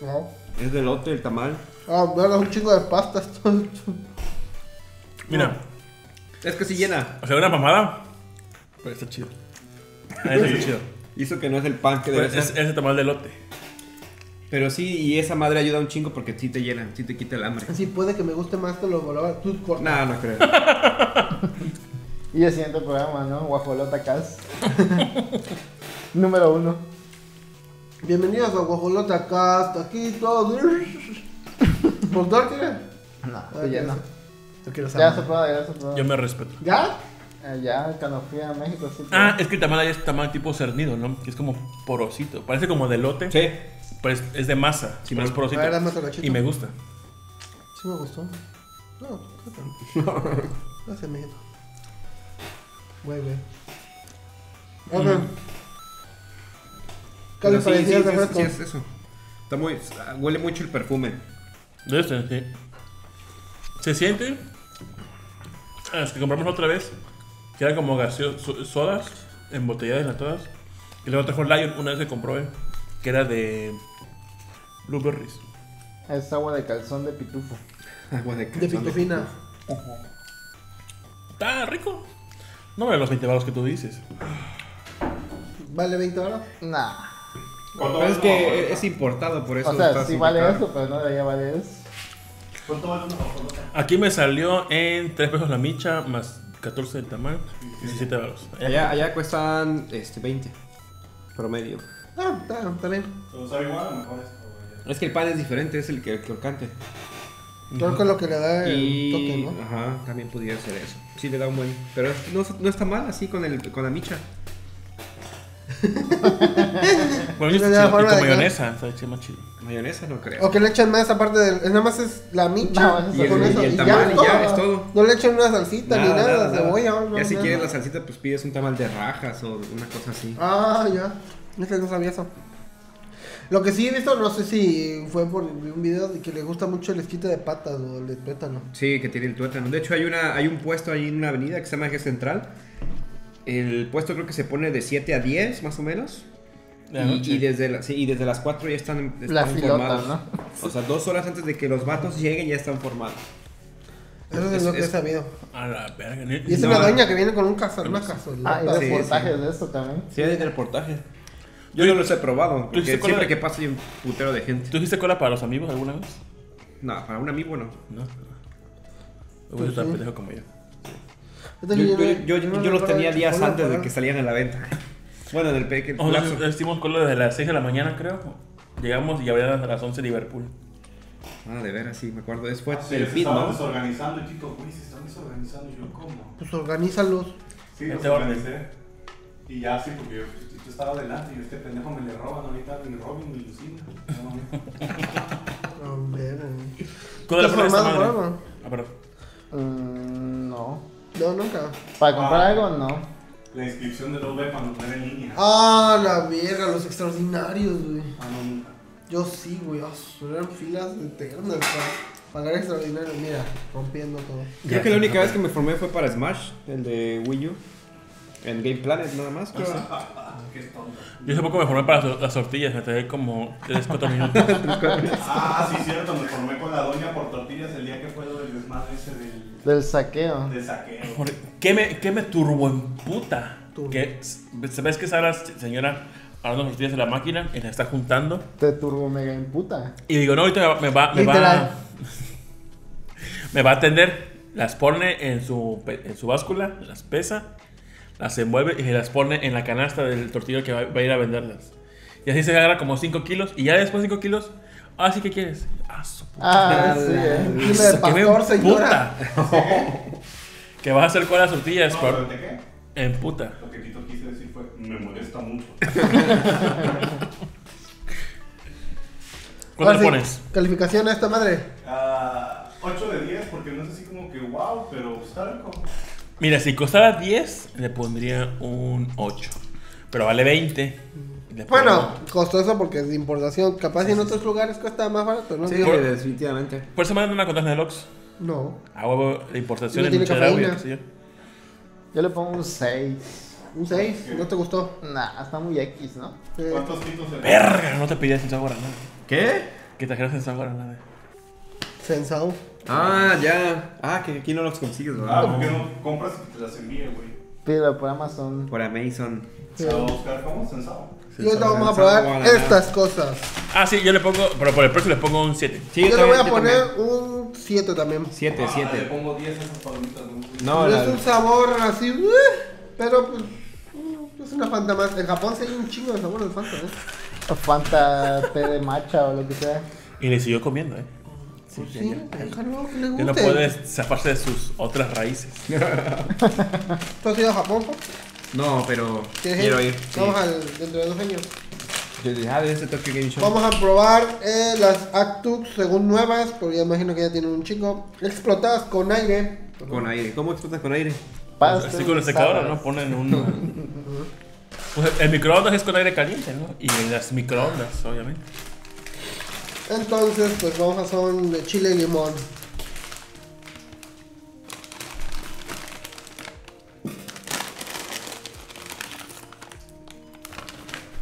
No. Es del lote, el tamal. Ah, bueno, un chingo de pasta. esto. Mira, Es que sí llena. o sea, una mamada. Pero está chido. Ah, eso está chido. Hizo que no es el pan que debe Pues es ser. ese tamal de lote. Pero sí, y esa madre ayuda un chingo porque sí te llena, sí te quita el hambre. Sí, puede que me guste más que los bolovanes. Tú corta. No, no creo. Y el siguiente programa, ¿no? Guajolota Cas. Número uno. Bienvenidos a Guajolote acá, taquitos. ¿Por dónde quieres? No, Ah, ya no. Tú quieres Ya se puede, ya se puede. Yo me respeto. ¿Ya? Eh, ya cuando fui a México sí. Ah, es que el tamal ahí es tamal tipo cernido, ¿no? Que es como porosito. Parece como de lote. Sí. Pero es, es de masa. Sí, pero es porosito. A ver, dame otro cachito. Y me gusta. Sí me gustó. No, ¿qué tal? Gracias, mijito. Muy bien. Ok. ¿Qué Pero les sí, pareció sí, el sí, refresco? sí, es eso. Está muy, huele mucho el perfume. De este, sí. Se siente. Ah, Es que compramos otra vez. Que eran como sodas embotelladas en todas. Y luego trajo Lion una vez que comprobé. Que era de blueberries. Es agua de calzón de pitufo. Agua de De calzón pitufina. Está rico. No vale los 20 baros que tú dices. ¿Vale 20 horas? Nah. ¿Cuánto Pero vale es que es importado, por eso O sea, está sí vale caro. eso, pero no debería valer eso. ¿Cuánto vale una guajolota? Aquí me salió en 3 pesos la micha, más 14 el tamal, 17 baros. Allá, allá cuestan este, 20 promedio. Ah, está, está bien. Pero sabe igual, a lo mejor esto. Es que el pan es diferente, es el que el crocante. Creo que es lo que le da el Y toque, ¿no? ajá, también pudiera ser eso. Sí le da un buen, pero no, no está mal así con el con la micha. Bueno, yo le chido. da Y forma con de mayonesa, más chido. Mayonesa no creo. O que le echan más aparte del. Nada más es la micha. No, Y el- con eso. y el y tamal, ya, y ya, es todo. No le echan una salsita ni nada, cebolla. o no, Ya si nada. quieres la salsita, pues pides un tamal de rajas o una cosa así. Ah, ya. Este no sabía eso. Lo que sí he visto, no sé si fue por un video de que le gusta mucho el esquite de patas o el de tuétano. Sí, que tiene el tuétano. De hecho, hay una hay un puesto ahí en una avenida que se llama Eje Central. El puesto creo que se pone de 7 a 10, más o menos. De Y, desde la- sí, y desde las 4 ya están, están La filota, formados. ¿no? O sea, dos horas antes de que los vatos lleguen ya están formados. Eso es, Es- lo que he sabido. A la verga. ni- Y es No. una doña que viene con un caso, una casolota. Ah, y Sí, reportajes de esto también. Sí, hay reportaje. Yo no los he probado, porque siempre cola? que pasa hay un putero de gente. ¿Tú hiciste cola para los amigos alguna vez? No, para un amigo no. No. Pues Uy, tan pendejo como yo. Yo, no- yo- yo- no yo los tenía días antes de que salían a la venta. Bueno, en el pequeño Nosotros hicimos cola desde las 6 de la mañana, creo. Llegamos y abrían a las 11 Liverpool. Ah, de veras, sí, me acuerdo. Después Sí, del se ¿no? desorganizando Tito, güey, se están desorganizando. Y yo, ¿cómo? Pues organízalos. Sí, Este los orden. organicé. Y ya sí, porque yo, estaba adelante y este pendejo me le roban ahorita ni Robin ni Lucina. No, A ver. ¿Cuándo le ¿Estás pones esta formado madre? por algo? Ah, perdón. Mm, no. No, nunca. Para comprar Ah. algo, no. La inscripción de los cuando poner en línea. Ah, la verga, los extraordinarios, güey. Ah, no, nunca. Yo sí, güey. ah, eran filas eternas para pagar extraordinarios. Mira, rompiendo todo. Creo que la única vez que me formé fue para Smash, el de Wii U. En Game Planet nada más, creo. Yo hace poco me formé para las tortillas, me tardé como 3-4 minutos. Ah, sí, cierto, me formé con la doña por tortillas el día que fue lo del desmadre ese del, Del saqueo. del saqueo. ¿Qué me, qué me turbo emputa? Turbo. Que sabes que está la señora hablando de tortillas de la máquina y la está juntando. Te turbo mega imputa. Y digo, no, ahorita me va, me va, me va a atender, las pone en su, en su báscula, las pesa, las envuelve y se las pone en la canasta del tortillo que va, va a ir a venderlas. Y así se agarra como 5 kilos y ya después de 5 kilos, ah, sí, ¿qué quieres? Ah, su puta. Ah, sí, eh. Dile de Que me pastor, señora. emputa. que vas a hacer con las tortillas, No, pero ¿de qué? en puta. Lo que Tito quise decir fue, me molesta mucho. ¿Cuánto le sí, pones? Calificación a esta madre. Ah, 8 de 10 porque no es así como que wow, pero está rico. Mira, si costara 10, le pondría un 8. Pero vale 20. Bueno, costoso porque es de importación. Capaz en otros lugares cuesta más barato, ¿no? Sí, Digo, definitivamente. Por eso me dan una contraseña de Lux. No. A huevo de importación No en tiene mucha agua, cafeína. qué sé yo. Yo le pongo un 6. Un 6, ¿no te gustó? Nah, está muy X, ¿no? ¿Cuántos titos de Verga, no te pedías sin sabor a nada. ¿Qué? Que trajeras sin sabor a nada. Sensao. Ah, ya. Ah, que aquí no los consigues, Ah, ¿verdad? ¿por qué no compras y te las envíe, güey? Pero por Amazon. Por Amazon. Sí. ¿Se va a buscar cómo? Sensado. Y ahorita vamos a probar estas cosas. Ah, sí, yo le pongo, pero por el precio le pongo un 7. Sí, yo le también, voy a yo poner también. un 7 también. Siete, Ah, Le siete. pongo 10 a esas palomitas. ¿no? No, Pero la- es un sabor así, uh, pero pues, uh, Es una Fanta más. En Japón sí hay un chingo de sabores de Fanta, ¿eh? O Fanta té de matcha o lo que sea. Y le siguió comiendo, ¿eh? Pues sí, déjalo, que le Que no guste. puede zafarse de sus otras raíces. ¿Tú has ido a Japón, po? No, pero ¿Quieres quiero ir. sí. Vamos al, dentro de dos años. Ah, de ese Tokyo Game Show. Vamos a probar eh, las Actux según nuevas, porque ya imagino que ya tienen un chico. Explotadas con aire. Con aire. ¿Cómo explotas con aire? Así con el secador, ¿no? Ponen un. Pues el microondas es con aire caliente, ¿no? Y las microondas, obviamente. Entonces, pues vamos a son de chile y limón.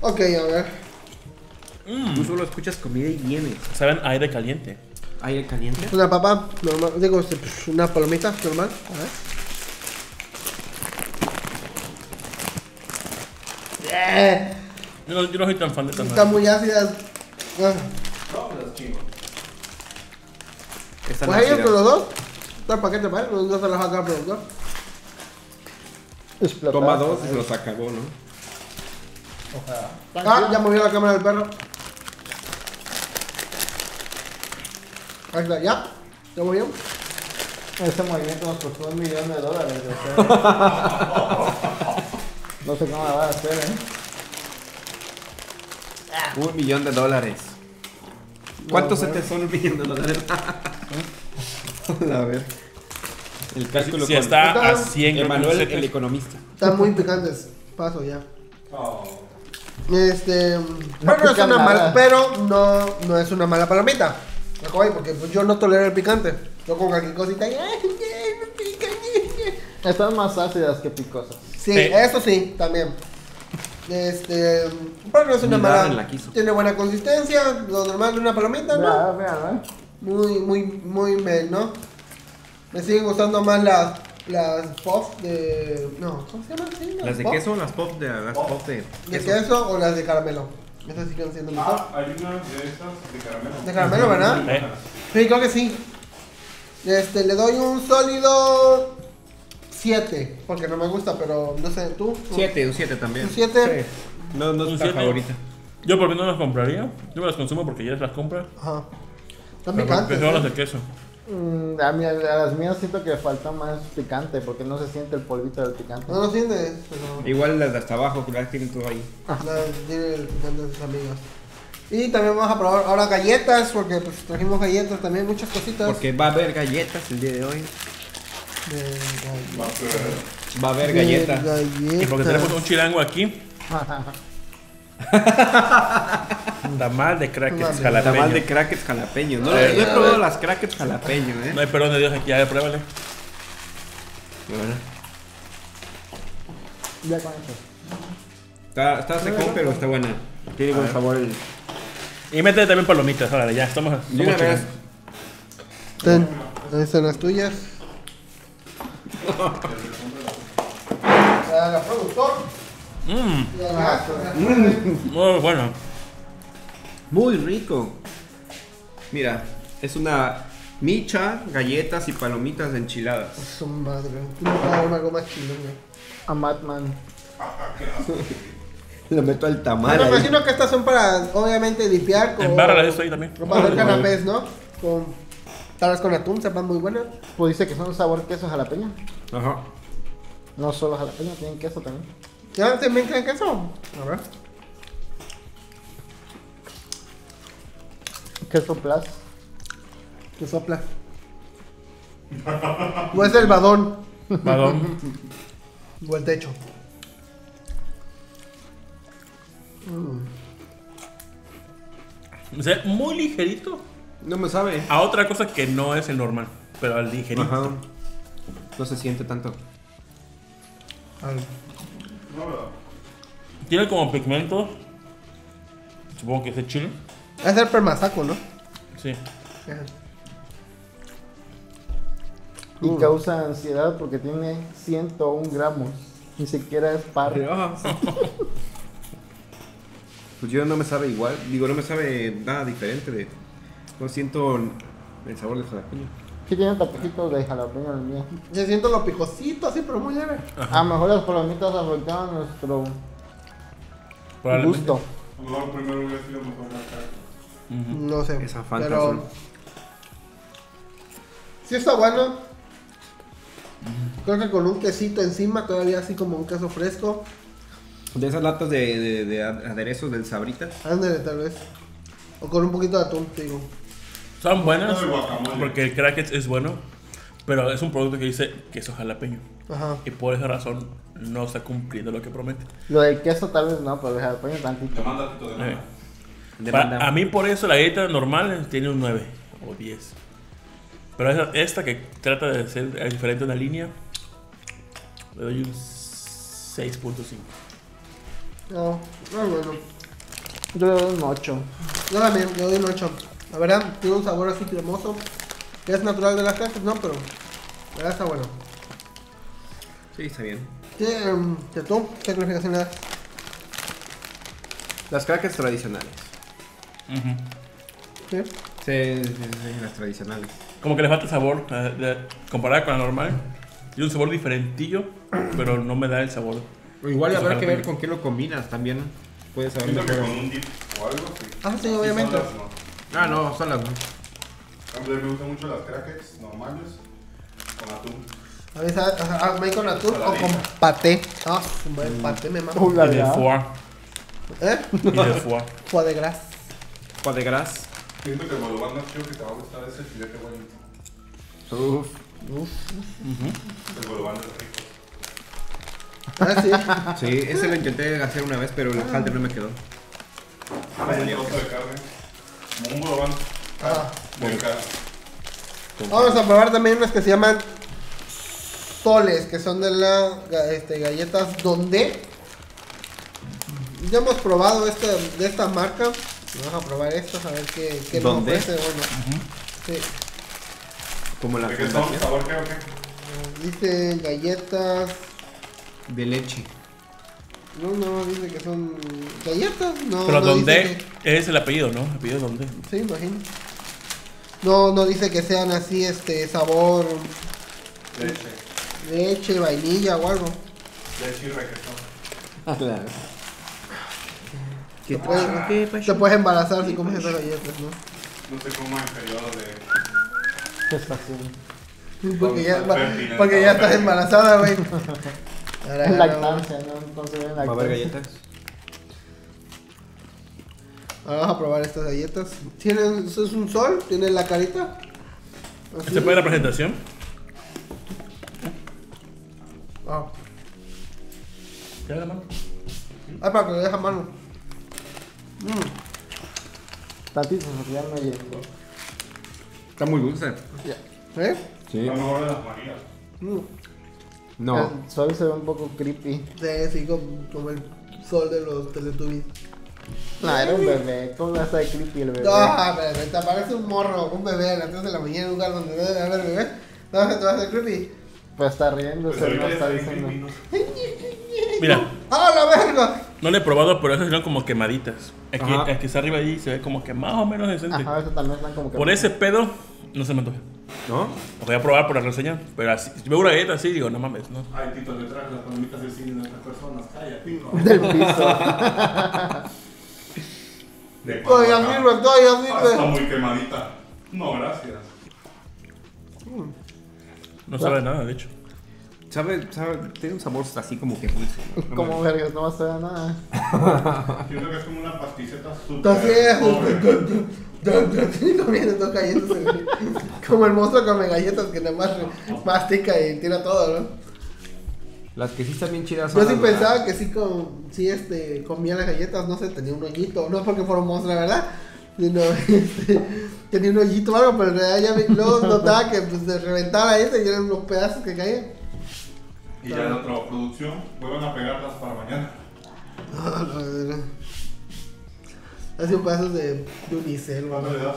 Ok, a ver. Tú solo escuchas comida y vienes. Saben aire caliente. ¿Aire caliente? Una papa normal, digo, este, pues, una palomita normal. A ver. Eh, Yo no, yo no soy tan fan de estas está muy ácida. Ah, No, pues Pues ahí entre los dos. Está el paquete para él, los dos se los va a sacar al productor. Toma dos y se los acabó, ¿no? Ah, ya movió la cámara del perro. Ahí está, ya. Ya movió. Ese movimiento nos costó un millón de dólares. no sé cómo la va a hacer, ¿eh? Un millón de dólares. ¿Cuántos se te son un millón de dólares? a ver. El cálculo Si con está a Está- 100 Emanuel, el es- economista. Están muy picantes. Paso ya. Oh. Este. No Bueno, es una nada. mala. Pero no, no es una mala palomita. Porque pues, yo no tolero el picante. Yo con cualquier cosita. y, "Ay, ay, me pica, ay, ay". Están más ácidas que picosas. Sí, Sí. eso sí, también. Este. Pero no es una mala. La. Tiene buena consistencia. Lo normal de una palomita, ¿no? Vean, vean, ¿eh? Muy, muy, muy mel, ¿no? Me siguen gustando más las. Las puff de. No, ¿cómo se llaman? Sí, ¿Las de puff. queso o las pop de las pop de ¿De queso? queso o las de caramelo? Esas siguen siendo mejor. Ah, hay unas de estas de caramelo. De caramelo, ¿verdad? Buenas. Sí, creo que sí. Este, le doy un sólido 7. Porque no me gusta, pero no sé, ¿tú? Siete, un siete también. Un 7. No, no es siete. favorita. Yo por mí no las compraría. Yo me las consumo porque ya las compra. Ajá. Están Pero picantes. prefiero las ¿eh? de queso. Mm, a, mí, a las mías siento que falta más picante porque no se siente el polvito del picante. No lo sientes, pero. Igual las de hasta abajo, que las tienen todo ahí. Las tiene el picante de sus amigos. Y también vamos a probar ahora galletas, porque pues trajimos galletas también, muchas cositas. Porque va a haber galletas el día de hoy. De galletas. Va a haber galletas. galletas. Y porque tenemos un chilango aquí. Tamal de crackers jalapeño. Tamal de crackers jalapeños. No, yo he probado las crackers jalapeños, No eh. hay perdón de Dios aquí, ya pruébale. Bueno, Ya con eso. Está, está seco, pero está buena. Tiene buen sabor el. Y métete también palomitas, órale, ya, estamos. De una estamos vez. Ten, ahí están las tuyas. La productor. Mmm, acá, muy bueno. Muy rico. Mira, es una micha, galletas y palomitas enchiladas. Su madre. Darme algo más chileno. A Madman. Le meto al tamal. Bueno, me ahí. imagino que estas son para, obviamente, limpiar con... Embárralas esto ahí también. Para hacer canapés, ¿no? Con... Tal vez con atún, sepan muy buenas. Pues dice que son sabor queso jalapeño. Ajá. No solo jalapeño, tienen queso también. ¿Ya te mezclan queso? A ver. Queso plus. Que sopla. O es el badón. Badón. O el techo. O sea, muy ligerito. No me sabe. A otra cosa que no es el normal, pero al ligerito. Ajá. No se siente tanto. Al- Tiene como pigmento. Supongo que es de chile. Es el permasaco, ¿no? Sí. Ajá. Y causa ansiedad porque tiene 101 gramos. Ni siquiera es par. Pues yo no me sabe igual. Digo, no me sabe nada diferente de. No siento el sabor del jalapeño. Sí tiene tapijitos de jalapeño en el mío. Yo siento lo picosito así, pero muy leve. A lo mejor las palomitas afectaban nuestro. Gusto. A lo mejor primero hubiera sido mejor la. No sé. Esa Fanta pero azul. sí está bueno. Creo que con un quesito encima, todavía así como un queso fresco. De esas latas de, de, de aderezos del Sabritas. Ándale, tal vez. O con un poquito de atún, te digo. Son buenas porque el crackers es bueno, pero es un producto que dice queso jalapeño. Ajá. Y por esa razón no está cumpliendo lo que promete. Lo del queso tal vez no, pero el jalapeño tantito. Demanda, Tito, demanda. Eh. Demanda. A mí por eso la galleta normal tiene un 9 o 10. Pero esa- esta que trata de ser diferente a una línea, le doy un 6.5. No, no, bueno. Yo le doy un 8. Yo también, le doy un 8. La verdad, tiene un sabor así cremoso. Que es natural de las cajas, no, pero. La verdad está bueno. Sí, está bien. ¿Qué, em, que tú? ¿Qué calificación le das? Las crackers tradicionales. ¿Sí? Sí, sí, sí, las tradicionales. Como que le falta sabor eh, de- comparada con la normal. Tiene un sabor diferentillo, pero no me da el sabor. O igual habrá que ver con qué lo combinas también. Puedes saber Siento que mejor. con un dip o algo, sí. Ah, sí, obviamente. Ah, no, son las A mí me gustan mucho las crackers normales con atún. A veces, ah, ¿me con atún o con paté? Ah, un buen paté me mama. La Y de foie. ¿Eh? Y de foie. Foie de gras. Juan de gras. Siento que el bolobán más chido que te va a gustar es el filete bonito. Uf. El bolobán es rico. Ah, sí. Sí, ese lo intenté hacer una vez, pero el jalde no me quedó. Trozo de carne. Como un bolobán. Ah. Vamos a probar también unas que se llaman soles, que son de las este, galletas donde ya hemos probado esta, de esta marca. Vamos a probar estas a ver qué, qué nos. Bueno, sí. Como la ¿De qué son? fundación ¿Sabor qué o qué? Dice galletas. de leche. No, no, dice que son galletas. No, Pero no es el apellido, ¿no? El apellido donde. que- Sí, imagino. No, no dice que sean así, este, sabor Leche. leche, vainilla o algo. Leche y requesón. ¿Qué Te puedes, te puedes embarazar si comes esas galletas, ¿no? No sé cómo en periodo de. Porque ya, porque ya estás embarazada, güey. Ahora, Es ahora, lactancia, ¿no? Entonces ven ¿Va a haber galletas? ahora vamos a probar estas galletas. Tienen, eso es un sol, tienen la carita. Así. ¿Se puede la presentación? Ah, Ya la mano. Ah, para que lo deja mano. Mm. Tantito, porque ya no llegó. Está muy dulce. ¿Eh? Sí. Mejor de las Marías. Mm. No. El sol se ve un poco creepy. Sí, sí, como, como el sol de los Teletubbies. No, era un bebé. ¿Cómo va a estar creepy el bebé? No, pero te parece un morro, un bebé a las 3 de la mañana en un lugar donde no debe haber bebé. No, te va a hacer creepy. Pues está riéndose, Pues no está diciendo. creepy, ¿no? Mira, ¡Ah, la verga! no lo he probado, pero esas son como quemaditas. Aquí, Ajá. que está arriba ahí se ve como que más o menos decente. Ajá, eso también están como que. Por ese pedo, no se me antoja. ¿No? Lo voy a probar por la reseña, pero así, si veo una galleta así, digo, no mames, no. Ay, Tito, le las palomitas del cine de otras personas. Cállate, Tito. Del piso. De Todavía sirve, todavía Ah, está sirve. muy quemadita. No, gracias. No sabe nada, de hecho. Sabe, sabe, tiene un sabor así como que dulce. ¿no? Como vergas, no va a saber nada. Siento que es como una pasticeta súper. Está viejo. Comiendo dos galletas. Como el monstruo come galletas que nada más mastica y tira todo, ¿no? Las que sí están bien chidas son Yo sí las- pensaba que sí, con, sí este, comía las galletas, no sé, tenía un hoyito. No es porque fuera un monstruo, verdad. Sino, este, tenía un hoyito o algo, pero en realidad ya vi- luego notaba que pues, se reventaba ese y eran unos pedazos que caían. Y ya en otra producción, vuelvan a pegarlas para mañana. Ah, verdad. Hace un pedazo de, de unicel, ¿Cuánto le ¿no? das?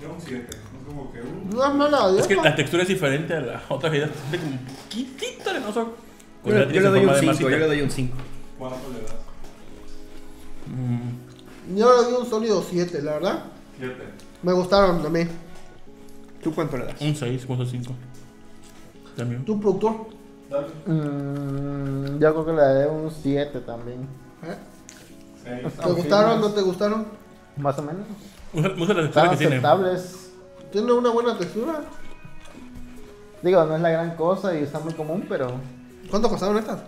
Yo un 7. Es como que. Uh, No, no, la Es que la textura es diferente a la otra galleta. Es como un poquitito arenoso. Yo, yo le doy un de 5, masita. yo le doy un 5. ¿Cuánto le das? Mm, Yo le di un sólido 7, la verdad. 7. Me gustaron a mí. ¿Tú cuánto le das? un 6.5. También. ¿Tu productor? Dale. Mm, yo creo que le daré un 7 también. ¿Eh? ¿Te gustaron? ¿No te gustaron? Más o menos. Usa, usa la Están textura que tiene. aceptables. Tiene una buena textura. Digo, no es la gran cosa y está muy común, pero ¿Cuánto costaron estas?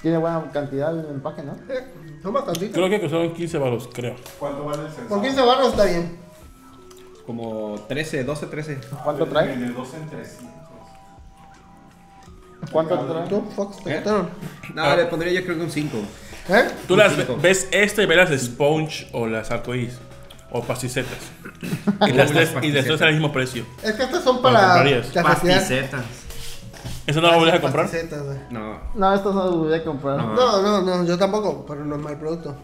tiene buena cantidad de empaque, ¿no? Eh, son bastantitas. Creo que costaron 15 baros, creo. ¿Cuánto vale el sensor? Por 15 barros está bien. Como 13, 12, 13. ¿Cuánto trae? De 2 en 300. ¿Cuánto? ¿Tú, Fox, te ¿Eh? No, le pondría yo creo que un 5. ¿Eh? Tú las cinco. ves esta y ves las de Sponge o las arcoíris. O pasticetas. Y las tres, y las tres al mismo precio. Es que estas son ¿Lo para comprarías? Pasticetas. ¿Eso no lo vuelves a comprar? Pasticetas, güey. No. No, estos no los voy a comprar. No. No, no, no, yo tampoco, pero no es mal producto.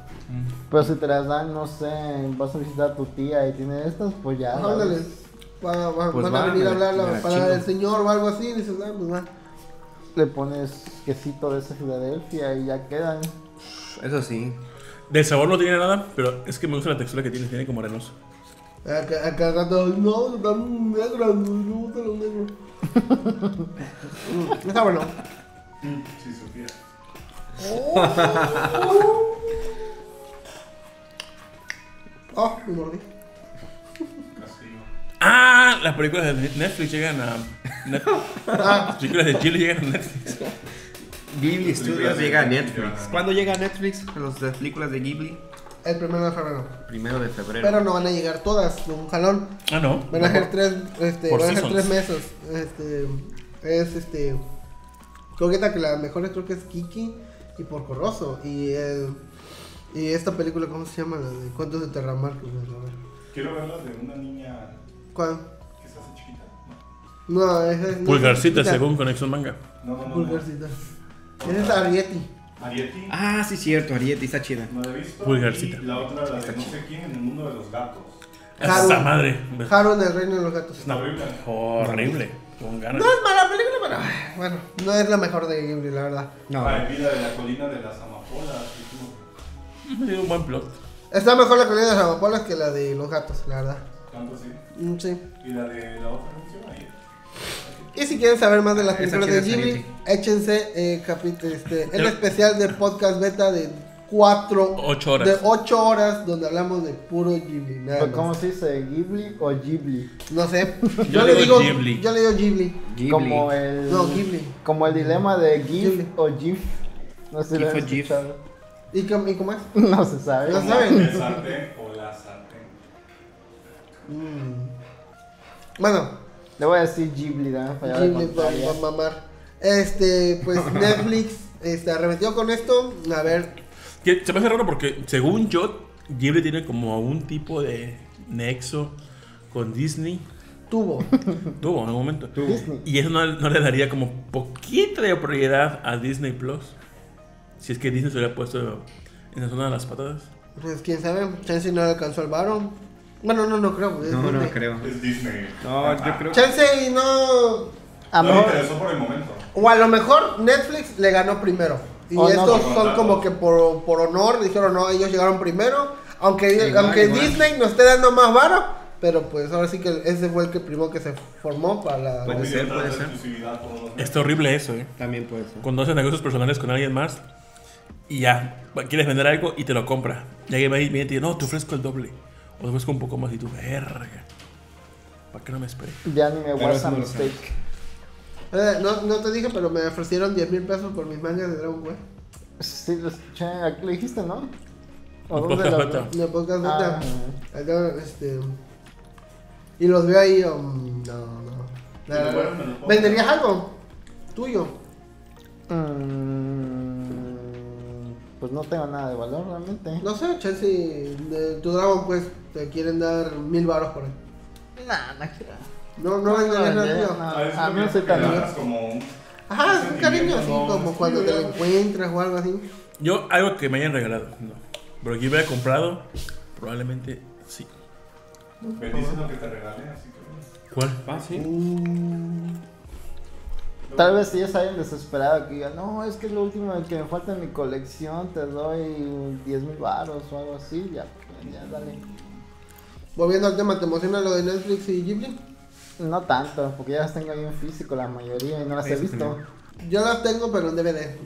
Pero si te las dan, no sé, vas a visitar a tu tía y tiene estas, pues ya. Ándale. Va- va- Pues van a va, venir a me hablar me la para chingo. el señor o algo así. Y dices, ah, pues va. Le pones quesito de esa Filadelfia y ya quedan. Eso sí. Del sabor no tiene nada, pero es que me gusta la textura que tiene. Tiene como arenoso. Acá, acá rato, no, están negros, no me gustan los negros. Mm, Está bueno. Si supiera. Oh, me mordí. Ah, las películas de Netflix llegan a. Netflix. Ah, Las películas de Chile llegan a Netflix. Ghibli Studios llega a Netflix. ¿Cuándo llega a Netflix? Los de películas de Ghibli. el primero de febrero. Primero de febrero. Pero no van a llegar todas de un jalón. Ah, no. Van a ser tres, este, Por van a ser tres meses. Este, es este. Creo que, que la mejor creo que es Kiki y Porco Rosso. Y el, y esta película, ¿cómo se llama? La de Cuentos de ver. Quiero ver las de una niña ¿Cuál? que se hace chiquita. No, esa es. no, Pulgarcita, chiquita. según Conexión Manga. No, no, no. no. Pulgarcita. Esa es Arieti. Arieti. Ah, sí, cierto. Arieti está chida. No la he visto. Pulgarcita. Y la otra, la de no sé quién, en el mundo de los gatos. Haru. Esa madre. Haru en el reino de los gatos. No, Horrible. horrible. Con ganas. No es mala película, pero bueno, no es la mejor de Ghibli, la verdad. No. En vida de la colina de las amapolas. y tú, Tiene un buen plot. Está mejor la colina de las amapolas que la de los gatos, la verdad. Tanto así. Mm, sí. Y la de la otra ahí. Y si quieren saber más de las Esa películas de Ghibli, échense eh, este, el especial de podcast beta de 4 Ocho horas. de 8 horas donde hablamos de puro Ghibli. Nada ¿Cómo se dice? ¿Ghibli o Ghibli? No sé. Yo, Yo le digo Ghibli. Yo le digo Ghibli. Ghibli. Como el. No, Ghibli. Como el dilema de GIF Ghibli. o GIF. No sé GIF o GIF. ¿Y, cómo- y cómo es? No se sabe. No saben. Sartén o la sartén. Mm. Bueno, Le voy a decir Ghibli, ¿no? Para Ghibli va contraria. va a mamar. Este, pues Netflix este, arremetió con esto. A ver, Que se me hace raro porque, según yo, Ghibli tiene como un tipo de nexo con Disney. tuvo. Tuvo en un momento. Disney. Y eso no, no le daría como poquita de prioridad a Disney Plus. Si es que Disney se hubiera puesto en la zona de las patadas. Pues quién sabe, Chance no le alcanzó el varo. Bueno, no, no creo. es No, no Disney. creo. Es Disney. No, yo creo Chance y no. A No lo me mejor- interesó por el momento. O a lo mejor Netflix le ganó primero. Y O no. estos son como que por, por honor dijeron, no, ellos llegaron primero. Aunque, Igual, aunque igual. Disney nos esté dando más varo. Pero pues ahora sí que ese fue el que primero que se formó para la... Puede ser, puede ser. Está horrible eso, ¿eh? También puede ser. Cuando haces negocios personales con alguien más y ya, quieres vender algo y te lo compra. Y alguien va y viene y te dice, no, te ofrezco el doble. O te ofrezco un poco más y tú, verga. ¿Para qué no me esperé? Ya ni me was a no mistake. Eh, no, no te dije, pero me ofrecieron 10 mil pesos por mis mangas de Dragon Ball. Sí, lo escuché. Aquí lo dijiste, ¿no? ¿O En dónde podcast lo Ah. Acá, este... Y los veo ahí, um, no, no. Bueno. ¿Venderías algo? Tuyo. Mm, pues no tengo nada de valor realmente. No sé, Chelsea, de tu Dragon Quest te quieren dar mil baros por él. Nah, no quiero. No, no no. Ah, eso A mí no soy tan como un- Ajá, es un cariño así, como no, cuando sí, te lo encuentras o algo así. Yo, algo que me hayan regalado, no. Pero que yo hubiera comprado, probablemente sí. Bendice lo que te regalé, así que. ¿Cuál? Ah, sí. Tal vez si ellos hayan desesperado que digan, no, es que es lo último que me falta en mi colección, te doy 10 mil baros o algo así, ya, ya dale. Volviendo al tema, ¿te emociona lo de Netflix y Ghibli? No tanto, porque ya las tengo ahí en físico la mayoría y no las he visto. también. Yo las tengo, pero en DVD.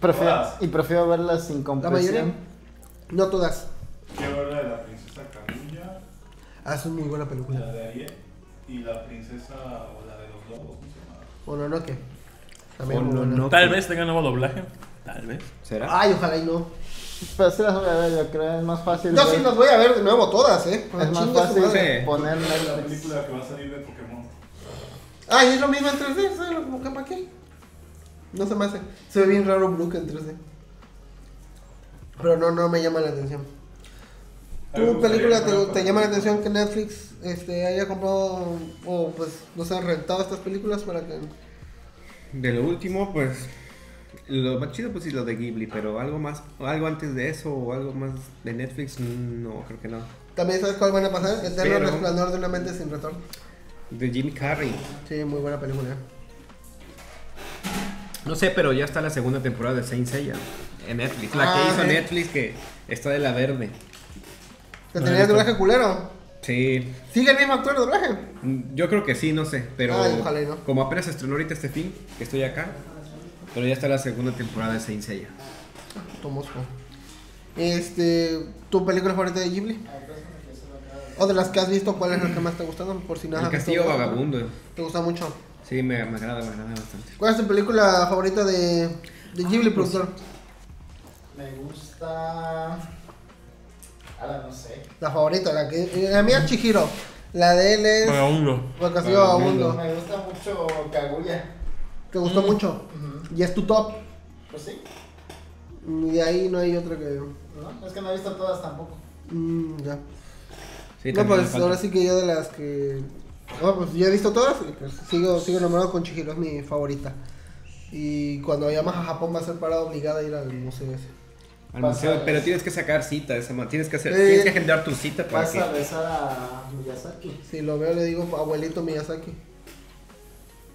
Prefiero, Todas. y prefiero verlas sin La mayoría. compresión. No todas. Quiero ver la de la princesa Carulla, Ah, es una muy buena la película. de Ariel y la princesa o la de los lobos. ¿cómo se llama? Bueno, no que. También. Tal vez tenga nuevo doblaje. Tal vez. ¿Será? Ay, ojalá y no. Pero sí las voy a ver, yo creo. Es más fácil. Yo ver- sí las voy a ver de nuevo todas, eh. Es más fácil. Sí. poner La película que va a salir de Pokémon. Ah, y es lo mismo en 3D, ¿sabes? Como que para qué. No se me hace. Se ve bien raro Brook en 3D. Pero no, no me llama la atención. ¿Tu película te, te llama la atención que Netflix este, haya comprado o pues no sé, rentado estas películas para que... De lo último, pues. Lo más chido, pues sí, lo de Ghibli, pero algo más, algo antes de eso o algo más de Netflix, no, creo que no. También sabes cuál van a pasar, Eterno Pero- Resplandor de una mente sin retorno. De Jim Carrey. Sí, muy buena película. No sé, pero ya está la segunda temporada de Saint Seiya en Netflix. La Ah, que hizo sí. Netflix que está de la verde. ¿Te tenía está. doblaje culero? Sí, ¿Sigue el mismo actor de doblaje? mm, yo creo que sí, no sé, pero Ay, ojalá y no. como apenas estrenó ahorita este fin, que estoy acá, pero ya está la segunda temporada de Saint Seiya. Tomosco. Este, ¿tu película favorita de Ghibli? O de las que has visto, ¿cuál es la que más te ha gustado? Por si nada. El Castillo Vagabundo. ¿Te gusta mucho? Sí, me, me agrada, me agrada bastante. ¿Cuál es tu película favorita de, de Ghibli, productor? Me gusta. Ahora no sé. La favorita, la que. La mía es Chihiro. La de él es. Vagabundo. El Castillo Vagabundo. Vagabundo. Me gusta mucho Kaguya. ¿Te gustó mucho? Y es tu top. Pues sí. Y de ahí no hay otra que. ¿no? Es que no he visto todas tampoco. Mm, ya. Sí, no, pues ahora sí que yo de las que. No, pues yo he visto todas y pues sigo, sigo enamorado con Chihiro, es mi favorita. Y cuando vayamos a Japón va a ser parada obligada a ir al museo ese. Al museo, pero tienes que sacar cita, esa ma- tienes que hacer, Sí. tienes que agendar tu cita para Vas que a besar a Miyazaki. Si lo veo le digo abuelito Miyazaki.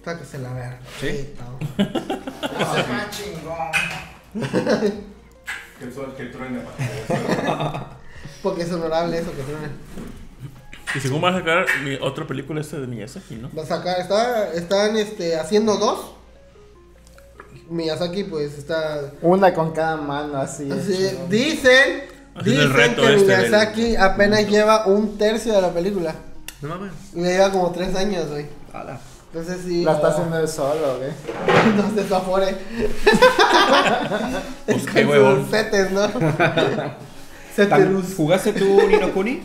Para que se la vea. Sí. todo. Ese más chingón. Que el sol que truene para que Porque es honorable eso que tiene. Y según va a sacar mi otra película esta de Miyazaki, ¿no? Va a sacar, está, están este, haciendo dos. Miyazaki pues está... Una con cada mano así. dicen, el dicen reto que este del- Miyazaki apenas lleva un tercio de la película. No mames. Y le lleva como tres años, güey. Entonces sí. La está haciendo él solo, güey. No se afore. Pues qué huevón. sus setes, ¿no? Setelus. ¿Jugaste tú Nino Kuni?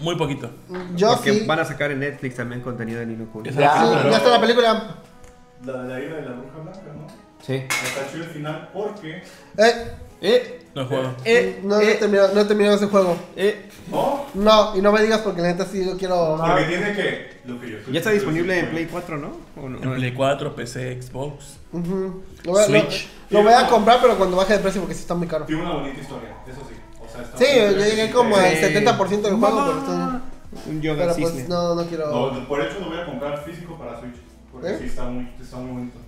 Muy poquito. Yo Porque sí. van a sacar en Netflix también contenido de Nino Kuni. Ya. Sí, ya está la película. La de la ira de la bruja blanca, ¿no? Sí. Está chido el final porque. Eh, Eh, No juego. eh, no, no he eh, terminado, no he terminado ese juego. eh. No, No, y no me digas porque la neta sí lo quiero. porque tiene que. Lo que yo Ya está disponible en Play 4, ¿no? ¿O no? En Play 4, PC, Xbox. Ujú. Lo, voy a- Switch. Lo, lo voy a comprar, pero cuando baje de precio porque sí está muy caro. Tiene una bonita historia, eso sí. O sea, está Sí, yo llegué como al 70% del juego, pero, estoy- Un yoga pero cisne. pues no, no quiero. No, por hecho lo voy a comprar físico para Switch. Porque ¿Eh? sí está muy, está muy bonito.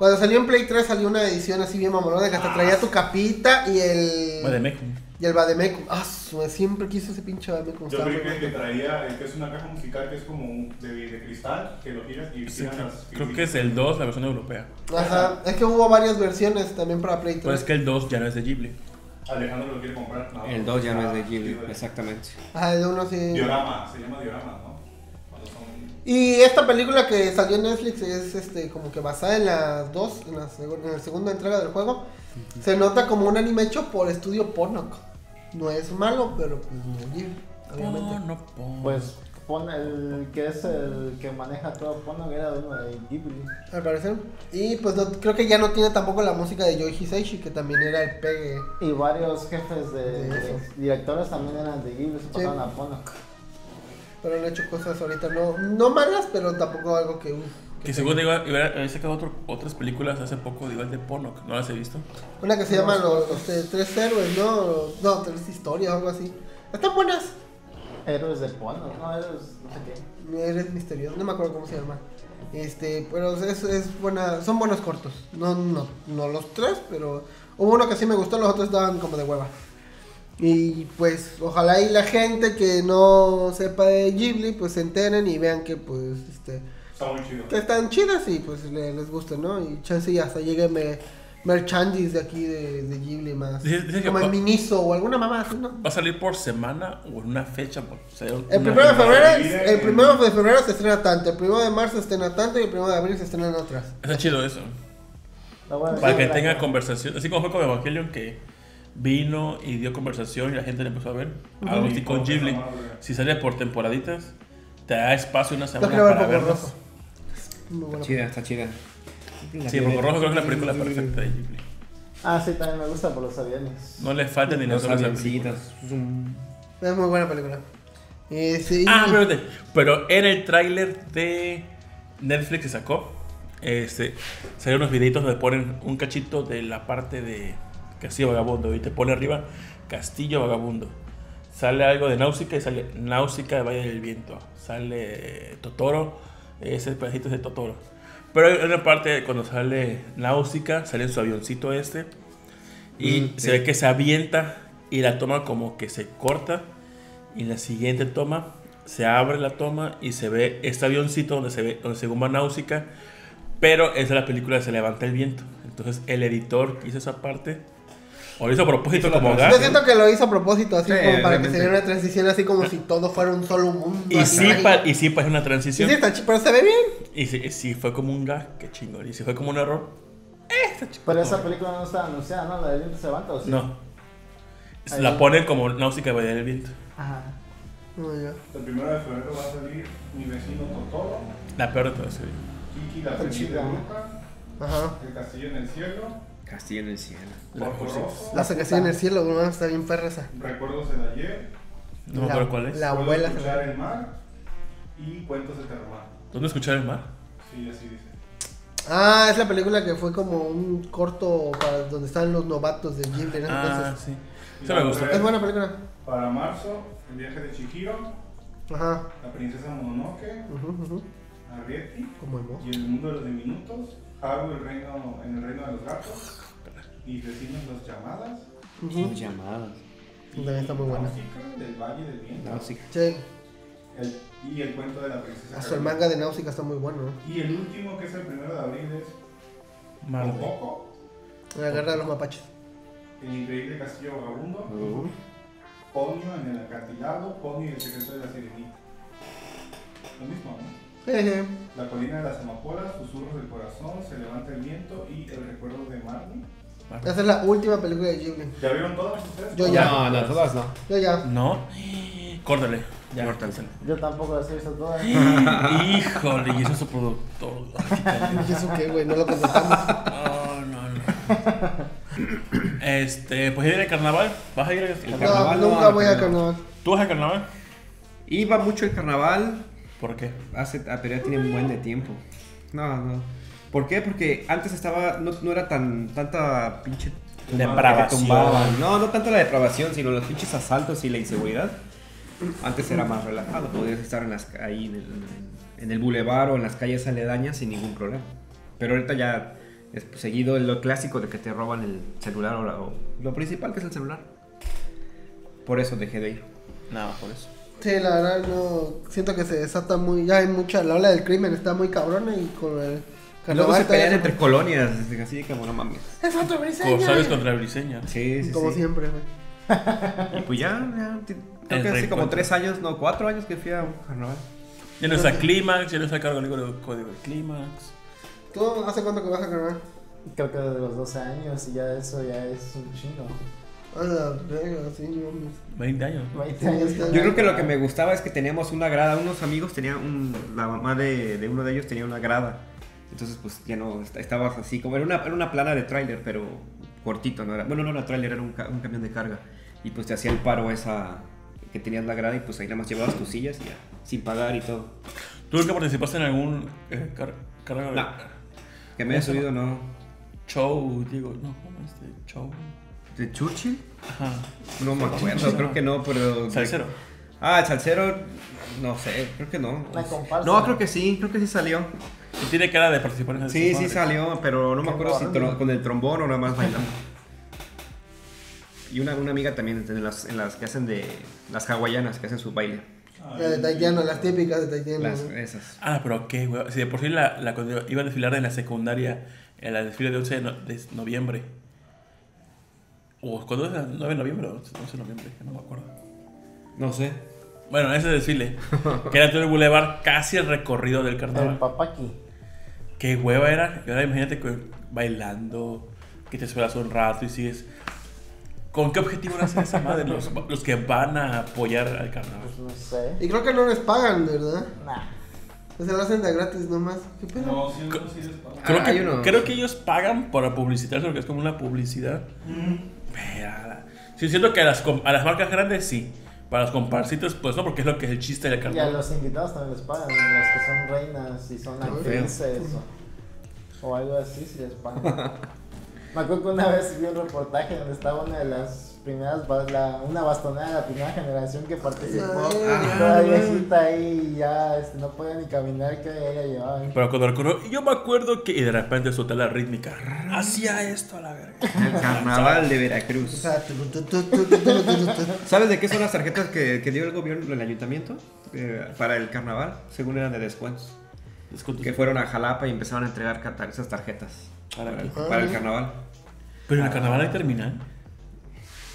Cuando salió en Play 3 salió una edición así bien mamolona que hasta traía tu capita y el. Bademecum. Y el Bademecum. Ah, su- siempre quise ese pinche Bademecum. Yo muy que el que traía, el que es una caja musical que es como un- de, de cristal, que lo giras y Sí, creo, las creo que es el 2, la versión europea. Ajá, es que hubo varias versiones también para Play 3. Pues es que el 2 ya no es de Ghibli. Alejandro lo quiere comprar. No, El 2 ya no es de está- Ghibli, exactamente. Ajá, de uno sí. Diorama, se llama diorama, ¿no? Y esta película que salió en Netflix es este como que basada en las dos, en la, seg- en la segunda entrega del juego. Se nota como un anime hecho por estudio Ponok. No es malo, pero pues no Ghibli, obviamente. No. Pues pon el que es el que maneja todo Pono, era uno de Ghibli. Al parecer. Y pues no- creo que ya no tiene tampoco la música de Yoichi Hisaishi, que también era el pegue. Y varios jefes de, directores también eran de Ghibli, se pasaron a Pono. Pero han hecho cosas ahorita no, no malas, pero tampoco algo que. uf, Que según digo, iba- había sacado otro- otras películas hace poco, igual de Ponok. ¿No las he visto? Una que se llama Los, los, eh, Tres Héroes, ¿no? No, Tres Historias o algo así. Están buenas. Héroes de Pono, no, héroes, no sé qué. Eres misterioso, no me acuerdo cómo se llama. Este, pero es, es buena, son buenos cortos. No, no, no los tres, pero hubo uno que sí me gustó, los otros daban como de hueva. Y pues ojalá y la gente que no sepa de Ghibli pues se enteren y vean que pues este Está muy chido. que están chidas y pues le- les gusta, ¿no? Y chance y hasta llegue me, merchandise de aquí de, de Ghibli más. Dice- dice que como pa- el Miniso o alguna mamá así, ¿no? ¿Va a salir por semana o en una fecha? Por, o sea, El una- primero de febrero, el primero de febrero se estrena tanto, el primero de marzo se estrena tanto y el primero de abril se estrenan otras. Está chido eso. Para que tenga conversación. Así como fue con Evangelion que vino y dio conversación y la gente le empezó a ver. Algo así con Ghibli. Si sale por temporaditas, te da espacio una semana para. Muy buena. Chida, está chida. Sí, Poco Rojo creo que es la película perfecta de Ghibli. Ah, sí, también me gusta por los aviones. No le falta ni Los película. Es muy buena película. Eh, sí. Ah, espérate. Pero en el tráiler de Netflix que sacó, este, salieron unos videitos donde ponen un cachito de la parte de Castillo Vagabundo y te pone arriba Castillo Vagabundo. Sale algo de Náusica y sale Náusica de Valle del Viento. Sale Totoro, ese pedacito es de Totoro. Pero hay una parte cuando sale Náusica, sale en su avioncito este y Mm, se sí. ve que se avienta y la toma como que se corta y en la siguiente toma se abre la toma y se ve este avioncito donde se ve donde se guma náusica pero es de la película de se levanta el viento entonces el editor hizo esa parte o lo hizo a propósito Hizo como Yo siento que lo hizo a propósito, así Sí, como para que se diera una transición, así como si todo fuera un solo mundo. y sí, pa- y sí pues una Sí, transición sí, está pero se ve bien. y si, si fue como un gag qué chingón y si fue como un error eh, está chido. Pero esa película no está anunciada, ¿no? La del viento se levanta, ¿o sí? no Ahí. la ponen como náusica de del Viento Ajá. No, ya. El primero de febrero va a salir Mi vecino Totoro, la peor de todas sí. Kiki la aprendiz de Ajá. El castillo en el cielo, Castillo en el cielo. La La en el cielo, no, está bien perra esa. Recuerdos del ayer, no me La- acuerdo cuál es la- abuela se escuchar el mar y Cuentos de Terramar. ¿dónde escuchar el mar? Sí, así dice. Ah, es la película que fue como un corto para donde están los novatos de Ghibli, ¿no? ah Entonces, sí eso me gustó es buena película. Para marzo, El viaje de Chihiro, Ajá. La princesa Mononoke, Ujú, ujú. Arrietty Como el y El mundo de los diminutos, Haru el reino, en el reino de los gatos, Mis vecinos los llamadas, Ujú. Llamadas. También está muy buena. Del Valle del Viento, Náusica. Sí. el- y el cuento de la princesa Hasta el manga de Náusica está muy bueno, ¿no? Y el último, que es el primero de abril, es Mar de- Poco, La guerra de los mapaches. El increíble castillo vagabundo, Uh, Ponio en el acantilado, Ponio y el secreto de la sirenita. Lo mismo, ¿no? La colina de las amapolas, susurros del corazón, se levanta el viento y el recuerdo de Marnie. Esa es la última película de Ghibli. ¿Ya vieron todas ustedes? Yo ya. No, no, todas no. Yo ya. No. Córtale. Ya. Córtale. Yo tampoco las he visto todas. Híjole, y eso es su productor. ¿Y eso qué, güey? No lo contratamos. No, no, no. Este, pues ir al carnaval. ¿Vas a ir al carnaval? No, nunca voy a carnaval. ¿Tú vas al carnaval? Iba mucho el carnaval, ¿Por qué? hace, ah, pero ya tiene un buen de tiempo. No, no. ¿Por qué? Porque antes estaba, no, no era tan, tanta pinche Depravación. No, no tanto la depravación, sino los pinches asaltos y la inseguridad. Antes era más relajado, podías estar en las, ahí en el, en el bulevar o en las calles aledañas sin ningún problema. Pero ahorita ya es seguido lo clásico de que te roban el celular o, la- o lo principal que es el celular. Por eso dejé de ir. No, por eso. Sí, la verdad no. Siento que se desata muy. Ya hay mucha. La ola del crimen está muy cabrona y con el Luego se pelean entre colonias, así como no mames. Es otro briseño. Corsarios contra Briseña. Sí, sí, Como sí. siempre, güey. Y pues ya, ya creo El que hace como tres años, no, cuatro años que fui a un carnaval. Ya no está Clímax, ya no está código de código de Clímax. ¿Tú hace cuánto que vas a carnaval? Creo que desde los 12 años y ya eso ya es un chingo. A la verga, sí, no mames. 20 años. ¿no? 20 años. Yo creo que lo que me gustaba es que teníamos una grada, unos amigos tenían un, la mamá de, de uno de ellos tenía una grada. Entonces pues ya no, est- estabas así, como era una, era una plana de tráiler, pero cortito, no era, bueno no era tráiler, era un, ca- un camión de carga. Y pues te hacía el paro esa que tenías la grada y pues ahí nada más llevabas tus sillas y ya, sin pagar y todo. ¿Tú nunca participaste en algún eh, car carnaval? No. Que me haya subido, no. Show, digo, no, ¿cómo es este? Show. ¿De Churchill? Ajá. No me acuerdo, creo que no, pero... Salsero. Ah, el salsero, no sé, creo que no. La comparsa. No, creo que sí, creo que sí salió. Y tiene cara de participar en el Sí, sí salió, pero no me acuerdo si tro- con el trombón o nada más bailando. Y una, una amiga también en las, en las que hacen de las hawaianas, que hacen su baile. La de Taitiano, las típicas de Taitiano. Las, ¿no? esas. Ah, pero qué, güey. Si de por sí la, la, cuando iba a desfilar en la secundaria, en la desfile de 11 de, no- de noviembre. O cuando es el 9 de noviembre o 11 de noviembre, que no me acuerdo. No sé. Bueno, ese desfile, que era todo el bulevar, casi el recorrido del El carnaval. papaki. Qué hueva era. Y ahora imagínate que bailando, que te esperas un rato y sigues. ¿Con qué objetivo van a hacer esa madre? Los, los que van a apoyar al carnaval. Pues no sé. Y creo que no les pagan, ¿verdad? Nah. O sea, lo hacen de gratis nomás. ¿Qué pedo? No, sí, no, sí les pagan. Creo, Ah, que, creo que ellos pagan para publicitarse porque es como una publicidad. Pero, sí, siento que a las, a las marcas grandes sí. Para los comparcitos, pues no, porque es lo que es el chiste del Y a los invitados también les pagan. Los que son reinas y son actrices o, o algo así, si les pagan. Me acuerdo que una vez vi un reportaje donde estaba una de las primeras, la, una bastonada de la primera generación que participó. Ay, ah. todavía está ahí y ya este, no podía ni caminar, que ella llevaba. Pero cuando recuerdo, yo me acuerdo que y de repente solté la rítmica. Hacía esto a la verga. El carnaval de Veracruz. ¿Sabes de qué son las tarjetas que, que dio el gobierno, el ayuntamiento? Eh, para el carnaval, según eran de descuentos. Que fueron a Jalapa y empezaron a entregar esas tarjetas para, el, carnaval. Pero el carnaval ahí termina.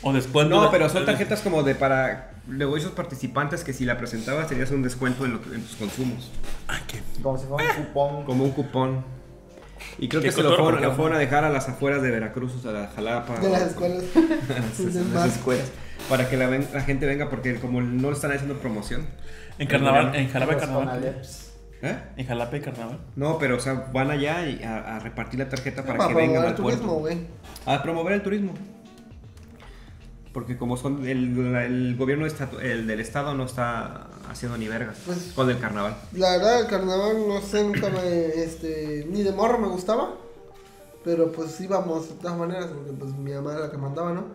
O después No, de- pero son tarjetas como de para luego esos participantes que si la presentabas tenías un descuento en, lo- en tus consumos. Ah, qué. Como si fuera un cupón. Como un cupón. Y creo Qué que se lo cotorro, fueron, porque- lo fueron a dejar a las afueras de Veracruz, o sea, a Jalapa. De las o- escuelas. esas más. escuelas. Para que la, ven- la gente venga, porque como no le están haciendo promoción. En carnaval, en Jalapa Los carnaval. Conaleps. ¿Eh? En Jalapa hay carnaval. No, pero o sea, van allá y a, a repartir la tarjeta para, Para que vengan promover al el turismo, güey. A promover el turismo. Porque como son el, el gobierno estatu- el del estado no está haciendo ni vergas Pues- con el carnaval. La verdad, el carnaval, no sé, nunca me. Este, ni de morro me gustaba. Pero pues íbamos de todas maneras, porque pues mi mamá era la que mandaba, ¿no?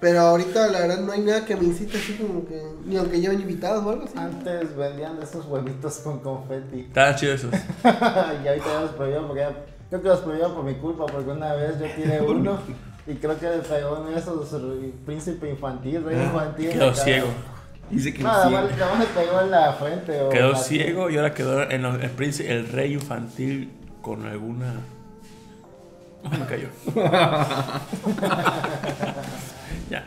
Pero ahorita, la verdad, no hay nada que me incite así como que. Ni aunque lleven invitados o algo así. Antes vendían esos huevitos con confeti. Estaban chidos esos. y ahorita ya los prohibieron porque ya- creo que los prohibieron por mi culpa porque una vez yo tiré uno y creo que le pegó uno de esos eh, príncipe infantil, rey infantil. en Quedó ciego. Dice que Nada sí. más, nada más le pegó en la frente. o Quedó la- ciego y ahora quedó en los- el príncipe, el rey infantil con alguna. No me cayó. ya.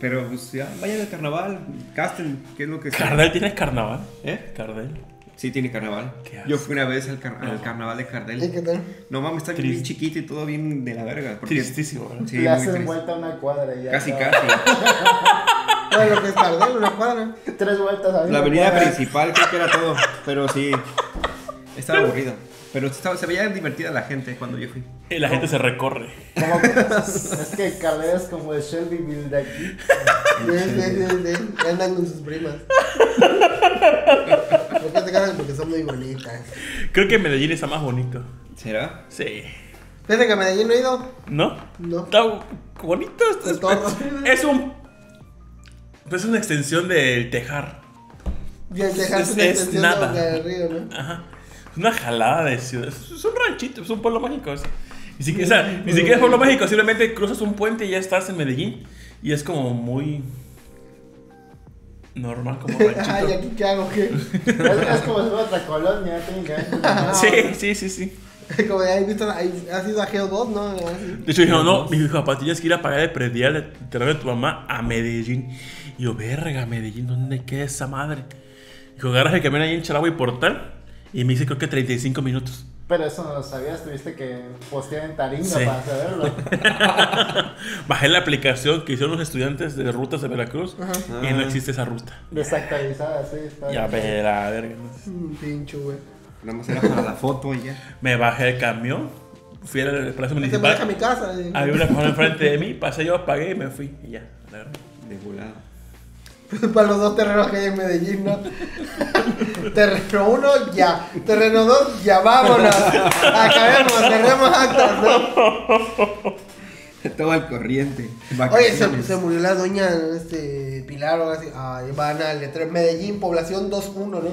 Pero pues ya, vayan al carnaval, casten, ¿qué es lo que sea? ¿Cardel tienes carnaval? ¿Eh? Cardel. Sí, tiene carnaval. Yo fui una vez al, car- al No. carnaval de ¿Y Cardel. qué tal? No mames, está bien chiquito y todo bien de la verga. porque- Tristísimo, ¿verdad? Sí, le hacen triste. vuelta una cuadra y ya. Casi, casi. Bueno, lo que es Cardel, una cuadra. Tres vueltas a La avenida principal creo que era todo, pero sí. Estaba aburrido. Pero estaba- se veía divertida la gente cuando yo fui. Y la gente se recorre. Como que- es que Calera es como el Shelbyville de aquí. Andan con sus primas. Porque son muy bonitas. Creo que Medellín está más bonito. ¿Será? Sí. Fíjate que a Medellín no he ido. ¿No? No. Está bonito. está- De todo. Es un. Es una extensión del Tejar. Y el Texas Es- es una es extensión nada. de Boca del Río, ¿no? Ajá. Es una jalada de ciudad. Es es un ranchito, es un pueblo mágico. es- Ni siquiera, o sea, ni siquiera es pueblo mágico, simplemente cruzas un puente y ya estás en Medellín. Y es como muy. Normal, como Ay, ranchito. ¿aquí qué hago? ¿Qué? Es, como si fuera otra colonia técnicamente. Sí, sí, sí, sí. Como de ahí, visto, has ido a Geo 2, ¿no? De hecho, dijeron, no, mi hijo, papá, tienes que ir a pagar el predial de terreno de tu mamá a Medellín. Y yo, verga, Medellín, ¿dónde queda esa madre? Dijo, agarras el camión ahí en Charagua y Portal. Y me dice, creo que 35 minutos. Pero eso no lo sabías, tuviste que postear en Taringa Sí. para saberlo. Bajé la aplicación que hicieron los estudiantes de rutas de Veracruz y no existe esa ruta. Desactualizada, sí. Está Ya bien. verá, verga. pincho, güey. Nada más era para la foto y ya. Me bajé del camión, fui al Palacio Te maneja a Municipal. mi casa. eh. Había una persona enfrente de mí, pasé yo, pagué y me fui. Y ya, la verdad. De volado. Para los dos terrenos que hay en Medellín, ¿no? Terreno 1, ya. Terreno 2, ya vámonos. Acabemos, cerremos actas, ¿no? Todo al corriente. Oye, se, Vacaciones. se murió la doña este, Pilar o algo así. Ay, van al Medellín, población 2-1, ¿no?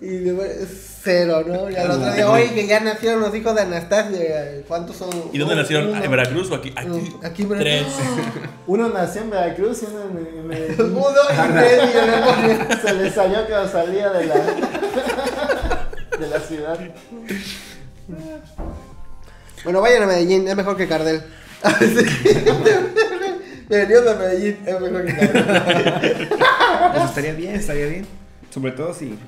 Y de ver- es- Cero, ¿no? Y al otro día, oye, que ya nacieron los hijos de Anastasia. ¿Cuántos son? ¿Y dónde nacieron? uno. ¿En Veracruz o aquí? Aquí. Aquí en Tres. Veracruz. Uno nació en Veracruz y uno en, en Medellín. Uno y medio, ¿no? Se le salió que salía de la, de la ciudad. Bueno, vayan a Medellín, es mejor que Cardel. Bienvenidos a Medellín, es mejor que Cardel. Eso estaría bien, estaría bien. Sobre todo si.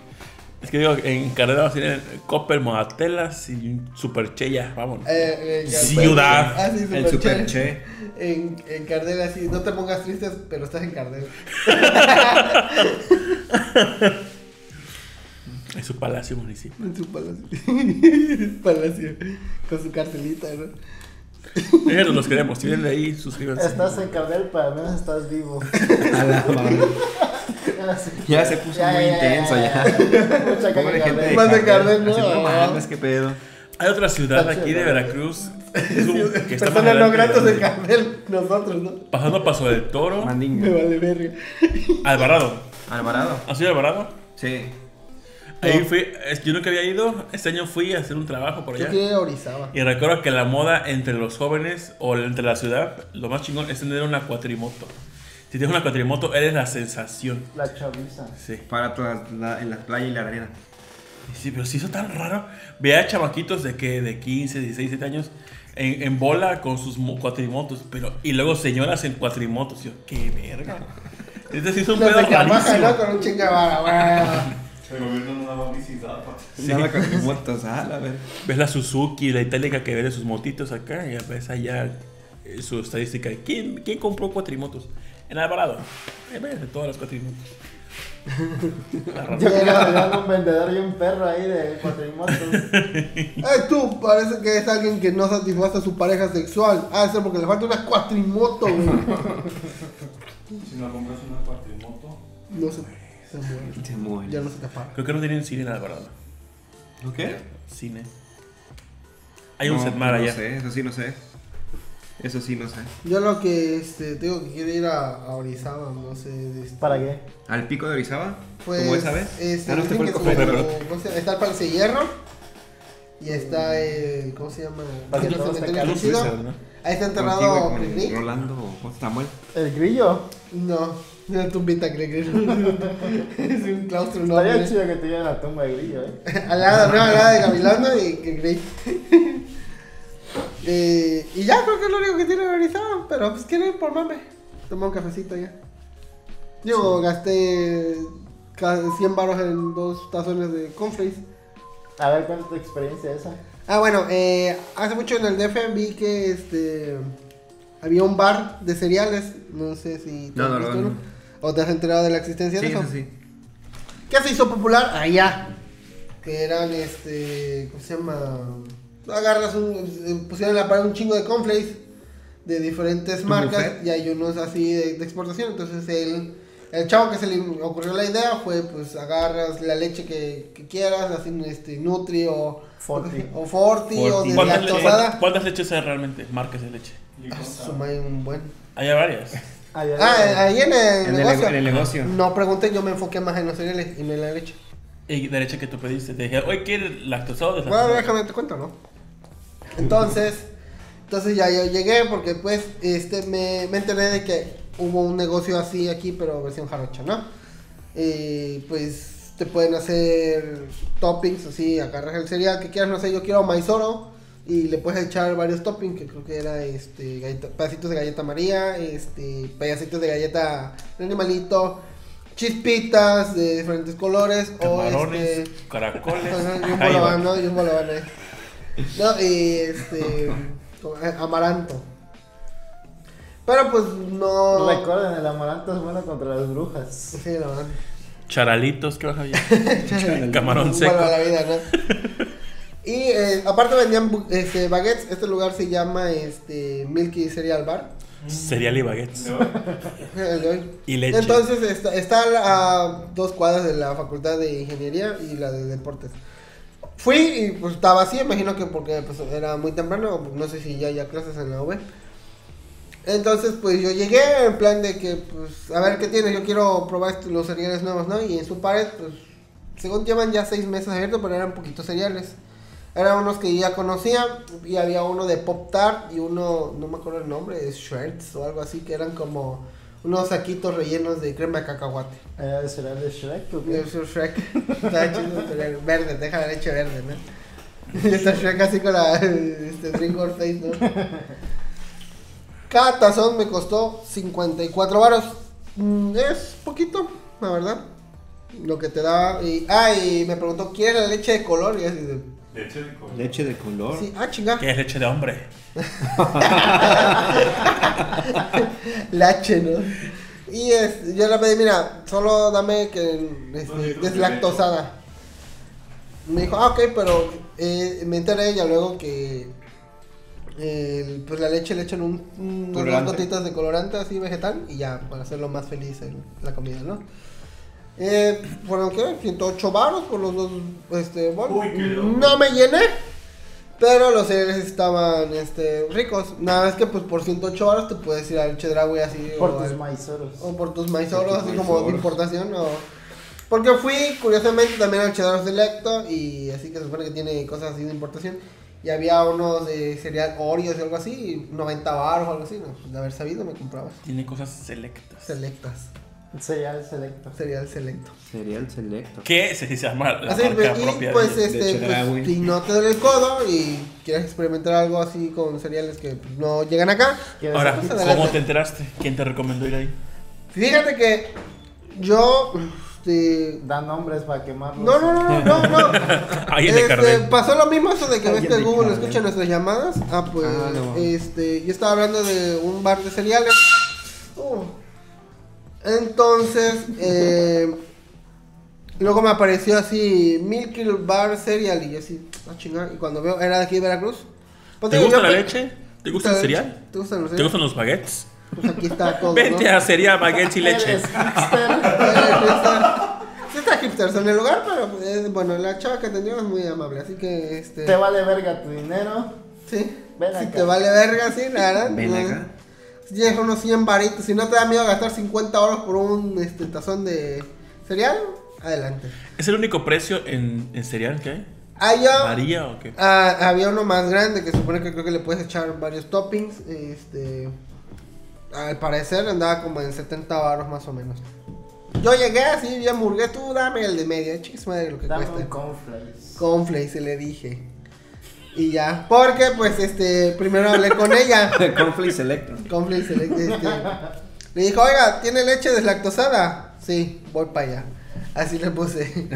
Es que digo, en Carrera tienen Copper, Modatelas y Superchella. Vámonos. Eh, eh, Ciudad. Ah, sí, El super che. En, en Cardel así, no te pongas tristes, pero estás en Cardel. Es su palacio municipal. En su palacio. palacio. Con su carcelita, ¿no? Ellos los queremos. Si vienen de ahí, suscríbanse. Estás en Cardel, pero al menos estás vivo. A la madre. Ya se puso muy intenso ya. Mucha Pobre gente de. Más de Cardel. ¿no? No mames, qué pedo. Hay otra ciudad Está aquí de. Veracruz. que está Personas no gratos de- Cardel, nosotros, ¿no? Pasando Paso del Toro. Me Mandinga. vale verga. Alvarado. Alvarado. ¿Has ido Alvarado? Sí. Ahí fui. es- Yo nunca había ido. Este año fui a hacer un trabajo por Yo allá. a Orizaba. Y recuerdo que la moda entre los jóvenes o entre la ciudad, lo más chingón es tener una cuatrimoto. Si tienes una cuatrimoto, eres la sensación. La chaviza. Sí. Para todas la- en la playa y la arena. Sí, pero se hizo tan raro. Veía a chamaquitos de que de 15, 16, 17 años en, en bola con sus mo- cuatrimotos. Pero, y luego señoras en cuatrimotos. Yo, qué verga. Este sí es un pedo de rarísimo. Con un chingavara, güey. El gobierno no daba publicidad. pa. Nada con motos, ah, la ver. Ves la Suzuki, la itálica que vende sus motitos acá. Y ves allá eh, su estadística. de ¿Quién, ¿Quién compró cuatrimotos? En Alvarado. Vez de todas las cuatrimotos. Tener un vendedor y un perro ahí de cuatrimotos. Ay, tú, parece que es alguien que no satisface a su pareja sexual. Ah, eso porque le falta una cuatrimoto, güey. Si no compras una cuatrimoto, No se, se muere. Se muere. Ya no se te apaga. Creo que no tienen cine en Alvarado. ¿Lo qué? Cine. Hay un No, Setmar no allá. sé, eso sí no sé. Eso sí no sé. Yo lo que este, tengo que quiero ir a, a Orizaba, no sé. este, ¿Para qué? ¿Al pico de Orizaba? Pues, ¿Cómo esa vez? Este, ah, no, este fue el que cofre, su- pero- ¿cómo se llama? Está el de Hierro. Y está el. ¿Cómo se llama? Para que El todos cementerio. Freezer, ¿no? Ahí está enterrado Rolando o Samuel. ¿El grillo? No, una tumbita Cricri. es un claustro Estaría enorme. chido que tuvieran la tumba de grillo, eh. Al lado, no, al lado de Gavilano y Cricri. Eh, y ya creo que es lo único que tiene Orizaba. Pero pues quiero ir por mame. Tomar un cafecito ya. Yo gasté ca- 100 baros en dos tazones de cornflakes. A ver, cuéntate tu experiencia esa. Ah, bueno, eh, hace mucho en el DF vi que este había un bar de cereales. No sé si te No, has no, visto no, uno. no. o te has enterado de la existencia Sí, de eso. eso sí. ¿Qué se hizo popular? Allá. Que eran este. ¿Cómo se llama? Agarras un. eh, Pusieron en la pared un chingo de cornflakes de diferentes ¿Un marcas y hay unos así de, de exportación. Entonces el, el chavo que se le ocurrió la idea fue pues agarras la leche que, que quieras, así este Nutri o Forti. o Forti, o Forti. de ¿Cuántas, leches hay realmente? Marcas de leche. Ah, madre, un buen. Hay varias. Ah, ahí en el, En el, negocio. en el negocio. No pregunté, yo me enfoqué más en los cereales y no en la leche. Y de leche que tú pediste. Te dije, oye, ¿quieres lactosado Bueno, déjame te cuento, ¿no? Entonces, entonces ya yo llegué porque pues este me, me enteré de que hubo un negocio así aquí, pero versión jarocha, ¿no? Y pues te pueden hacer toppings, así, agarras el cereal que quieras, no sé, yo quiero maizoro y le puedes echar varios toppings, que creo que era este galleta- pedacitos de galleta María, este pedacitos de galleta de animalito, chispitas de diferentes colores Camarones, o este caracoles. Y un jaiba. bolobán, ¿no? Y un bolobán ahí. No, y este. como, eh, Amaranto. Pero pues no. Recuerden, el amaranto es bueno contra las brujas. Sí, la verdad. Charalitos, ¿qué vas a ver? Camarón seco. la vida, ¿no? Y eh, aparte vendían este, baguettes. Este lugar se llama este, Milky Cereal Bar. Cereal y baguettes. hoy. Y leche. Entonces está, está a dos cuadras de la Facultad de Ingeniería y la de Deportes. Fui y pues estaba así, imagino que porque pues, era muy temprano, no sé si ya había clases en la UB. Entonces pues yo llegué en plan de que pues a ver qué tienes, yo quiero probar los cereales nuevos, ¿no? Y en su pared pues según llevan ya seis meses abiertos, pero eran poquitos cereales. Eran unos que ya conocía y había uno de Pop Tart y uno, no me acuerdo el nombre, es Shreds o algo así, que eran como unos saquitos rellenos de crema de cacahuate. ¿Era el cereal de Shrek o qué? es Shrek. Está chido. Verde, deja la leche verde, ¿no? Y está Shrek así con la este, face, ¿no? Cada tazón me costó 54 varos. Mm, Es poquito, la verdad. Lo que te da. Y, ah, y me preguntó, ¿quieres la leche de color? Y así de. Leche de color. Leche de color. Sí, ah, chinga. Que es leche de hombre. Lache, ¿no? Y es, yo le pedí, mira, solo dame que este, deslactosada. Me dijo, ah, ok, pero eh, me enteré ya luego que pues la leche le echan un, unas dos Colorante. gotitas de colorante así vegetal y ya, para hacerlo más feliz en la comida, ¿no? Eh, fueron, ¿qué? 108 baros por los dos, este, bols. Uy. No me llené, pero los cereales estaban, este, ricos. Nada más que, pues, por 108 baros te puedes ir al Chedraui así. Por o tus al- maizoros. o por tus maizoros, así como de importación. O... Porque fui, curiosamente, también al Cheddar Selecto. Y así que se supone que tiene cosas así de importación. Y había unos de cereal Oreos y algo así. y 90 baros o algo así. No, pues de haber sabido me compraba. Tiene cosas selectas. Selectas. Cereal selecto. Cereal selecto. Cereal selecto. ¿Qué? Se llama la Así, marca y propia. pues, de- este, de pues, si no te duele el codo y quieres experimentar algo así con cereales que pues, no llegan acá. ¿Quieres Ahora, Pues, ¿cómo te enteraste? ¿Quién te recomendó ir ahí? Fíjate que yo. Este, Da nombres para quemarlos. no, no, no, no, no. Alguien de Este, pasó lo mismo eso de que ves que Google escucha nuestras llamadas. Ah, pues, Ah, no. este, yo estaba hablando de un bar de cereales. Uh. Entonces, eh, luego me apareció así Milky Bar Cereal y yo así, ah, chingar. Y cuando veo, era de aquí de Veracruz. Pues, ¿Te digo, gusta yo la leche? ¿Te gusta el cereal? ¿Te gustan los ¿Te cereales? gustan los baguettes? Pues aquí está todo. Vente ¿no? a cereal, baguettes y leche. Sí está hipsters en el lugar, pero eh, bueno, la chava que atendió es muy amable, así que este. Te vale verga tu dinero. Sí. Ven si acá. te vale verga, sí, la verdad. Ven acá. Si tienes unos 100 varitos, si no te da miedo gastar 50 euros por un este, tazón de cereal, adelante. ¿Es el único precio en, en cereal que hay? Ah, yo, ¿Varía o qué? ah, había uno más grande que supone que creo que le puedes echar varios toppings. Este, al parecer andaba como en 70 baros más o menos. Yo llegué así, vi hamburguesa, tú dame el de media, chicas madre lo que Dame cuesta. un cornflakes. Conflay se le dije. Y ya, porque pues este, primero hablé con ella. Conflict Selecto. Conflay se le este, Le dijo, oiga, ¿tiene leche deslactosada? Sí, voy para allá. Así le puse.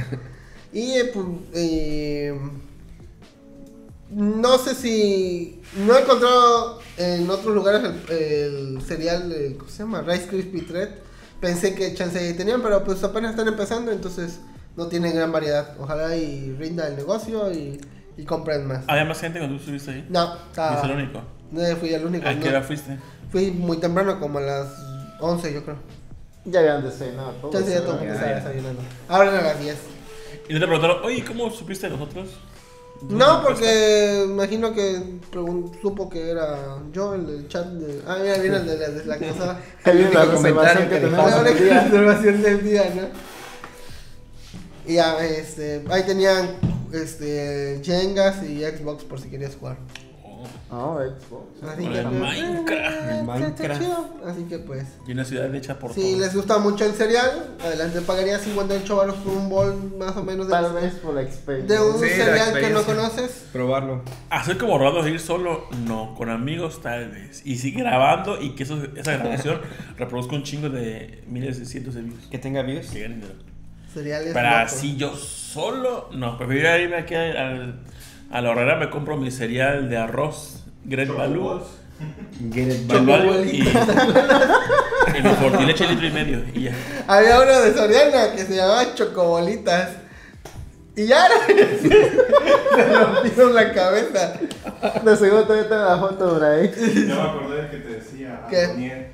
Y eh, pues, eh, no sé si. No he encontrado en otros lugares el, el cereal, eh, ¿cómo se llama? Rice Krispie Treat. Pensé que chance ahí tenían, pero pues apenas están empezando, entonces no tienen gran variedad. Ojalá y rinda el negocio y, y compren más. ¿Había más gente cuando tú estuviste ahí? No, estaba. ¿Fuiste el único? No fui el único. ¿A no. qué hora fuiste? Fui muy temprano, como a las 11, yo creo. Ya habían desayunado todos. Chance ya todo el ya, estaba ya. desayunando. Abren a las 10. Y no te preguntaron, oye, ¿cómo supiste de nosotros? No, porque imagino que supo que era yo el del chat de... Ah, mira, viene el de la deslactosada. Hay único una reservación comentario que tenemos La día. observación del día, ¿no? Y ya, este, ahí tenían, este, Jengas y Xbox por si querías jugar. Oh, Xbox. Así que, el pues, Minecraft. eh, El está- está Minecraft. chido. Así que pues, Y una ciudad hecha por si todos. les gusta mucho el cereal, adelante pagaría 58 baros por un bol más o menos de, Tal vez por la experiencia. de un Sí, la cereal que no experiencia. conoces. Probarlo. Hacer como Rodo de ir solo, no. Con amigos, tal vez. Y si grabando y que eso, esa grabación reproduzca un chingo de miles de cientos de views. Que tenga views. Que ganen dinero. Cereales locos. así yo solo, no. Prefiero irme aquí al, a la horrera, me compro mi cereal de arroz, Great Value. Great. Value y, y mi fortileche litro y medio. Y ya. Había uno de Soriana que se llamaba Chocobolitas. Y ya se rompieron la cabeza. De seguro todavía tengo la foto por ahí. Ya me acordé de que te decía ¿Qué? Antoniet,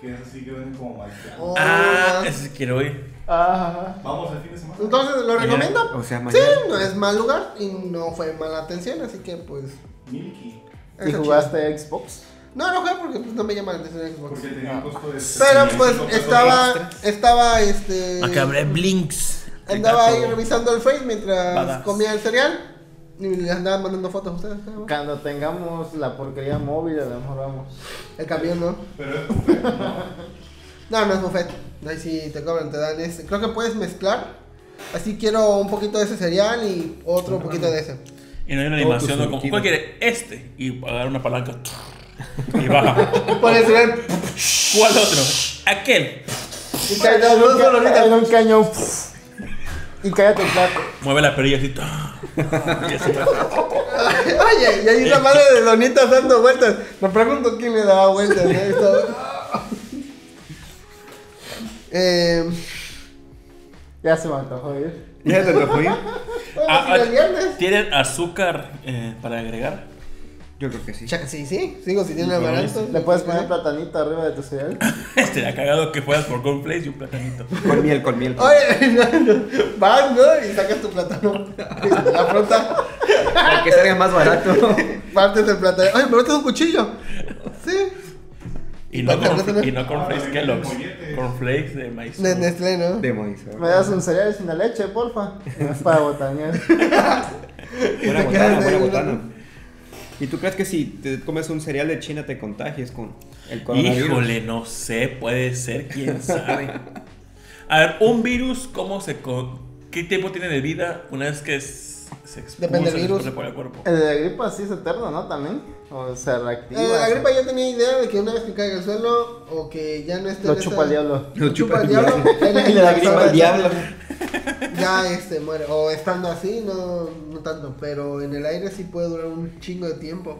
que es así que venden como malteado. Oh, Ah, ese quiero ir. Ajá. Vamos el fin de semana. Entonces, ¿lo recomiendo? O sea, Sí, mañana. no es mal lugar y no fue mala atención, así que pues. Milky. ¿Y jugaste Xbox? No, no jugué porque pues, no me llama la atención Xbox. Porque tenía un costo de. Pero 65 pues estaba, estaba este. Macabre Blinks. andaba ahí revisando el Face mientras comía el cereal. Y les andaba mandando fotos a ustedes. más. Cuando tengamos la porquería móvil, a lo mejor vamos. El camión, ¿no? Pero buffet, ¿no? No, no es buffet. Ahí sí te cobran, te dan ese. Creo que puedes mezclar. Así quiero un poquito de ese cereal y otro poquito de ese. Y no hay una Todo animación, ¿no? Como. ¿cuál quiere? Este. Y agarra una palanca. Y baja. El cereal. ¿Cuál otro? Aquel. Y dos un, cañón. Y cállate el plato. Mueve la perilla así. Y así. Oye, y hay una madre de donitas dando vueltas. Me pregunto quién le daba vueltas. ¿no? Eh, Ya se me antojó ir. ¿Ya te tocó ir? Ah, ah, el. ¿Tienen azúcar eh, para agregar? Yo creo que sí. Chaca, sí, sí. Sigo si tiene amaranto. ¿Le puedes poner platanito arriba de tu cereal? Este, ha cagado que fueras por cornflakes y un platanito. Con miel, con miel. Oye, no, no. Vas, ¿no? Y sacas tu plátano. La fruta. Para que salga más barato. Partes del plátano. Oye, pero este es un cuchillo. Sí. Y no, plátano. y no cornflakes Ah, Kellogg's. Cornflakes de maíz. De Nestlé, ¿no? De maíz. Me das un cereal sin la leche, porfa. Es para botanear. Buena botana, buena botana. ¿Y tú crees que si te comes un cereal de China te contagies con el coronavirus? Híjole, no sé, puede ser, quién sabe. A ver, un virus, ¿cómo se... co- ¿Qué tiempo tiene de vida una vez que es- se expulsa Depende del virus. por el cuerpo? El de la gripa sí es eterno, ¿no? También. O se reactiva. Eh, la gripa yo tenía idea de que una vez que caiga al suelo o que ya no esté Lo en chupa el diablo. Lo chupa el diablo. Y le da gripa al diablo. Ya este muere. O estando así, no, no tanto. Pero en el aire sí puede durar un chingo de tiempo.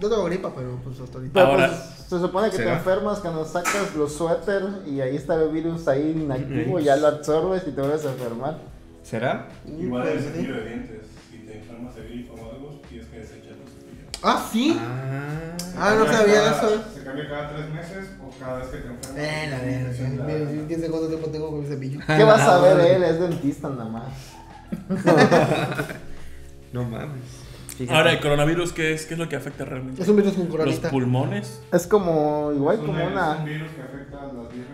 Yo tengo gripa, pero pues hasta ahorita. Ahora- pues, se supone que te enfermas cuando sacas los suéter y ahí está el virus ahí inactivo, ya lo absorbes y te vuelves a enfermar. ¿Será? Igual el sí. cepillo de dientes. De o algo, tienes que. Ah, sí. Ah. Ah, no sabía cada- eso. Se cambia cada tres meses o cada vez que te enfermas. Eh. Sí, la Mira, verdad. ¿Quién sabe cuánto tiempo tengo con mi cepillo? ¿Qué vas a ver él? Es dentista nada más. No mames. Fíjate. Ahora, ¿el coronavirus qué es? ¿Qué es lo que afecta realmente? Es un virus con ¿Los coronita. pulmones? Es como, igual Es un, como es un una... virus que afecta a las vías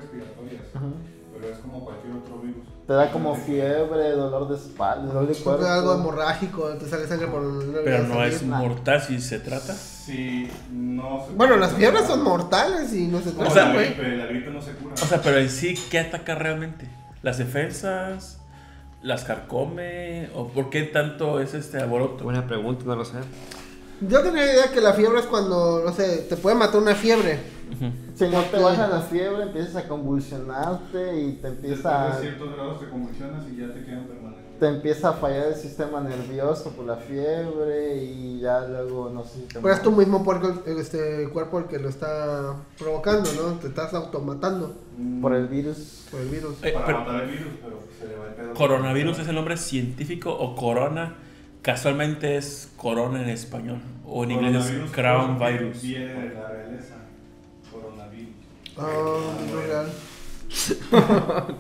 Te da como fiebre, dolor de espalda, dolor de cuerpo. Algo hemorrágico, te sale sangre por Pero no es mortal si se trata. Si no se Bueno, las fiebres son mortales y no se Como O sea, la tratan, güey. gripe, la gripe no se cura. O sea, pero en sí, ¿qué ataca realmente? ¿Las defensas? ¿Las carcome? ¿O por qué tanto es este alboroto? Buena pregunta, no lo sé. Yo tenía idea que la fiebre es cuando, no sé, te puede matar una fiebre. Si no te baja la fiebre, empiezas a convulsionarte y te Después empieza, de ciertos grados te convulsionas y ya te quedan permanentes. te empieza a fallar el sistema nervioso por la fiebre y ya luego no sé si te Pero es tu mismo puerco, este, cuerpo el que lo está provocando, ¿no? Te estás automatando por el virus. por el virus. Eh, Para pero- matar el virus, pero se le va el pedo. ¿Coronavirus es el nombre científico o corona? Casualmente es corona en español. O en inglés es crown porque virus. Viene de la realeza. Ah, real.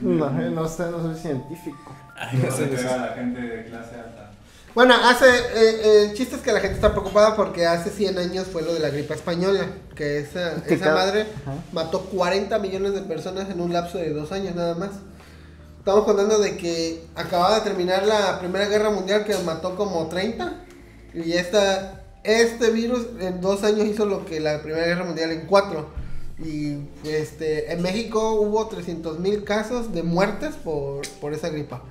No, eh, no sé, no soy científico. Ay, No no se pega a la gente de clase alta. Bueno, hace. eh, el chiste es que la gente está preocupada porque hace 100 años fue lo de la gripe española. Que esa, Que esa cada- madre Ajá. mató 40 millones de personas en un lapso de dos años nada más. Estamos contando de que acababa de terminar la Primera Guerra Mundial que mató como 30. Y esta, este virus en dos años hizo lo que la Primera Guerra Mundial en cuatro. Y este, en México hubo 300 mil casos de muertes por, por esa gripa.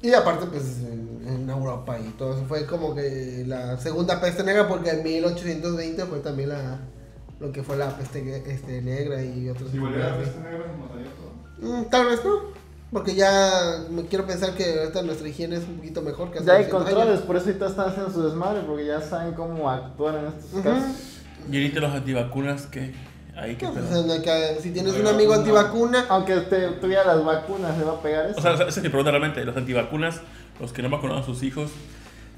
Y aparte, pues en, en Europa y todo eso fue como que la segunda peste negra, porque en 1820 fue también la, lo que fue la peste este, negra y otros. Si volviera a enfermedades. peste negra, se mataría todo. Mm, tal vez no, porque ya me quiero pensar que ahorita nuestra higiene es un poquito mejor que hace Ya hay 200 controles, años. por eso ahorita están haciendo su desmadre, porque ya saben cómo actuar en estos Ujú. casos. Y ahorita los antivacunas, ¿qué? Ahí qué No, pues, el que- si tienes un amigo no. antivacuna, Aunque te, tuviera las vacunas, ¿le va a pegar eso? O sea, esa es mi pregunta realmente. Los antivacunas, los que no vacunaron a sus hijos,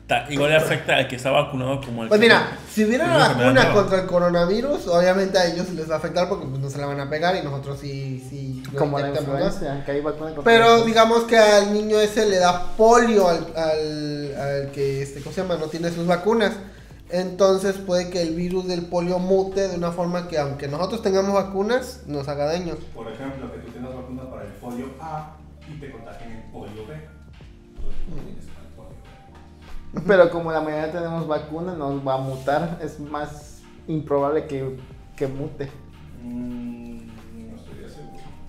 ta- igual le afecta al que está vacunado como al pues que mira, si hubiera Una vacuna contra el coronavirus, obviamente a ellos les va a afectar porque pues, no se la van a pegar y nosotros sí, sí Como la inyectamos, ¿no? influencia, que hay vacuna contra Pero digamos que al niño ese le da polio al, al, al que, este, ¿cómo se llama? No tiene sus vacunas. Entonces puede que el virus del polio mute de una forma que aunque nosotros tengamos vacunas, nos haga daño. Por ejemplo, que tú tengas vacunas para el folio A y te contagian el polio B. Entonces, tú tienes el polio B. Pero como la mayoría tenemos vacuna, nos va a mutar. Es más improbable que, que mute. Mm.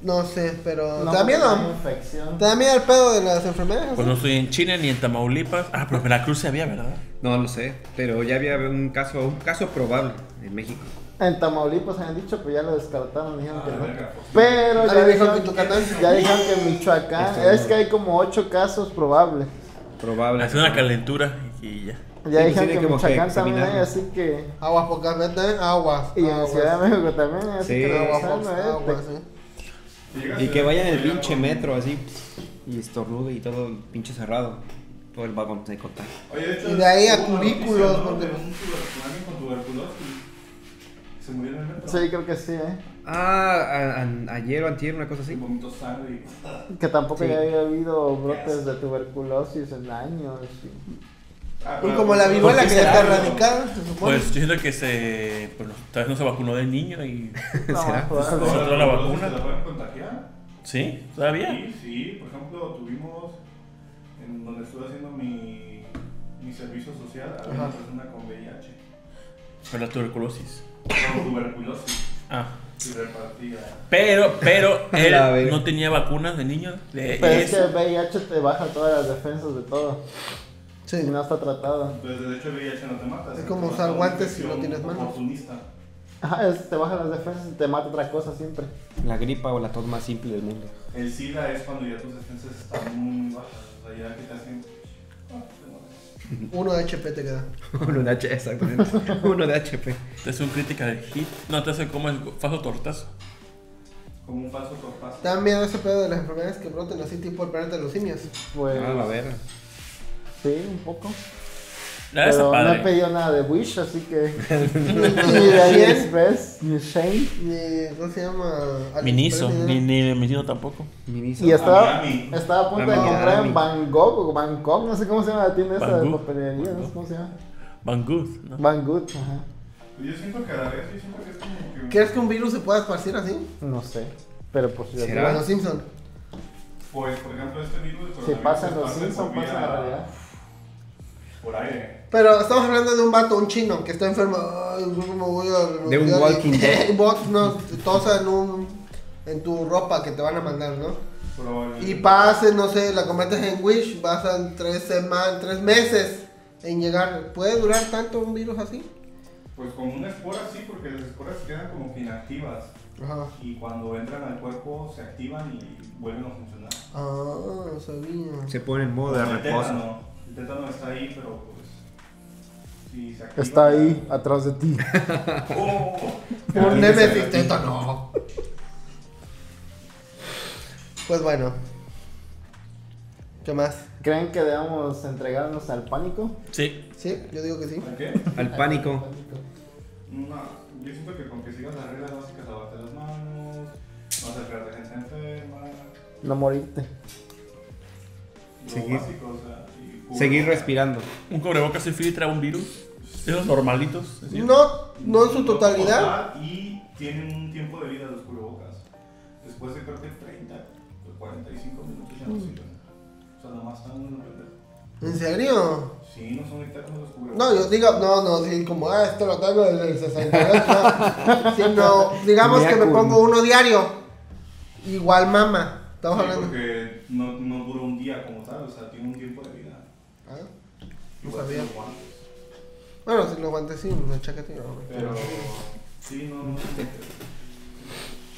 No sé, pero No, también porque no. hay infección. ¿Te da miedo el pedo de las enfermedades? Pues no estoy en China ni en Tamaulipas. Ah, pero en Veracruz se había, ¿verdad? No lo sé, pero ya había un caso, un caso probable en México. En Tamaulipas han dicho, pero ya lo descartaron, dijeron Ah, que no. verga, pues, Pero Ah, ya dijeron que ya dijeron que en Michoacán Esto es no. que hay como 8 casos probables. Probable. Hace una calentura y ya. Ya pues dijeron que en como que Michoacán también hay, así que. Aguas pocas veces, aguas. Y en. Ciudad de México también así Sí. que Aguas, revisando, pocas, eh, aguas, te- sí. Y que vaya en el pinche metro así y estornude y todo el pinche cerrado. Todo el vagón se contagia. Oye, de hecho, Y de ahí a cubículos, tuberculosis. Se murió en el metro. Sí, creo que sí, ¿eh? Ah, a- a- ayer o antier, una cosa así. Vomitó sangre y. Que tampoco Sí. ya había habido brotes de tuberculosis en años. y- Ah, Y como la ¿por viruela que ya está erradicada. Pues yo siento que se. Pues tal vez no se vacunó de niño y. No, ¿Será? pues, ¿Se encontró la vacuna? ¿Se la pueden contagiar? ¿Sí? ¿Todavía? Sí, sí. Por ejemplo, tuvimos en donde estuve haciendo mi, mi servicio social, había una persona con VIH, Con la tuberculosis. con tuberculosis, Ah. y repartía. Pero, pero él la no tenía vacunas de niño. De Pero es que eso. el VIH te baja todas las defensas de todo. Sí. Si no está tratado. Entonces, de hecho, el VIH no te mata. Es como usar guantes si no tienes manos. Oportunista. Ajá, es- te baja las defensas y te mata otra cosa siempre. La gripa o la tos más simple del mundo. El SIDA es cuando ya tus defensas están muy bajas. O sea, ya que te hacen. ah. Uno de HP te queda. Uno de HP, exactamente. Uno de HP. Te hace un crítica del hit. No, te hace como el falso tortazo. Como un falso torpazo. ¿Te dan miedo ese pedo de las enfermedades que broten así tipo el planeta de los simios? Pues. Ah, la verga. Sí, un poco. Verdad Pero no he pedido nada de Wish, así que. ni de AliExpress, ni Shane. Ni, ¿cómo se llama? Miniso, ni, ni ni Miniso tampoco. Miniso. Y estaba, Miami. estaba a punto de Miami. comprar en Bangkok o Bangkok, no sé cómo se llama la tienda esa de papelería, no sé cómo se llama. Van Good, ¿no? Banggood, ajá. Yo siento que a la vez, yo siento que es como que. ¿Crees que un virus se pueda esparcir así? No sé. Pero pues si ¿Será? Los Simpson. Pues, por ejemplo, este virus. de Si pasa en los Simpsons, pasa en la realidad. Por aire. Pero estamos hablando de un vato, un chino, que está enfermo. Ay, ¿cómo voy a De un? Walking Dead. Box, no, tosa en un. En tu ropa que te van a mandar, ¿no? Pero el- Y pases, no sé, la compraste en Wish, pasan tres semanas, tres meses en llegar. ¿Puede durar tanto un virus así? Pues como una espora sí, porque las esporas quedan como que inactivas. Ajá. Y cuando entran al cuerpo se activan y vuelven a funcionar. Ah, no sabía. Se pone en modo de Como el reposo. tétano. El tétano está ahí, pero pues. Si se activa. Está ahí, atrás de ti. ¡Oh! Por Nemesis, tétano. Pues bueno. ¿Qué más? ¿Creen que debemos entregarnos al pánico? Sí. Sí, yo digo que sí. ¿A qué? Al pánico. No, yo siento que con que sigas las reglas básicas, lavarte las manos, no acercarte a gente enferma. No morirte. Lo Seguir. básico, o sea. Seguir respirando. Un cubrebocas se filtra un virus. Esos normalitos. es. No, no en su totalidad. Y tienen un tiempo de vida los cubrebocas. Después de creo que 30 o 45 minutos ya no sirven. O sea, nada más están uno pendejo. ¿En serio? Sí, no son eternos los cubrebocas. No, yo digo, no, no, sí, como, ah, esto lo tengo desde el 62, no. Sino, digamos que me pongo uno diario. Igual mama. Estamos Sí, hablando. porque no, no dura un día como tal, o sea, tiene un tiempo de no que sabía. los guantes. Bueno, si lo aguanté, sí, me chaquete. no. Pero sí, no, no.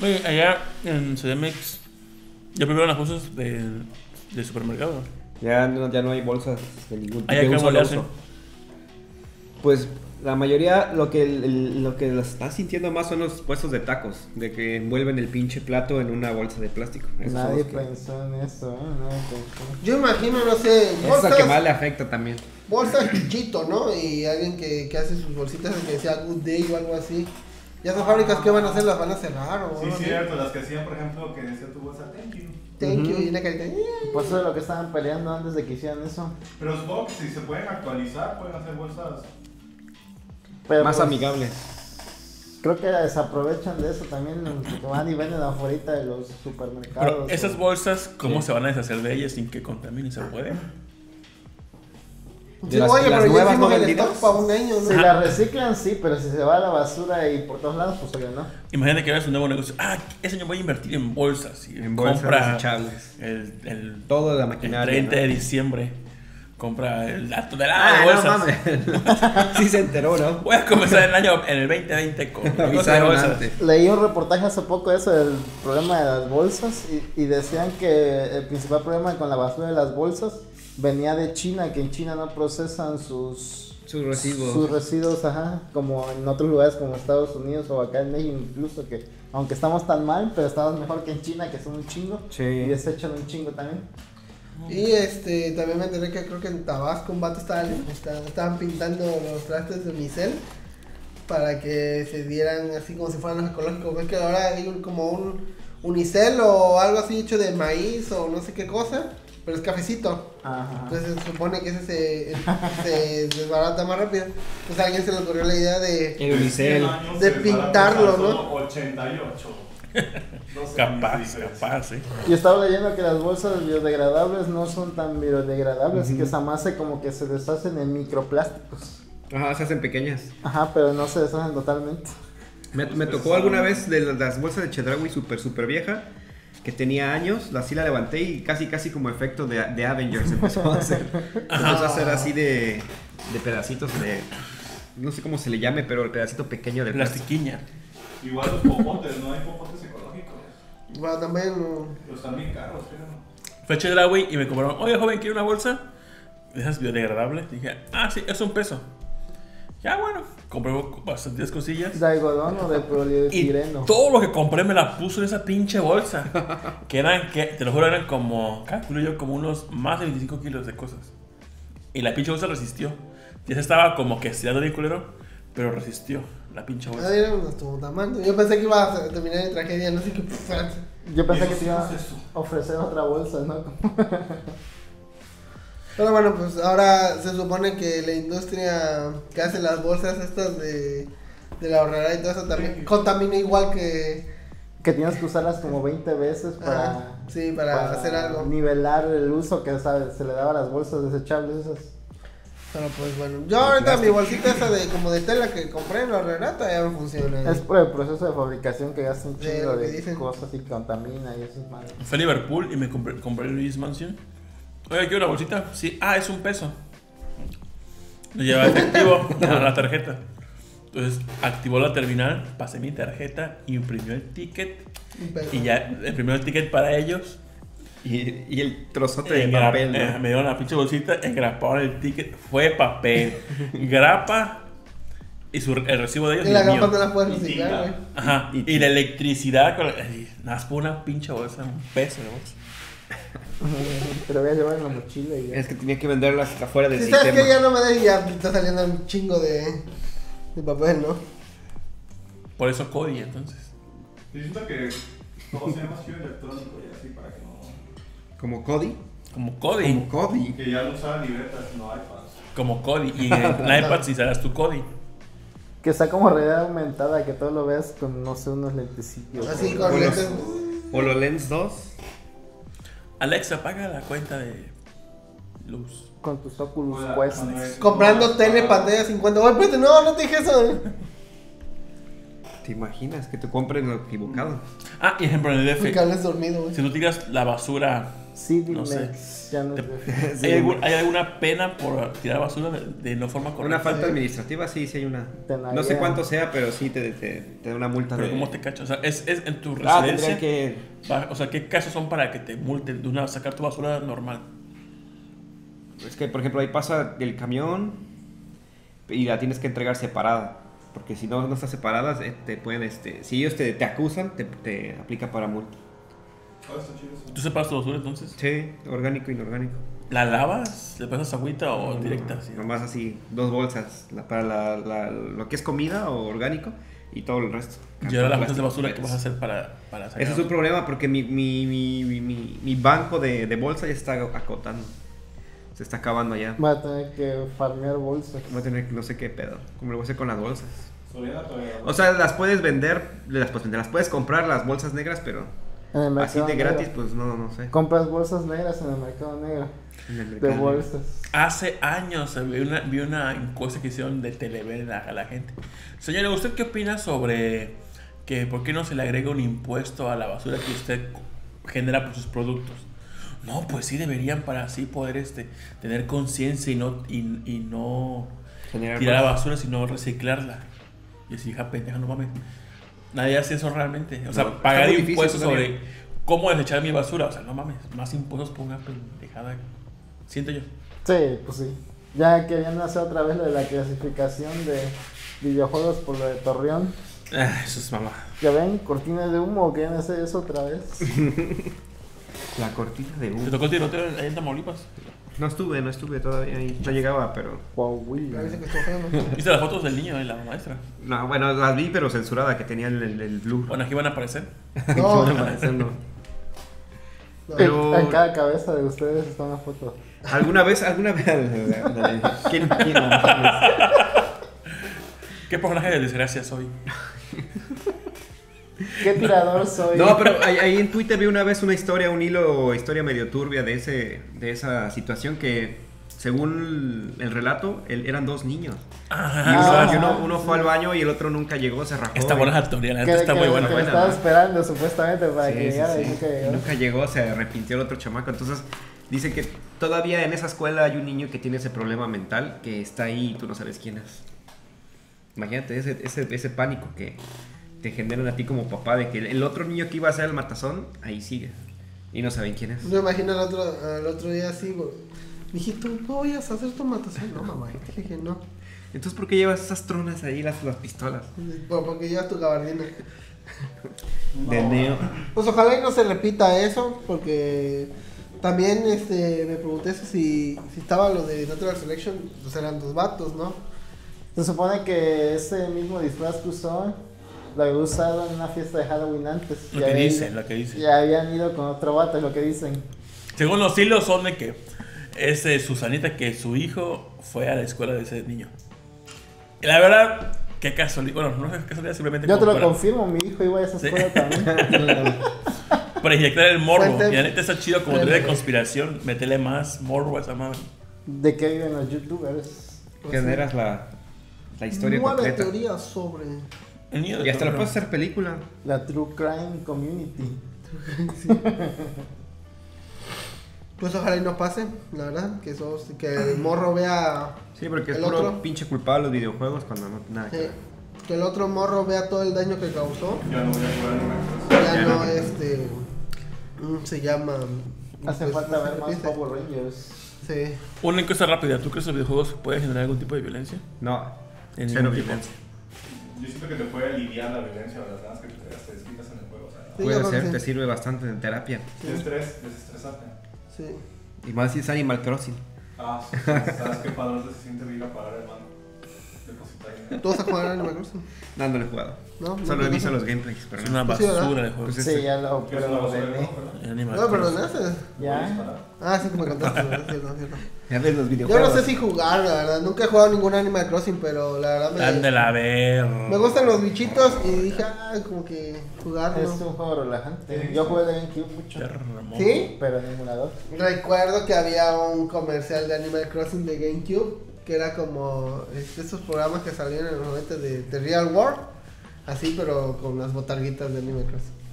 Oye, allá en CDMX ya prohibieron las bolsas de, de supermercado. Ya no, ya no hay bolsas de ningún tipo. Allá uso. Pues la mayoría lo que el- lo que las está sintiendo más son los puestos de tacos, de que envuelven el pinche plato en una bolsa de plástico. Esos Nadie que- pensó en eso, ¿eh? Nadie pensó. Yo imagino, no sé, Eso es lo que más bolsas, le afecta también. bolsas chichito, ¿no? Y alguien que, que hace sus bolsitas que decía Good Day o algo así. ¿Y esas fábricas qué van a hacer? ¿Las van a cerrar o Sí, cierto, las que hacían, por ejemplo, que decía tu bolsa thank you. Thank you, y una carita. Pues eso es lo que estaban peleando antes de que hicieran eso. Pero supongo que si se pueden actualizar, pueden hacer bolsas. Pero Más pues, amigables. Creo que se aprovechan de eso también, que van y venden afuera de los supermercados. Pero esas o- bolsas, ¿cómo Sí. se van a deshacer de ellas sin que contaminen? ¿Se puede? De Sí, las- oye, las pero ya nuevas no el vendidas. stock para un año, ¿no? Si la reciclan, sí, pero si se va a la basura y por todos lados, pues oye, no. Imagínate que hagas un nuevo negocio. Ah, ese año voy a invertir en bolsas. Y En bolsas compra desechables. el, el, Todo la el maquinaria. 30 ¿no? de diciembre. Compra el la tonelada Ah, de no mames. sí se enteró, ¿no? Voy a comenzar el año en el 2020 con de bolsas. Leí un reportaje hace poco de eso del problema de las bolsas y, y decían que el principal problema con la basura de las bolsas venía de China, que en China no procesan sus Sus residuos. sus residuos, ajá, como en otros lugares como Estados Unidos o acá en México incluso que aunque estamos tan mal, pero estamos mejor que en China que son un chingo Sí. y desechan un chingo también. Y este, también me enteré que creo que en Tabasco un vato estaba, estaba- estaban pintando los trastes de unicel para que se dieran así como si fueran los ecológicos. Ves que ahora hay un- como un unicel o algo así hecho de maíz o no sé qué cosa, pero es cafecito. Ajá. Entonces se supone que ese se, se desbarata más rápido. Entonces a alguien se le ocurrió la idea de... El unicel. años de pintarlo, ¿no? solo 88. De Capaz, capaz, sí. Yo estaba leyendo que las bolsas biodegradables no son tan biodegradables, que esa masa como que se deshacen en microplásticos. Ajá, se hacen pequeñas. Ajá, pero no se deshacen totalmente. Me, me tocó alguna vez de las- bolsas de Chedraui súper, súper vieja, que tenía años, la sí la levanté y casi, casi como efecto de, de Avengers empezó a hacer. Empezó a hacer así de, de pedacitos de, no sé cómo se le llame, pero el pedacito pequeño de plástico. Igual los popotes, no hay popotes ecológicos. Bueno, también... Pero están bien caros, creo. Fue a güey, y me compraron, oye joven, ¿quiere una bolsa? De esas biodegradables. Dije, ah, sí, es un peso. Ya bueno, compré bastantes cosillas. ¿De algodón o de Y polietileno? todo lo que compré me la puso en esa pinche bolsa. que eran, que, te lo juro, eran como, calculo yo, como unos más de 25 kilos de cosas. Y la pinche bolsa resistió. Ya se estaba como que estirando bien culero, pero resistió la pinche bolsa. Nadie nos estuvo tamando. Yo pensé que iba a terminar en tragedia, no sé qué. pues, Yo pensé ¿Y que te iba a ofrecer otra bolsa, ¿no? Pero bueno, pues ahora se supone que la industria que hace las bolsas estas de, de la horrera y todo eso también contamina igual que... Que tienes que usarlas como 20 veces para, Ajá, sí, para hacer algo. nivelar el uso que ¿sabes? se le daba a las bolsas desechables esas. Pero pues bueno, yo ahorita mi bolsita esa de como de tela que compré en la horrera todavía me funciona. Es por el proceso de fabricación que gasta un Sí, chingo lo que de dicen. cosas y contamina y eso es malo. Fui a Liverpool y me compré, compré el Luis Mansion. Oye, ¿quiero una bolsita? Sí. Ah, es un peso. Lo lleva efectivo a la tarjeta. Entonces activó la terminal, pasé mi tarjeta, imprimió el ticket y ya imprimió el ticket para ellos. Y, y el trozote de Engra- papel, ¿no? eh, me dieron la pinche bolsita, engraparon el ticket, fue papel, grapa y su, el recibo de ellos. Y la gafas no la puedes reciclar, güey. Ajá. Y- Y la electricidad, con la- nada más por una pinche bolsa, un peso de bolsa. Te lo voy a llevar en la mochila y ya. Es que tenía que venderlas afuera del Si sabes sistema. que ya no me des, ya está saliendo un chingo de, de papel, ¿no? Por eso Cody, entonces. Yo siento que todo sea más chido electrónico y así para que. Como Cody. Como Cody. Como Cody. Que ya no usaban libretas, no iPads. Como Cody. Y en iPad si serás tu Cody. Que está como realidad aumentada, que todo lo ves con, no sé, unos lentecillos. Así o- con los- lentes. HoloLens 2. Alexa, paga la cuenta de luz. Con tus Oculus Hola, Quest. Comprando No, tele, ah, pantalla 50. Oye, espérate, no, no te dije eso. ¿Te imaginas que te compren lo equivocado? Ah, y ejemplo en el DF. dormido. Si tú tiras la basura, CD No sé. Ya no ¿hay, algún- hay alguna pena por tirar basura de, de no forma Una correcta? falta administrativa, sí, sí hay una. No sé cuánto sea, pero sí te, te, te da una multa Pero de. ¿cómo te cachas? O sea, es, es en tu Ah, residencia. que. O sea, ¿qué casos son para que te multen de una sacar tu basura normal? Es que, por ejemplo, ahí pasa el camión y la tienes que entregar separada. Porque si no, no está separada, eh, te pueden, este, si ellos te, te acusan, te, te aplica para multa. ¿Tú separas tu basura entonces? Sí, orgánico e inorgánico. ¿La lavas? ¿Le pasas agüita o directa? así? Nomás así, dos bolsas, la- para la- la- lo que es comida o orgánico y todo el resto. Y ahora las bolsas de basura, ¿qué vas a hacer para, para sacar? Ese es un problema porque mi, mi, mi, mi, mi- mi banco de, de bolsa ya está acotando. Se está acabando ya. Va a tener que farmear bolsas. Voy a tener no sé qué pedo. Como lo voy a hacer con las bolsas. O sea, las puedes vender, las puedes vender, las puedes comprar las bolsas negras, pero En el así de negro. gratis, pues no, no sé. Compras bolsas negras en el mercado negro. En el De mercado. bolsas. Hace años vi una, vi una encuesta que hicieron de Telever a la gente. Señora, ¿usted qué opina sobre que por qué no se le agrega un impuesto a la basura que usted genera por sus productos? No, pues sí deberían para así poder este, tener conciencia y no, y, y no Generar tirar la basura, sino reciclarla. Y así, hija pendeja, no mames. Nadie hace eso realmente. O sea, No, pagar impuestos sobre cómo desechar mi basura. O sea, no mames, más impuestos por una pendejada. Siento yo. Sí, pues sí. Ya querían hacer otra vez lo de la clasificación de videojuegos por lo de Torreón. Ah, eso es mamá. Ya ven, cortinas de humo, quieren hacer eso otra vez. La cortina de ¿Te humo. tocó el tiroteo ahí en Tamaulipas? No estuve, no estuve todavía ahí. No llegaba, pero. ¿no? ¿Viste las fotos del niño y la maestra? No, bueno, las vi, pero censurada, que tenía el, el, el blue. Bueno, aquí van a aparecer. No, Bueno, eso no. no. Pero- En cada cabeza de ustedes está una foto. ¿Alguna vez, alguna vez? ¿Quién, quién? ¿Qué personaje de desgracia soy? ¿Qué tirador soy? No, pero ahí, ahí en Twitter vi una vez una historia, un hilo, historia medio turbia de ese, de esa situación que, según el relato, él- eran dos niños. Y Ah. uno, y uno- uno fue al baño y el otro nunca llegó, se rajó. Está y- buena la teoría, la Que, está que- muy buena. que buena, estaba ¿no? esperando supuestamente para Sí, que sí, llegara y sí. nunca llegó. Nunca llegó, se arrepintió el otro chamaco. Entonces, dice que todavía en esa escuela hay un niño que tiene ese problema mental que está ahí y tú no sabes quién es. Imagínate ese, ese, ese pánico que te generan a ti como papá de que el otro niño que iba a hacer el matazón, ahí sigue. Y no saben quién es. Me imagino al otro, al otro día así. Mijito, ¿no vayas a hacer tu matazón? No, mamá. Dije que no. Entonces, ¿por qué llevas esas tronas ahí, las, las pistolas? Por- Porque llevas tu gabardina. De neo. Pues ojalá y no se repita eso, porque también este, me pregunté eso si, si estaba lo de Natural Selection, pues eran dos vatos, ¿no? Se supone que ese mismo disfraz que usó lo había usado en una fiesta de Halloween antes. Lo que había dice, ido- lo que dice. Y habían ido con otro vato, es lo que dicen. Según los hilos son de que es eh, Susanita que su hijo fue a la escuela de ese niño. Y la verdad, qué casualidad. Bueno, no es casualidad, simplemente Yo te lo para- confirmo, mi hijo iba a esa Sí. escuela también. Para inyectar el morbo. Fuente- Y la neta está chido como teoría de conspiración. Métele más morbo a esa madre. ¿De qué viven los youtubers? Generas la, la historia Nueve completa. teorías sobre... El niño de Y hasta lo puedes hacer película. La True Crime Community. Pues ojalá y no pase, la verdad, que, sos, que el morro vea... Sí, porque es El puro otro. pinche culpable los videojuegos cuando no nada que eh, ver. que el otro morro vea todo el daño que causó. Ya no voy a jugar Ya Ya no, no. este... mm, Se llama... Hace pues, falta ver más. Power Rangers. Sí. Una encuesta rápida. ¿Tú crees que los videojuegos pueden generar algún tipo de violencia? No, En cero ningún tipo. violencia. Yo siento que te puede aliviar la violencia o las ganas que te te desquitas en el juego. O sea, Sí, Puede ser, te sí. sirve bastante de terapia. de estrés, desestresarte. Sí. Y más si es Animal Crossing. Ah, sí, ¿sabes qué padre se siente ir a parar el vas a jugar Animal Crossing? No, no lo he jugado. No, no, Solo no, he visto no. los gameplays, pero Es no. una Pues basura de juego. Pues Sí, ya lo ¿Qué es una basura de ordené. Animal No, pero Crossing. Ya. Ah, sí que me contaste, ¿verdad? Cierto, cierto. Ya ves los Yo videojuegos. no sé si jugar, la verdad. Nunca he jugado ningún Animal Crossing, pero la verdad me, a ver. me gustan los bichitos y dije, ah, como que jugar, Es ¿no? un juego relajante. Yo jugué de GameCube mucho. ¿Sí? Pero en emulador. Recuerdo que había un comercial de Animal Crossing de GameCube que era como este, esos programas que salían en los 90 de, de Real World, así pero con las botarguitas de Animal Crossing.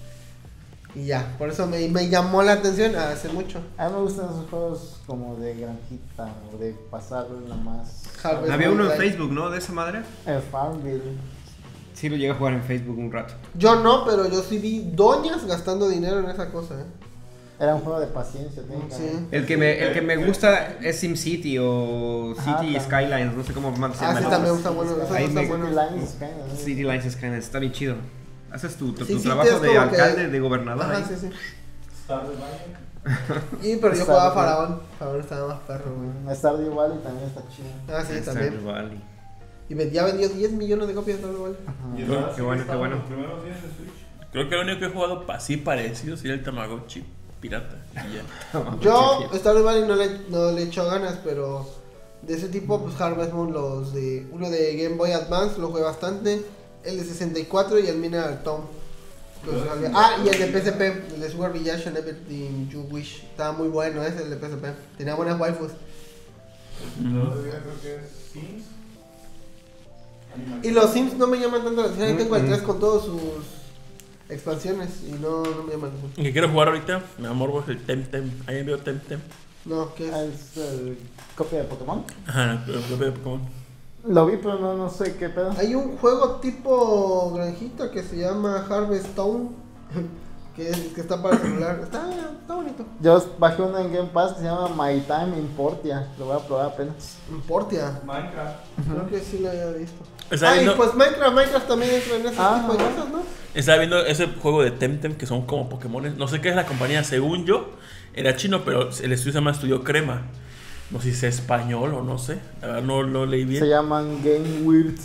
Y ya, por eso me, me llamó la atención hace mucho. A mí me gustan esos juegos como de granjita o de pasarlo nada más. Harvest Había uno en. Facebook, ¿no? De esa madre. El Farmville. Sí, lo llegué a jugar en Facebook un rato. Yo no, pero yo sí vi doñas gastando dinero en esa cosa, ¿eh? Era un juego de paciencia, Sí. técnicamente. El que me, el que me gusta es SimCity o City. Skylines, no sé cómo más se Ah, llama. sí, también está bueno. Eso Ahí está me- bueno. Lines, ¿no? City Lines Skylines, está bien chido. Haces tu, tu, Sí, tu sí, trabajo de que- alcalde, de gobernador. Ajá, ahí. sí, sí. Stardew Valley. Y, pero yo jugaba. Faraón. Faraón estaba más perro, güey. Mm, Stardew Valley también está chido. Ah, sí, Stardew también. Valley. Y ya vendió 10 millones de copias de Stardew Valley. Ajá. Qué bueno, qué bueno. Creo que lo único que he jugado así parecido sería el Tamagotchi pirata. Y ya. Yo, Stardew Valley no le, no le echo ganas, pero De ese tipo, pues Harvest Moon, los de. Uno de Game Boy Advance, lo jugué bastante. El de 64 y el Mineral Tom. Los. Ah, y el de PSP, el de Sugar Village and Everything You Wish. Estaba muy bueno ese, el de PSP. Tenía buenas waifus. Todavía creo que es Sims. Y los Sims no me llaman tanto la atención. Ahí tengo el Mm, 3 con todas sus expansiones y no, no me llaman. El que quiero jugar ahorita, mi amor, es el Temtem. Ahí envío Temtem. No, ¿qué es? Es el copia de Pokémon. Ajá, lo lo veo Pokémon. Lo vi, pero no, no sé qué pedo. Hay un juego tipo granjita que se llama Harvest Town. Que, es, que está para celular. Está, está bonito. Yo bajé uno en Game Pass que se llama My Time in Portia. Lo voy a probar apenas. Portia. Minecraft. Creo que sí lo había visto. Estaba Ah, y viendo, pues Minecraft, Minecraft también entra en ese Ah. tipo de cosas, ¿no? estaba viendo ese juego de Temtem que son como Pokémon. No sé qué es la compañía, según yo, era chino, pero el estudio se llama Estudio Crema. No sé si es español o no sé. La verdad no lo leí bien. Se llaman Game Weird.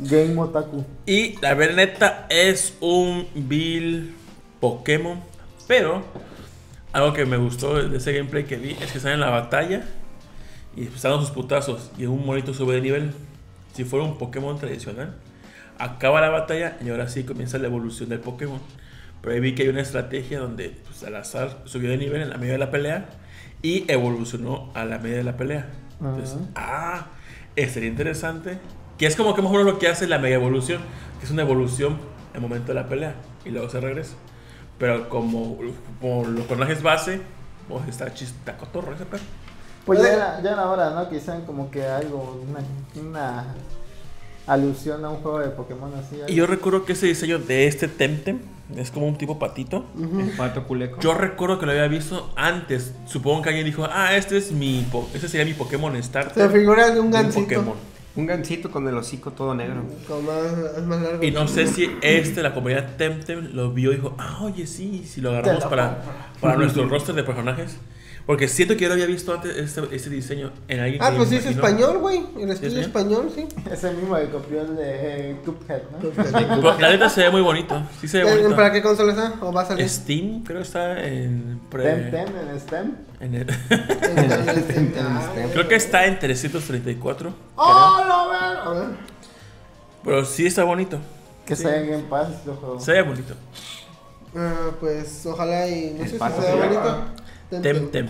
Game Otaku. Y la verdad neta es un Bill Pokémon. Pero algo que me gustó de ese gameplay que vi es que sale en la batalla y están sus putazos y un monito sube de nivel. Si fuera un Pokémon tradicional, acaba la batalla y ahora sí comienza la evolución del Pokémon. Pero ahí vi que hay una estrategia donde pues, al azar subió de nivel en la medio de la pelea y evolucionó a la media de la pelea. Entonces, ah, eh, sería interesante. Que es como que más o menos lo que hace la mega evolución, que es una evolución en el momento de la pelea y luego se regresa. Pero como, como los personajes base, pues está chista cotorro ese perro. Pues ya era, ya era hora, ¿no? Que hicieran como que algo, una, una alusión a un juego de Pokémon así. Y yo recuerdo que ese diseño de este Temtem es como un tipo patito. El pato culeco. Yo recuerdo que lo había visto antes. Supongo que alguien dijo, ah, este es mi, po- este sería mi Pokémon Se Starter. figura de un gancito. Pokémon. Un gancito con el hocico todo negro. Con más, más largo. Y no sé si este, la comunidad Temtem, lo vio y dijo, ah, oye, sí, si lo agarramos lo para, para nuestro roster de personajes. Porque siento que yo lo había visto antes, este, este diseño, en alguien Ah, pues sí es español, güey. El ¿Sí? español, sí. Ese mismo que copió el de eh, Cuphead, ¿no? La neta se ve muy bonito, sí se ve ¿En- bonito. ¿Para qué consola está? ¿O va a salir? Steam, creo que está en... pre- Ten Ten en STEM. en el- En- en- creo que está en 334. ¡Oh, lo ver! A ver. Pero sí está bonito. Que Sí. sea en Game Pass este juego. Se ve bonito. Ah, pues ojalá y. No El sé si se bonito. Temtem.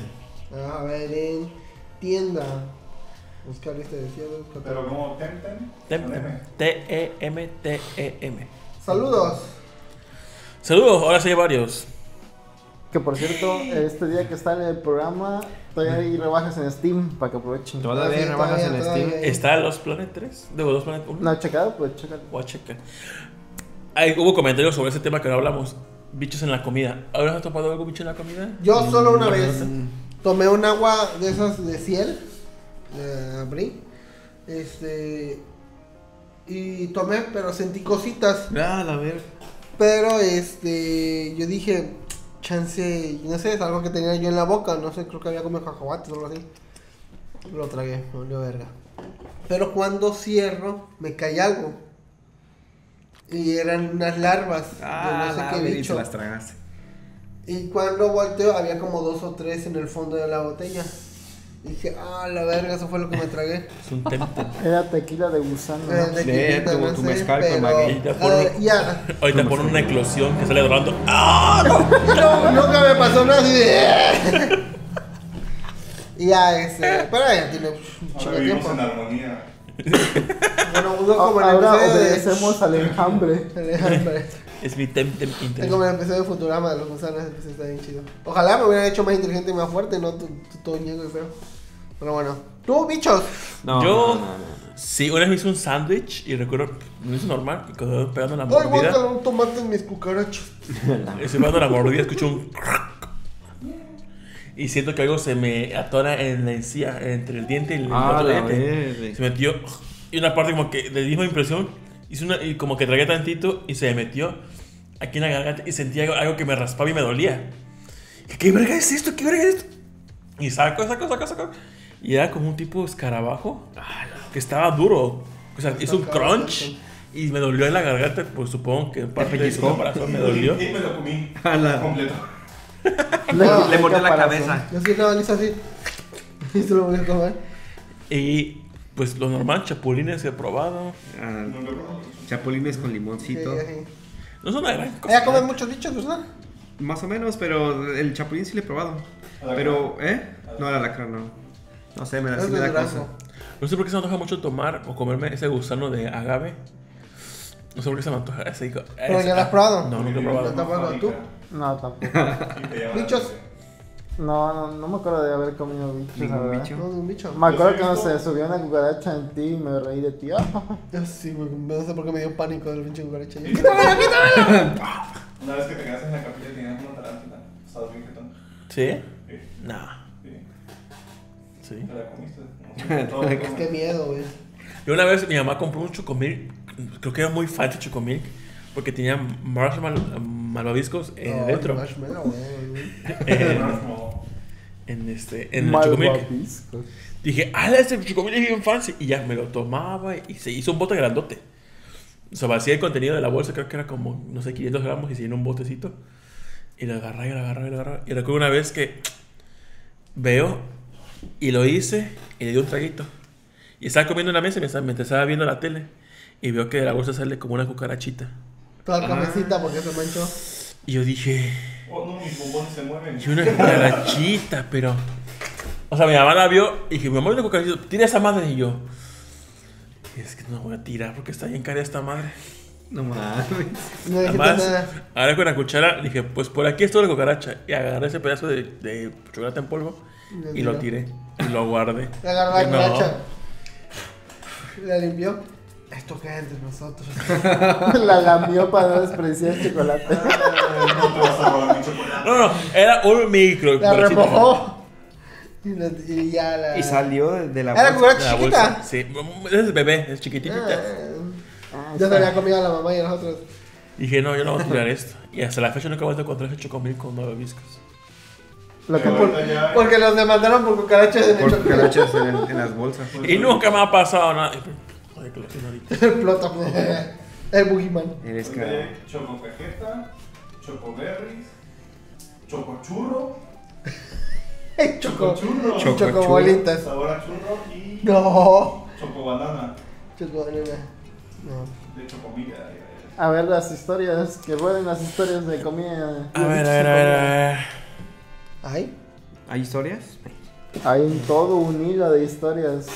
Ah, A ver, en tienda. Buscar lista de cielos. Pero como Temtem. Temtem. E T-E-M-T-E-M. Saludos. Saludos, ahora sí hay varios. Que por cierto, este día que está en el programa, todavía hay rebajas en Steam para que aprovechen. Todavía Ah, sí, rebajas todavía, en todavía Steam. hay. ¿Está los Planet 3? Digo, los Planet 1. No, checado, pues checado. Voy a checar. Hay, hubo comentarios sobre ese tema que no hablamos. Bichos en la comida. ¿Ahora has topado algún bicho en la comida? Yo solo una Mm, vez tomé un agua de esas de ciel. De abrí. Este. Y tomé, pero sentí cositas. Ah, la ver. Pero este. Yo dije. Chance. No sé, es algo que tenía yo en la boca. No sé, creo que había comido cacahuates o algo así. Lo tragué, me verga. Pero cuando cierro, me cae algo. Y eran unas larvas. de Ah, no sé la qué bicho. las tragaste. Y cuando volteo había como dos o tres en el fondo de la botella. Y dije, ah, la verga, eso fue lo que me tragué. Es un Temtem. Era tequila de gusano. Eh, ¿no? de Sí, como no tu mezcal con pero, maguey. Ya por- ah, ya. Ahorita ponen una eclosión que sale dorando. ¡Ah! No, nunca me pasó nada así de... Y ya, este, pero ya tiene un Ahora de vivimos tiempo. en armonía. Bueno, uno como en el Ahora episodio de- obedecemos al enjambre. Alejandra. Es mi Temtem Es interno. como el episodio de Futurama de los gusanos, ese está bien chido. Ojalá me hubiera hecho más inteligente y más fuerte, no tú, tú todo ñego y feo. Pero bueno. ¿Tú, bichos? No, Yo- no, no, no. Sí, una vez me hice un sándwich y recuerdo, me hizo normal y cuando pegando la Ay, voy a mordida, un tomate en mis cucarachas. estoy pegando la mordida, escucho un y siento que algo se me atora en la encía, entre el diente y el Ah, otro diente. Se metió y una parte como que de misma impresión, hice una y como que tragué tantito y se me metió aquí en la garganta y sentía algo, algo que me raspaba y me dolía. ¿Qué, ¿Qué verga es esto? ¿Qué verga es esto? Y saco, saco, saco, saco. Y era como un tipo escarabajo que estaba duro. O sea, hizo un crunch y me dolió en la garganta. Pues supongo que parte de su caparazón me dolió. Y me lo comí A la- completo. No, Le mordió la cabeza. Yo sí, no, le así. Y se lo voy a comer. Y pues lo normal, chapulines he probado. Ah, chapulines con limoncito. sí. No son una gran cosa. Ella come muchos bichos, ¿verdad? Más o menos, pero el chapulín sí lo he probado. Pero, ¿eh? No, el alacrán no. No sé, me da, Es sí me de da cosa. No sé por qué se me antoja mucho tomar o comerme ese gusano de agave. No sé por qué se me antoja ese. digo, ¿Pero ya lo has probado? No, nunca he No probado. te acuerdas tú. No, tampoco. La Bichos. No, no, no me acuerdo de haber comido bichos, la ¿Ningún verdad. bicho? No, de un bicho. Me acuerdo no visto- se subió una cucaracha en ti y me reí de ti. Yo sí, me- no sé por qué me dio pánico del pinche cucaracha. Sí. ¡Quítamela, quítamela! Una vez que te quedaste en la capilla tenías una tarántula. Estabas bien jetón. ¿Sí? Sí. Nah. Sí. Sí. Te la comiste. Qué miedo, güey. Yo una vez mi mamá compró un chocomilk. Creo que era muy falso chocomilk. Porque tenía marshmallow, malvaviscos eh, Ay, dentro. marshmallow. Eh, en este, en el chocomilk. Dije, ah, este chocomilk es bien fancy. Y ya me lo tomaba y se hizo un bote grandote. O sea, vacía el contenido de la bolsa, creo que era como, no sé, 500 gramos y se llenó un botecito. Y lo agarré, y lo agarré, y lo agarré. Y recuerdo una vez que veo y lo hice y le di un traguito. Y estaba comiendo en la mesa y me estaba, mientras estaba viendo la tele. Y veo que de la bolsa sale como una cucarachita. Toda cafecita porque se manchó. Y yo dije, Oh, no, mis bombones se mueven. y una cucarachita, pero. O sea, mi mamá la vio y dije, mi mamá una cucarachita, tira esa madre. Y yo, es que no voy a tirar porque está bien cara esta madre. No mames. No Además, nada. ahora con la cuchara dije, pues por aquí está la cucaracha. Y agarré ese pedazo de, de chocolate en polvo y lo tiré. Y lo guardé. La Y no. cucaracha. La limpió. Esto queda entre nosotros. La lamió para no despreciar el chocolate. Ay, no mi chocolate. No, no, era un micro. La cucarachita. remojó. Y, la- y ya la. Y salió de, de la Era bolsa. De la chiquita. bolsa. Sí, es bebé, es chiquitita. Ah, ya se había comido a la mamá y a los otros. Dije, no, yo no voy a tirar esto. Y hasta la fecha nunca he vuelto a encontrar ese chocomil con nueve viscos. Lo que por... Porque los demandaron por cucarachas en Por cucarachas en las bolsas. Y nunca me ha pasado nada. Ay, que lo tiene ahorita. El plota. El boogeyman. Eres caro. Choco cajeta, choco berries, choco churro, Choco. churro, Choco Choco bolitas. sabor a churro y No. choco banana Choco. No. no. de chocomilla. ya, ya. A ver las historias, que rueden las historias de comida. A ver, a ver, a ver, a ver. Ay. ¿Hay historias? Hay un todo un hilo de historias.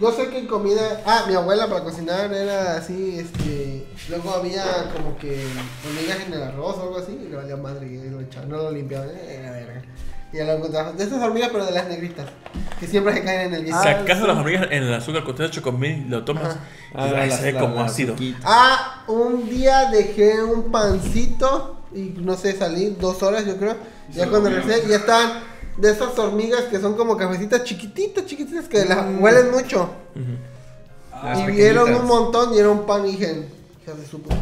Yo sé que en comida. Ah, mi abuela para cocinar era así, este. Luego había como que hormigas en el arroz o algo así, y le valía madre y lo echaban, no lo limpiaban, eh, la verga. Y ya lo encontraba. De esas hormigas, pero de las negritas, que siempre se caen en el guiso. Si Ah, acaso sí. las hormigas en el azúcar con de chocomil lo tomas Ajá. y ahí se ve como ácido. Ah, un día dejé un pancito y no sé, salí dos horas yo creo. Ya cuando regresé, ya estaban de esas hormigas que son como cafecitas chiquititas, chiquititas, que las Mm. huelen mucho. Las y vieron un montón y era un pan y dije, hija de su puta.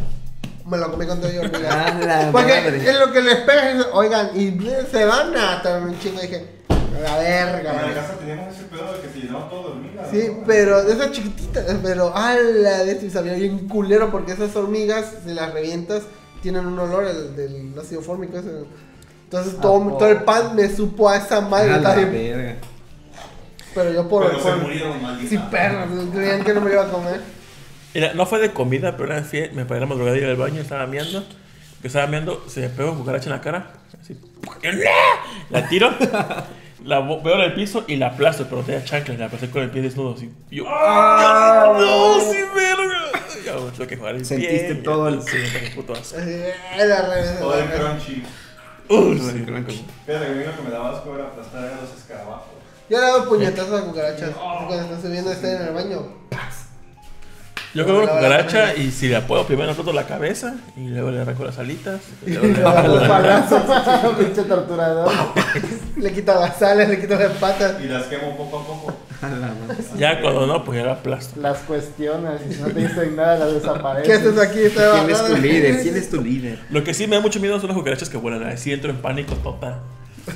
Me lo comí con todo y hormigas. A la Porque madre. es lo que les pega, es, oigan, y se van a tardar un chingo. Dije, a la verga, En la vale". casa teníamos ese pedo de que se llenaba todo de hormigas. Sí, ¿no? pero de esas chiquititas, pero ala de esto y sabía bien culero porque esas hormigas, si las revientas, tienen un olor el, del ácido fórmico ese. Entonces ¿A todo, todo el pan me supo a esa madre. A la verga. pero yo por, Pero se por- murieron, maldita. Sí, perro, creían que no me iba a comer. Mira, no fue de comida, pero vez fui- me paré la madrugada ir al baño, estaba meando. Que estaba meando, se me pegó una cucaracha en la cara. Así. La tiro, la veo en el piso y la aplasto, pero tenía chanclas y la aplasté con el pie desnudo. Así. Y yo, ¡Ah! ¡No, sí, verga! Ya me tuve que jugar el Sentiste pie, todo el- Sí, me puto asco. Así, la re- Todo el crunchy. El sí. Fíjate que a mí lo que me daba asco era aplastar a los escarabajos. Yo le hago puñetazos a cucarachas. Cuando están subiendo, están en el baño. Yo cojo una La- cucaracha y si la puedo, primero corto la cabeza y luego le arranco las alitas. Y luego le arranco das la- balazos. Pinche torturador. Le quita las alas, le quita las patas. Y las quemo poco a poco. Ya cuando no, pues ya la aplasto. Las cuestionas y si no te dicen nada, las ¿Qué desapareces. haces aquí? ¿Quién es tu líder? ¿Quién es tu líder? Lo que sí me da mucho miedo son las cucarachas que vuelan. Así entro en pánico total.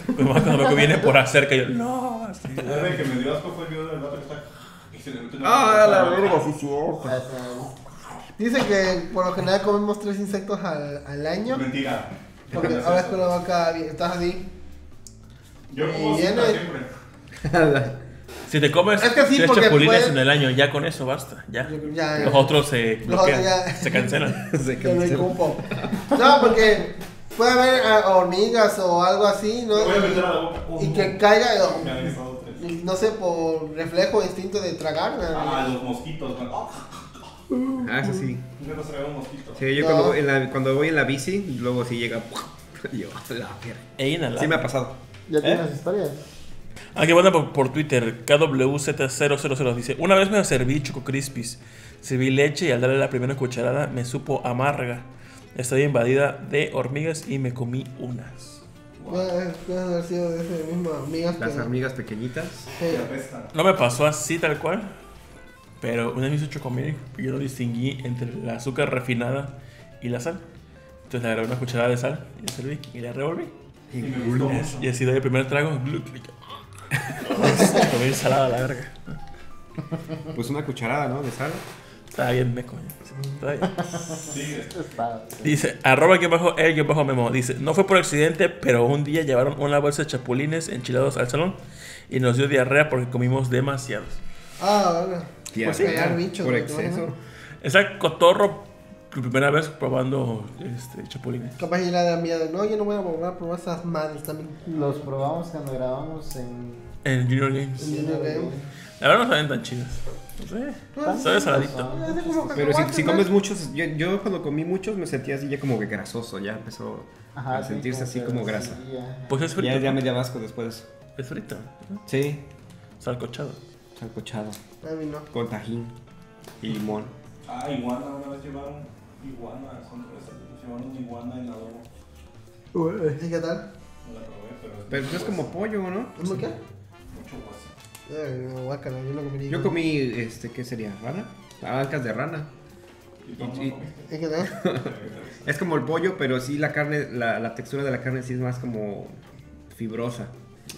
Pues más cuando veo que viene por acerca, yo, no, así. El que me dio asco fue el video del vato que está. Y se le mete una Ah, la verga, sí. Dice que por lo general comemos tres insectos al, al año. Mentira. Porque a veces con la boca, estás así. Yo como siempre. Si te comes Es que sí, tres chapulines puede- en el año, ya con eso basta. Ya. Ya, ya. Los otros se Los bloquean, otros ya- se cancelan. Se Ya no porque puede haber ah, hormigas o algo así, ¿no? Te voy a meter a la boca. Y uno. que caiga, y no sé, por reflejo o instinto de tragar. ¿no? Ah, los mosquitos. man. Ah, eso sí. mosquitos. Sí, yo No. cuando, voy en la, cuando voy en la bici, luego sí llega. Yo, la mierda. Sí me ha pasado. ¿Ya ¿Eh? tienes historias? Ah, que manda por, por Twitter, KWZ000 dice, una vez me serví Choco Crispies, serví leche y al darle la primera cucharada me supo amarga. Estaba invadida de hormigas y me comí unas. Puede haber sido de ese mismo amigas Las que. hormigas pequeñitas. Sí. No me pasó así tal cual, pero una vez me hizo chocomilk y yo no distinguí entre el azúcar refinada y la sal. Entonces le agregué una cucharada de sal y la serví y la revolví. Y mucho. Y así doy el primer trago. gluc, gluc. Comí ensalada a la verga. Pues una cucharada, ¿no? De sal. Estaba bien meco. Estaba bien. Sí, Está. Dice, arroba que bajo el que bajo memo. Dice, no fue por accidente, pero un día llevaron una bolsa de chapulines enchilados al salón y nos dio diarrea porque comimos demasiados. Ah. Ya, Pues callar bichos, por exceso. Esa cotorro, por primera vez probando este, chapulines. Capaz y da miedo. No, yo no voy a volver a probar esas madres también. Los probamos cuando grabamos en. En Junior Games. En Junior Game. La verdad no saben tan chidas. No sé. Sabe saladito. Es como Pero si, comes muchos, yo, yo cuando comí muchos me sentía así ya como que grasoso, ya empezó Ajá, a sí, sentirse así que como grasa. Pues es frito. Ya, ya me asco después de eso. Es frito. ¿no? Sí, Salcochado. salcochado, A mí no. con tajín y limón. Ah, iguana, una vez llevaron iguana, son nos llevaron una iguana en adobo. ¿Y qué tal? No la probé, pero es Pero mucho es como pollo, ¿no? ¿Cómo qué? No, guácala, yo no comería. Yo comí, este, ¿qué sería? ¿Rana? Palancas de rana. Es como el pollo, pero sí la carne, la, la textura de la carne sí es más como fibrosa.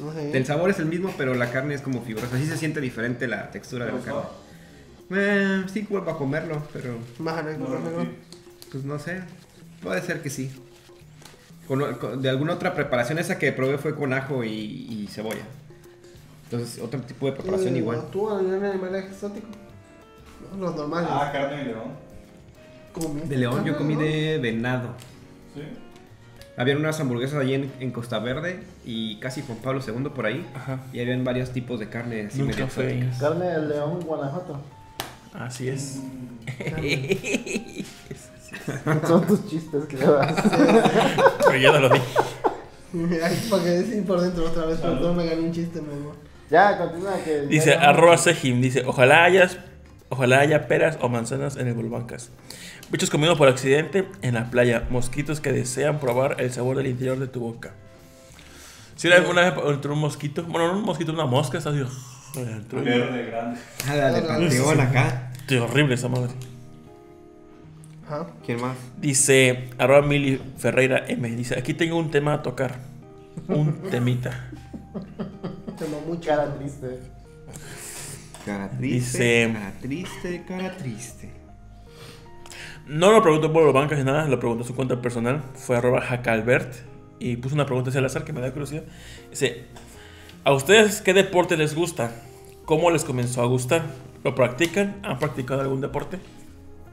No sé. El sabor es el mismo, pero la carne es como fibrosa. Sí se siente diferente la textura de ¿Te la carne. Eh, sí vuelvo a comerlo, pero Más No, no, pues no sé. Puede ser que sí. Con- con- de alguna otra preparación, esa que probé fue con ajo y, y cebolla. Entonces, otro tipo de preparación Eh, igual. ¿Tú algún animal exótico? No, Los normales. Ah, carne de león. ¿Comiste De león, yo comí de venado. Sí. Habían unas hamburguesas allí en, en Costa Verde y casi Juan Pablo II por ahí. Ajá. Y habían varios tipos de carne así medio. Carne de león, Guanajuato. Así es. Son tus chistes que le das. Pero ya no lo vi. Ay, para que decir por dentro otra vez, pero no me gané un chiste, mi amor. Ya, continúa que. Dice, ya- arroba Sejim, dice, ojalá hayas, ojalá haya peras o manzanas en el Volvancas. Bichos comidos por accidente en la playa. Mosquitos que desean probar el sabor del interior de tu boca. Si era alguna vez entró un mosquito, bueno, no un mosquito, una mosca, está así. Verde, grande. Ah, la de Panteón acá. Qué horrible esa madre. ¿Quién más? Dice, arroba Mili Ferreira M. Dice, aquí tengo un tema a tocar. Un temita. Te amo mucho. Cara triste. Cara triste. Dice- Cara triste, cara triste. No lo preguntó por los bancos ni nada, lo preguntó en su cuenta personal. Fue arroba Jacalbert y puso una pregunta hacia el azar que me da curiosidad. Dice, ¿a ustedes qué deporte les gusta? ¿Cómo les comenzó a gustar? ¿Lo practican? ¿Han practicado algún deporte?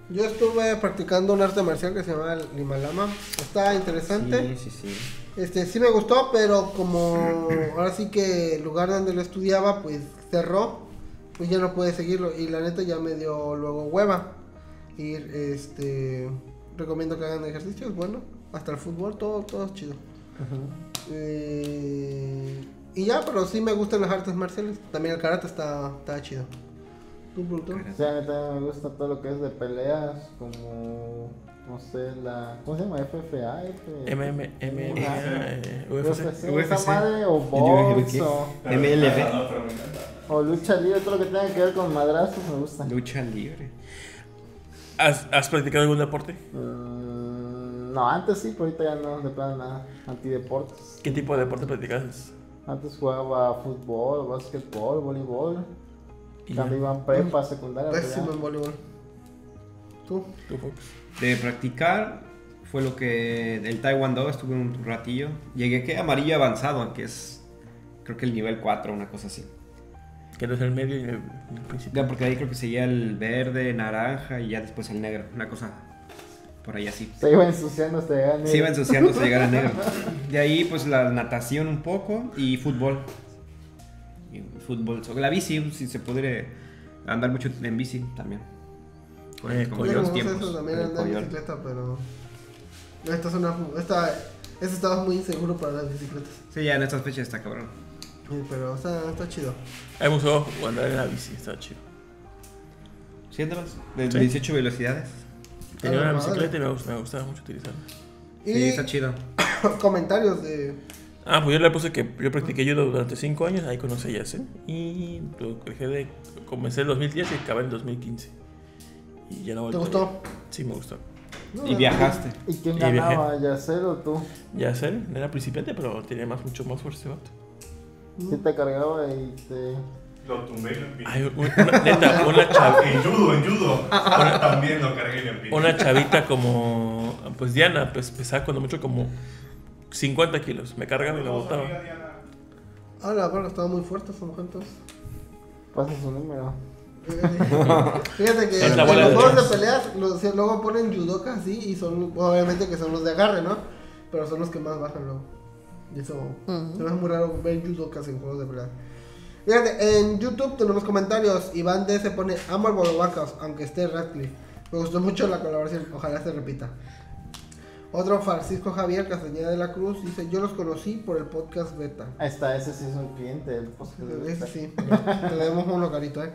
Yo estuve practicando un arte marcial que se llama el Limalama. Está interesante. Sí, sí, sí. Este, sí me gustó, pero como ahora sí que el lugar donde lo estudiaba, pues cerró, pues ya no pude seguirlo. Y la neta ya me dio luego hueva. Ir, este, recomiendo que hagan ejercicio, es bueno. Hasta el fútbol, todo, todo es chido. Eh, y ya, pero sí me gustan las artes marciales. También el karate está, está chido. ¿Tú, Bruto? Sí, a mí también me gusta todo lo que es de peleas, como. No sé, la. ¿Cómo se llama? FFA, F. MM, MM, eh, UFC. UFC, madre, o box, o, MLB. o lucha libre, todo lo que tenga que ver con madrazos me gusta. Lucha libre. ¿Has, has practicado algún deporte? Mm, no, antes sí, pero ahorita ya no, de plano nada. Antideportes. ¿Qué tipo de deporte practicas? Antes jugaba fútbol, básquetbol, voleibol. Y Cuando ya. iba en prepa, secundaria. Pésimo en voleibol. ¿Tú? ¿Tú, Fox? De practicar fue lo que el Taekwondo estuve un ratillo. Llegué que amarillo avanzado, que es creo que el nivel 4, una cosa así. Que no es el medio y el, principio. Ya, porque ahí creo que seguía el verde, naranja y ya después el negro. Una cosa por ahí así. Se iba ensuciando hasta llegar a Se iba ensuciando hasta llegar a negro. De ahí, pues la natación un poco y fútbol. Y fútbol. La bici, si se pudiera andar mucho en bici también. Con, Eh. Yo los como sé tiempos. eso también con el andar en bicicleta, pero. Esta es una. Esta, este estaba muy inseguro para las bicicletas. Sí, ya en estas fechas está cabrón. Sí, pero está, está chido. Hay juego andar en la bici, está chido. ¿Sí andabas? De Sí. 18 velocidades. Tenía Ah, una madre. bicicleta y me gustaba, me gustaba mucho utilizarla. Y Sí, está chido. comentarios de. Ah, pues yo le puse que yo practiqué judo durante 5 años, ahí conocí a Yacen. Y lo dejé de. Comencé en 2010 y acabé en 2015. Y ya no ¿Te gustó? Sí, me gustó. Y viajaste. ¿Y quién ganaba? ¿Yacel o tú? Yacen era principiante, pero tenía más, mucho más fuerza ese vato. Sí te cargaba y te... Lo tumbé y lo empiné. Ay, una, neta, una, chav- En judo, en judo. También lo cargué y lo empiné. una chavita como. Pues Diana, pues pesaba cuando mucho como 50 kilos. Me cargaba y la botaba. Ah, la verdad, estaba muy fuerte esa mujer entonces. Pasa su número. Fíjate que Es en la los juegos de peleas los, luego ponen judoka así y son obviamente que son los de agarre, ¿no? Pero son los que más bajan luego. Y eso se me hace muy raro ver judokas en juegos de peleas. Fíjate, en YouTube tenemos comentarios. Iván D se pone amo al Bolobacas, aunque esté Radcliffe. Me gustó mucho la colaboración, ojalá se repita. Otro Francisco Javier Castañeda de la Cruz dice, yo los conocí por el podcast beta. Ahí está, ese sí es un cliente del podcast. Ese sí, te debemos uno carito, eh.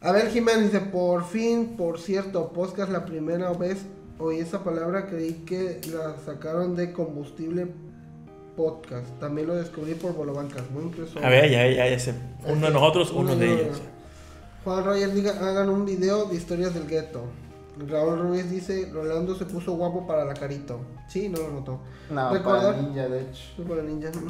Abel Jiménez dice, por fin, por cierto, podcast la primera vez oí esa palabra, creí que la sacaron de combustible podcast. También lo descubrí por Bolobancas, muy impresionante. A ver, ya, ya, ya sé. Uno de nosotros, uno de ellos. Juan Roger diga, hagan un video de historias del gueto. Raúl Ruiz dice, Rolando se puso guapo para la carito. Sí, no lo notó. No, Recordar- para ninja, de hecho. Para ninja.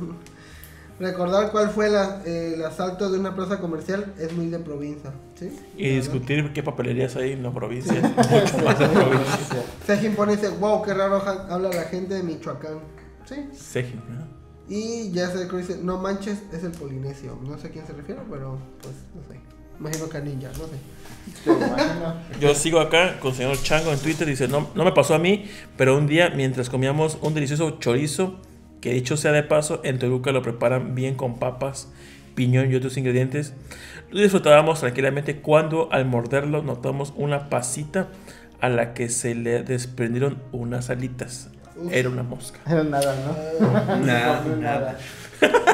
Recordar cuál fue la- eh, el asalto de una plaza comercial es muy de provincia. ¿sí? Y discutir qué papelerías hay en la provincia. Sejin pone dice, wow, qué raro habla la gente de Michoacán. Sí. Sejin, ¿no? Y ya se dice, no manches, es el polinesio. No sé a quién se refiere, pero pues no sé. Imagino que a ninja, no sé. Yo sigo acá con el señor Chango en Twitter. Dice: no, no me pasó a mí, pero un día mientras comíamos un delicioso chorizo, que dicho sea de paso, en Toluca lo preparan bien con papas, piñón y otros ingredientes. Lo disfrutábamos tranquilamente cuando al morderlo notamos una pasita a la que se le desprendieron unas alitas. Uf. Era una mosca. Era nada, ¿no? Nada, No, nada.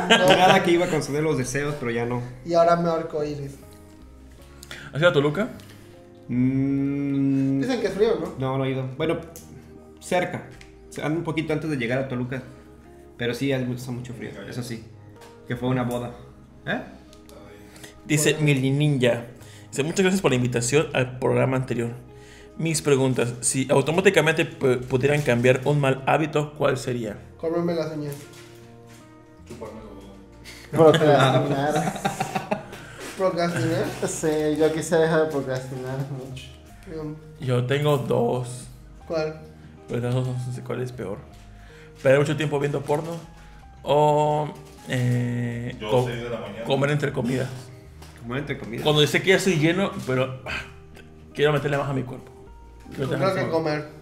Nada que iba a conceder los deseos, pero ya no. Y ahora me arco iris. ¿Has ido a Toluca? Mm, Dicen que es frío, ¿no? no, no he ido. Bueno, cerca. Un poquito antes de llegar a Toluca. Pero sí, hace mucho, frío. Eso sí. Que fue una boda. ¿Eh? Dice Mili Ninja. Dice, muchas gracias por la invitación al programa anterior. Mis preguntas, si automáticamente pu- pudieran cambiar un mal hábito, ¿cuál sería? Comerme las uñas. Chuparme. Procrastinar. Procrastinar. Sí, yo quise dejar de procrastinar mucho. Yo tengo dos, ¿Cuál? pero las dos no sé cuál es peor. Perder mucho tiempo viendo porno o eh, Yo co- 6 de la mañana. comer entre comidas. Como entre comida. Cuando dice que ya estoy lleno, pero ah, quiero meterle más a mi cuerpo. Quiero tener que como- comer.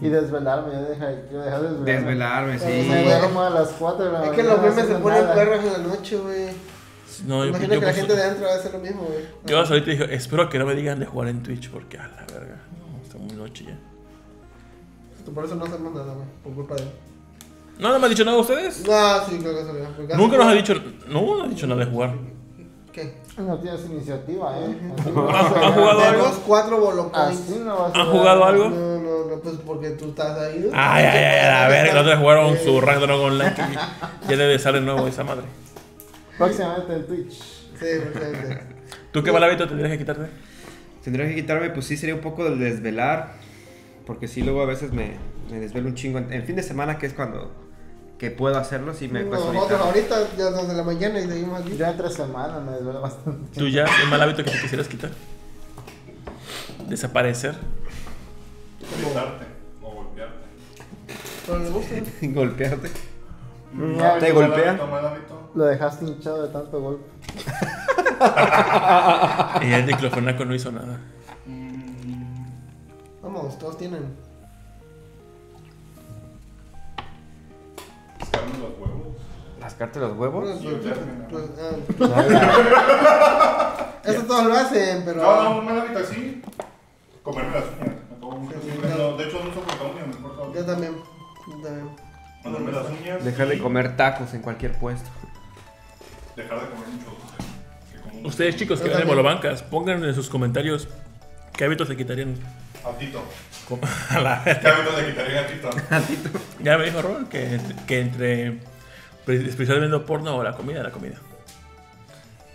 Y desvelarme, yo dejé, yo dejé de desvelarme. Desvelarme, Sí, me duermo a las 4 de la Es que los memes se ponen perros en la noche, güey. No, yo, Imagino yo que la puse- gente de adentro va a hacer lo mismo, güey. yo ahorita dije, espero que no me digan de jugar en Twitch porque a la verga, no, está muy noche ya. Por eso no hacemos nada, güey. Por culpa de él. ¿No, no me han dicho nada ustedes? No, sí, creo que se le porque Nunca nos ha dicho, no, no ha dicho nada de jugar. ¿Qué? No tienes iniciativa, ¿eh? Así ¿Ha- ha jugado algo? Tenemos cuatro bolocoins. Así no ¿Han ver. jugado algo? No, no, no, pues porque tú estás ahí. ¿no? Ay, ay, ay, a la otra vez jugaron su Ragnarok Online ya debe estar de nuevo esa madre. Próximamente en Twitch. Sí, perfectamente. ¿Tú qué mal hábito tendrías que quitarte? Tendría que quitarme, pues sí, sería un poco del desvelar. Porque sí, luego a veces me, me desvelo un chingo. En el fin de semana, que es cuando que puedo hacerlo, sí me cuesta Nosotros ahorita. ahorita, ya dos de la mañana y seguimos aquí. Yo entre semana me desvelo bastante. ¿Tú ya el mal hábito que te quisieras quitar? Desaparecer. Gritarte o golpearte. Pero le gusta. Golpearte. Ya, ¿Te Mal golpea? hábito, mal hábito. Lo dejaste hinchado de tanto golpe. y el diclofenaco no hizo nada. Vamos, todos tienen. Pescarme los huevos. ¿Rascarte los huevos? Pues, Sí, pues, pues, ah. Eso todos lo hacen, pero. No, no, un mal hábito así. Comerme las uñas. De hecho, no uso corta uñas, me corto. Yo también. Yo también. Ponerme las uñas. Dejar de comer tacos en cualquier puesto. Dejar de comer mucho Ustedes chicos que en también. Bolobancas, pongan en sus comentarios qué hábitos le quitarían. A Tito. Como- A la ¿Qué hábitos le quitaría a Tito? Ya me dijo Ron que, que entre despreciar viendo porno o la comida, la comida.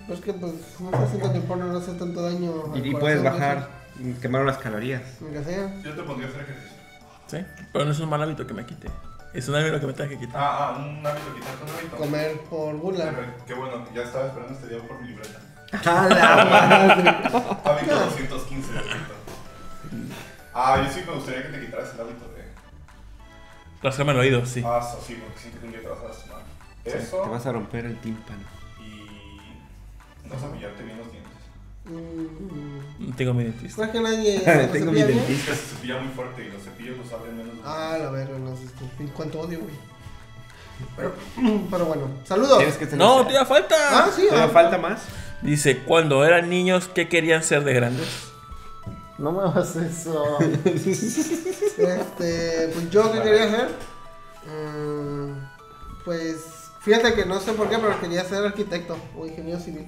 Pues que, pues, no siento que el porno no hace tanto daño. Y, y puedes bajar, quemar unas calorías. sea. Yo te pondría a hacer ejercicio. ¿Sí? Pero no es un mal hábito que me quite. Es un hábito que me tenga que quitar. Ah, ah, un hábito, quitarte un hábito. Comer por gula. Qué bueno, ya estaba esperando este día por mi libreta. ¡A la madre! Hábito 215 de Tito. Ah, yo sí me gustaría que te quitaras el hábito de. Rascarme el oído, sí. Ah, sí, porque siento que te vas a lastimar. Eso. Te vas a romper el tímpano. Y. No cepillarte bien los dientes. Mm, Tengo mi dentista. ¿Crees que nadie. se Tengo mi cepilla bien? dentista. Que se cepilla muy fuerte y los cepillos los abren menos. Ah, la verga, no sé. ¿En cuánto odio, güey? Pero, pero bueno, saludos. Tienes que tener- No, todavía falta. Ah, sí, ¿Todavía ah, falta más? Dice, cuando eran niños, ¿qué querían ser de grandes? No me hagas eso. Este, pues yo qué quería hacer. Mm, pues fíjate que no sé por qué, pero quería ser arquitecto o ingeniero civil.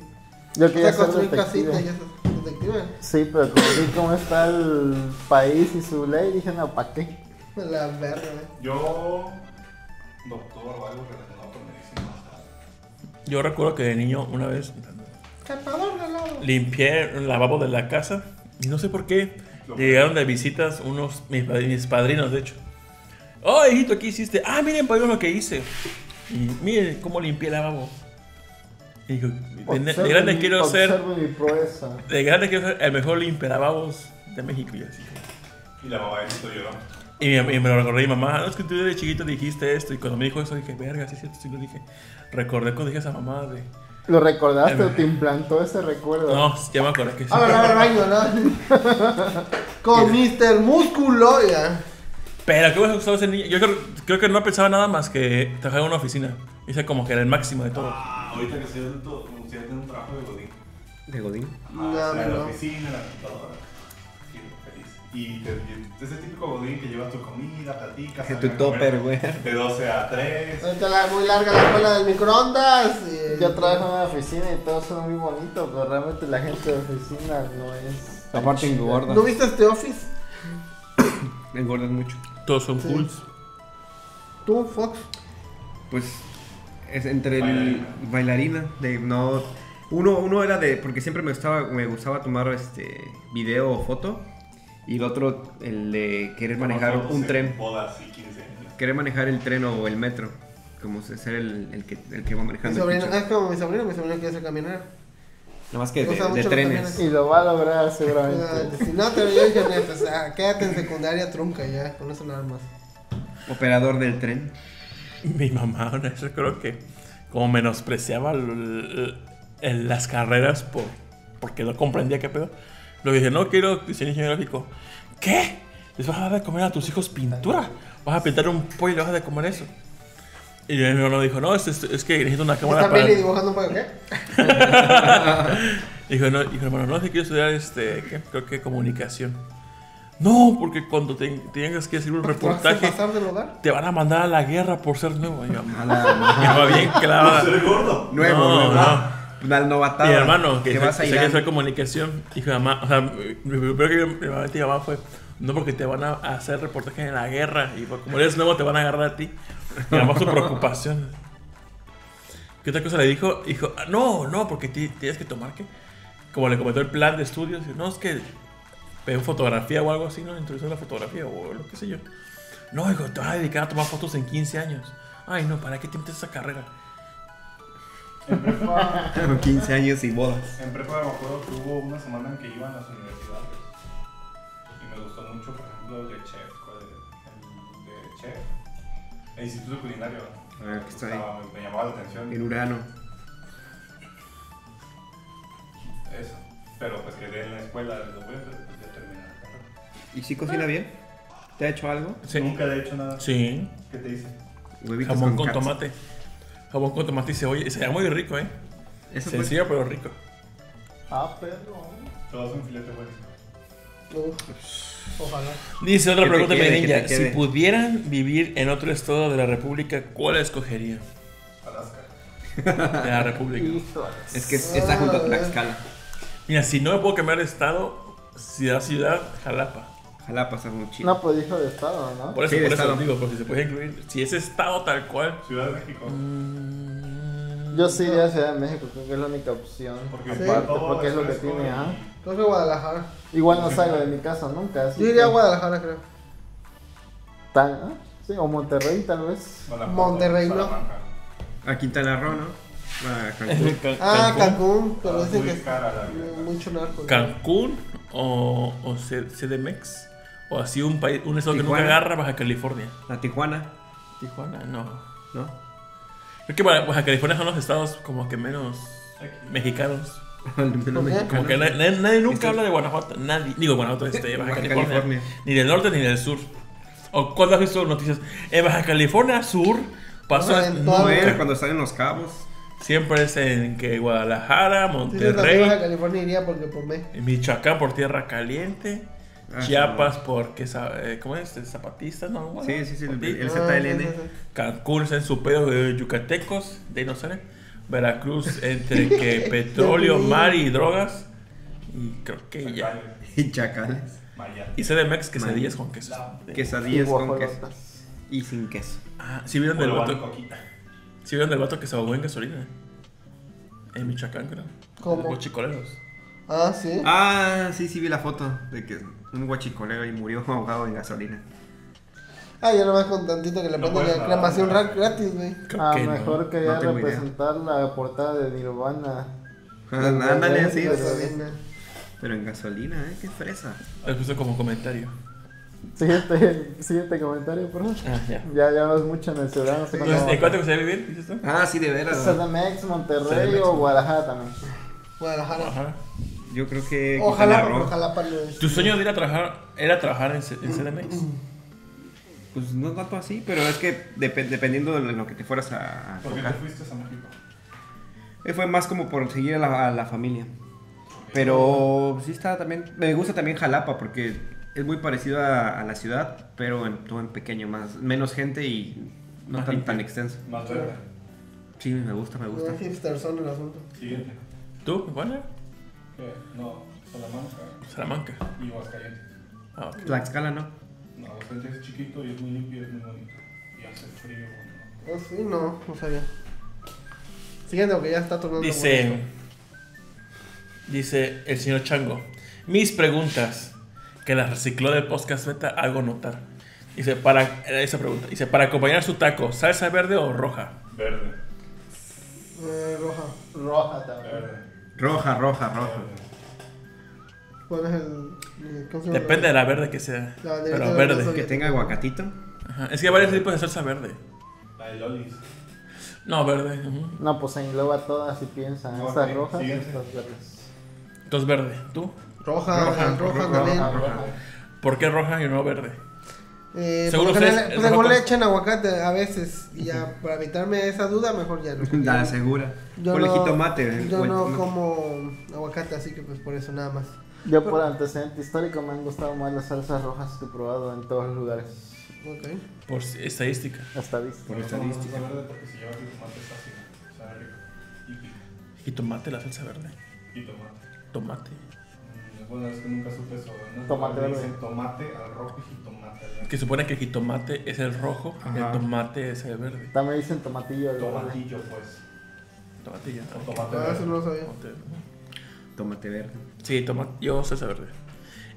Yo O quería sea, ser construir casitas y detective. eso. Detective. Sí, pero como vi cómo está el país y su ley, dije, no, ¿para qué? La verga, eh. Yo. Doctor o algo relacionado con medicina. Yo recuerdo que de niño una vez limpié el lavabo de la casa no sé por qué llegaron de visitas unos mis, mis padrinos, de hecho. Oh, hijito, ¿qué hiciste? Ah, miren, padrino, lo que hice. Y miren cómo limpié el lavabo. Y digo, de, de grande mi- quiero ser, observe mi proeza. de grande quiero ser el mejor limpialavabos de México. Y, así. Y la mamá de Tito lloró. y, me, y me lo recordé mi mamá, no, es que tú de chiquito dijiste esto. Y cuando me dijo eso dije, verga, sí es cierto, sí lo dije. Recordé cuando dije esa mamá de... ¿Lo recordaste o te implantó ese recuerdo? No, ya me acordé que sí. A ver, a ver, baño, ¿no? Con Mr. Músculo, ya. Pero ¿qué me gustaba ese niño? Yo creo, creo que no pensaba nada más que trabajar en una oficina. Hice como que era el máximo de todo. Ah, ahorita que estoy haciendo me gustaría tener un trabajo de Godín. De Godín. No, Ah, en la no. oficina, en la computadora. Y te- y ese típico Godín que lleva tu comida, platicas. En tu topper, güey. De 12 a 3. Ahorita la muy larga la escuela del microondas. y- Yo trabajo en una oficina y todo suena muy bonito, pero realmente la gente de oficina no es. Aparte engorda. ¿No viste este office? Engordan mucho. Todos son Sí. cool. Tú, Fox. Pues es entre el Bailarina. bailarina, de no uno uno era de porque siempre me gustaba me gustaba tomar este video o foto y el otro el de querer manejar un tren, Bodas y 15 años. querer manejar el tren o el metro, como ser el, el que el que va Mi manejando. el sobrino, es como mi sobrino, mi sobrino quiere ser camionero. Nada más que de, trenes. Y lo va a lograr Ah, seguramente. Si no, te lo digo, Janet, o sea, quédate en secundaria trunca ya, con eso nada más. Operador del tren. Mi mamá, vez creo que como menospreciaba las carreras por, porque no comprendía qué pedo. Lo dije, no quiero diseño gráfico. ¿Qué? ¿Les vas a dar de comer a tus hijos pintura? ¿Vas a pintar un pollo y le vas a dar de comer eso? Y mi hermano dijo, no, es, es, es que necesito una cámara ¿Está para... Billy dibujando un pollo qué? Dijo, no, dijo, hermano, no, es que quiero estudiar, este, ¿qué? creo que comunicación. No, porque cuando te- tengas que hacer un ¿Te vas a reportaje, pasar del hogar? te van a mandar a la guerra por ser nuevo. Y yo, A la- bien clavada. Ser gordo. nuevo, No, nuevo. no. Novatada. Mi hermano, que, que vas a que ir que comunicación, dijo mamá, o sea, lo primero que mi mamá y mi mamá fue, no porque te van a hacer reportaje en la guerra y como eres nuevo te van a agarrar a ti. Y además su preocupación. ¿Qué otra cosa le dijo? Dijo, "Ah, no, no, porque ti- tienes que tomar que, como le comentó el plan de estudios, no, es que veo fotografía o algo así, ¿no? Introducción a la fotografía o lo que sé yo. No, dijo, te vas a dedicar a tomar fotos en 15 años. Ay, no, ¿para qué te metes esa carrera? En prepa, Con 15 años y bodas. en prepa me acuerdo que hubo una semana en que iban a las universidades. Y me gustó mucho, por ejemplo, el de chef. El de chef. El Instituto Culinario. Ah, aquí está ahí. Estaba- me, llamaba la atención. En Urano. Eso. Pero pues quedé en la escuela de los web, pues ya terminé la carrera. ¿Y si cocina bien? ¿Te ha hecho algo? Sí. Nunca le he hecho nada. Sí. ¿Qué te dice? Jamón con katsu. tomate. Jamón con tomate y cebolla. Y se muy rico, ¿eh? Eso fue. Sencillo, pero rico. Ah, perro. Todos un filete bueno. Uf, ojalá. Dice otra pregunta, quede, Medinilla. que te Si pudieran vivir en otro estado de la República, ¿cuál escogería? Alaska. De la República. Es que está junto a Tlaxcala. Mira, si no me puedo cambiar de estado, ciudad, ciudad, Jalapa. Jalapa está muy chido. No, pues hijo de estado, ¿no? Por eso, Sí, por eso digo, porque si se puede incluir. Si es estado tal cual. Ciudad de México. mm, Yo sí iría a Ciudad de México, creo que es la única opción. Porque Aparte, porque es lo que tiene, y- ajá. Creo que Guadalajara. Igual no salgo de mi casa nunca. así Yo iría a Guadalajara, creo. Tan- ¿ah? Sí, o Monterrey tal vez. Monterrey, ¿no? A Quintana Roo, ¿no? A Cancún. Can- Ah, Cancún. Pero Ah, dicen que es cara la vida. mucho narco. Cancún o, o C- CDMX. O así un país, un estado que Tijuana. nunca agarra Baja California. A Tijuana, Tijuana, no. ¿no? Creo que Baja California son los estados como que menos mexicanos. Como que na- na- nadie, nunca Este- habla de Guanajuato. Nadie. Digo, Guanajuato, este, Baja, Baja California. California. Ni del norte ni del sur. ¿O cuándo has visto noticias? En Baja California Sur pasó. En todo- No era cuando están en los cabos. Siempre es en que Guadalajara, Dicen también Baja Monterrey, California iría porque por mí. Michoacán por tierra caliente. Ah, Chiapas porque, sa- eh, ¿cómo es? Zapatistas, ¿no? Bueno, Sí, sí, sí, el, ZLN. Sí, sí, sí. Cancún en su pedo de yucatecos, de no sale. Veracruz entre que petróleo, mar y drogas. Y creo que ya. Y chacales. Y CDMX quesadillas con queso. Y Quesadillas con queso. Y sin queso. Ah, ¿sí vieron del vato? ¿Sí vieron del vato que se ahogó en gasolina? En Michoacán, creo. ¿Cómo? Los chicoleros. Ah, sí. Ah, sí, sí vi la foto de que un guachicolero y murió ahogado en gasolina. Ah, ya nomás con tantito que le No la reclamación nadar, ra- gratis, güey. A lo mejor no. quería No tengo idea. representar la portada de Nirvana. Ah, Ándale, así. Gasolina. Pero en gasolina, ¿eh? Qué fresa. Lo puse como comentario. Siguiente, siguiente comentario, por favor. Ah, ya. Ya llevamos mucho en el ciudad, no sé ¿En cuánto. gustaría vivir? ¿Dices tú? Ah, sí, de veras. CDMX, Monterrey CDMX. o Guadalajara también. Guadalajara. Yo creo que. Ojalá, Quintana Roo. porque ojalá para lo de- ¿Tu sueño de ir a trabajar era trabajar en, C- en CDMX? Pues no tanto así, pero es que dep- dependiendo de lo que te fueras a, a ¿Por qué te tocar. fuiste a México? Eh, Fue más como por seguir a la, a la familia. Pero sí está también. Me gusta también Jalapa porque es muy parecido a, a la ciudad, pero en, todo en pequeño, más menos gente y no Más tan, limpio. tan extenso. Más verde. Sí, me gusta, me gusta. Hipster son el asunto. Siguiente. ¿Tú? ¿Cuál era? ¿Qué? No, Salamanca Salamanca. y Aguascalientes. Ah, ok. Tlaxcala, ¿no? No, Aguascalientes es chiquito y es muy limpio y es muy bonito. Y hace frío. ¿no? Oh, sí, no, no sabía. Siguiente, porque ya está tornando. Dice. Dice el señor Chango. Mis preguntas. Que las recicló del podcast beta hago notar. Dice, para. Esa pregunta. Dice, para acompañar su taco, ¿salsa verde o roja? Verde. Eh, roja. Roja también. Verde. Roja, roja, roja. ¿Cuál es el. ¿cómo se llama? Depende de la verde que sea. La Pero de verde. Que tenga aguacatito. Ajá. Es que hay varios tipos de salsa verde. La de Lolis. No, verde. ujú. No, pues engloba todas y piensa. Ok, Estas rojas y siguiente. estas verdes. Entonces verde. ¿Tú? Roja, Roja, roja, roja, también. roja, roja. ¿Por qué roja y no verde? Eh, Según por general, el pues, rojo- le echan aguacate a veces. Y ya, para evitarme esa duda, mejor ya no. La segura. Yo Ponle no- jitomate. Yo el- no como aguacate, así que pues por eso nada más. Yo por antecedente histórico me han gustado más las salsas rojas que he probado en todos los lugares. Ok. Por estadística. Hasta visto. Por estadística. salsa verde porque si lleva jitomate. Sabe rico. Y pica. La salsa verde. Y tomate. Tomate. Mm, Bueno, es que nunca supe eso. ¿no? Tomate verde. Dicen tomate al rojo y jitomate. Que supone que el jitomate es el rojo y el tomate es el verde. También dicen tomatillo. el verde. Tomatillo, pues. Tomatilla. O tomate Ah, eso verde. no lo sabía. Tomate. Tomate verde. Sí, tomate. Yo salsa verde.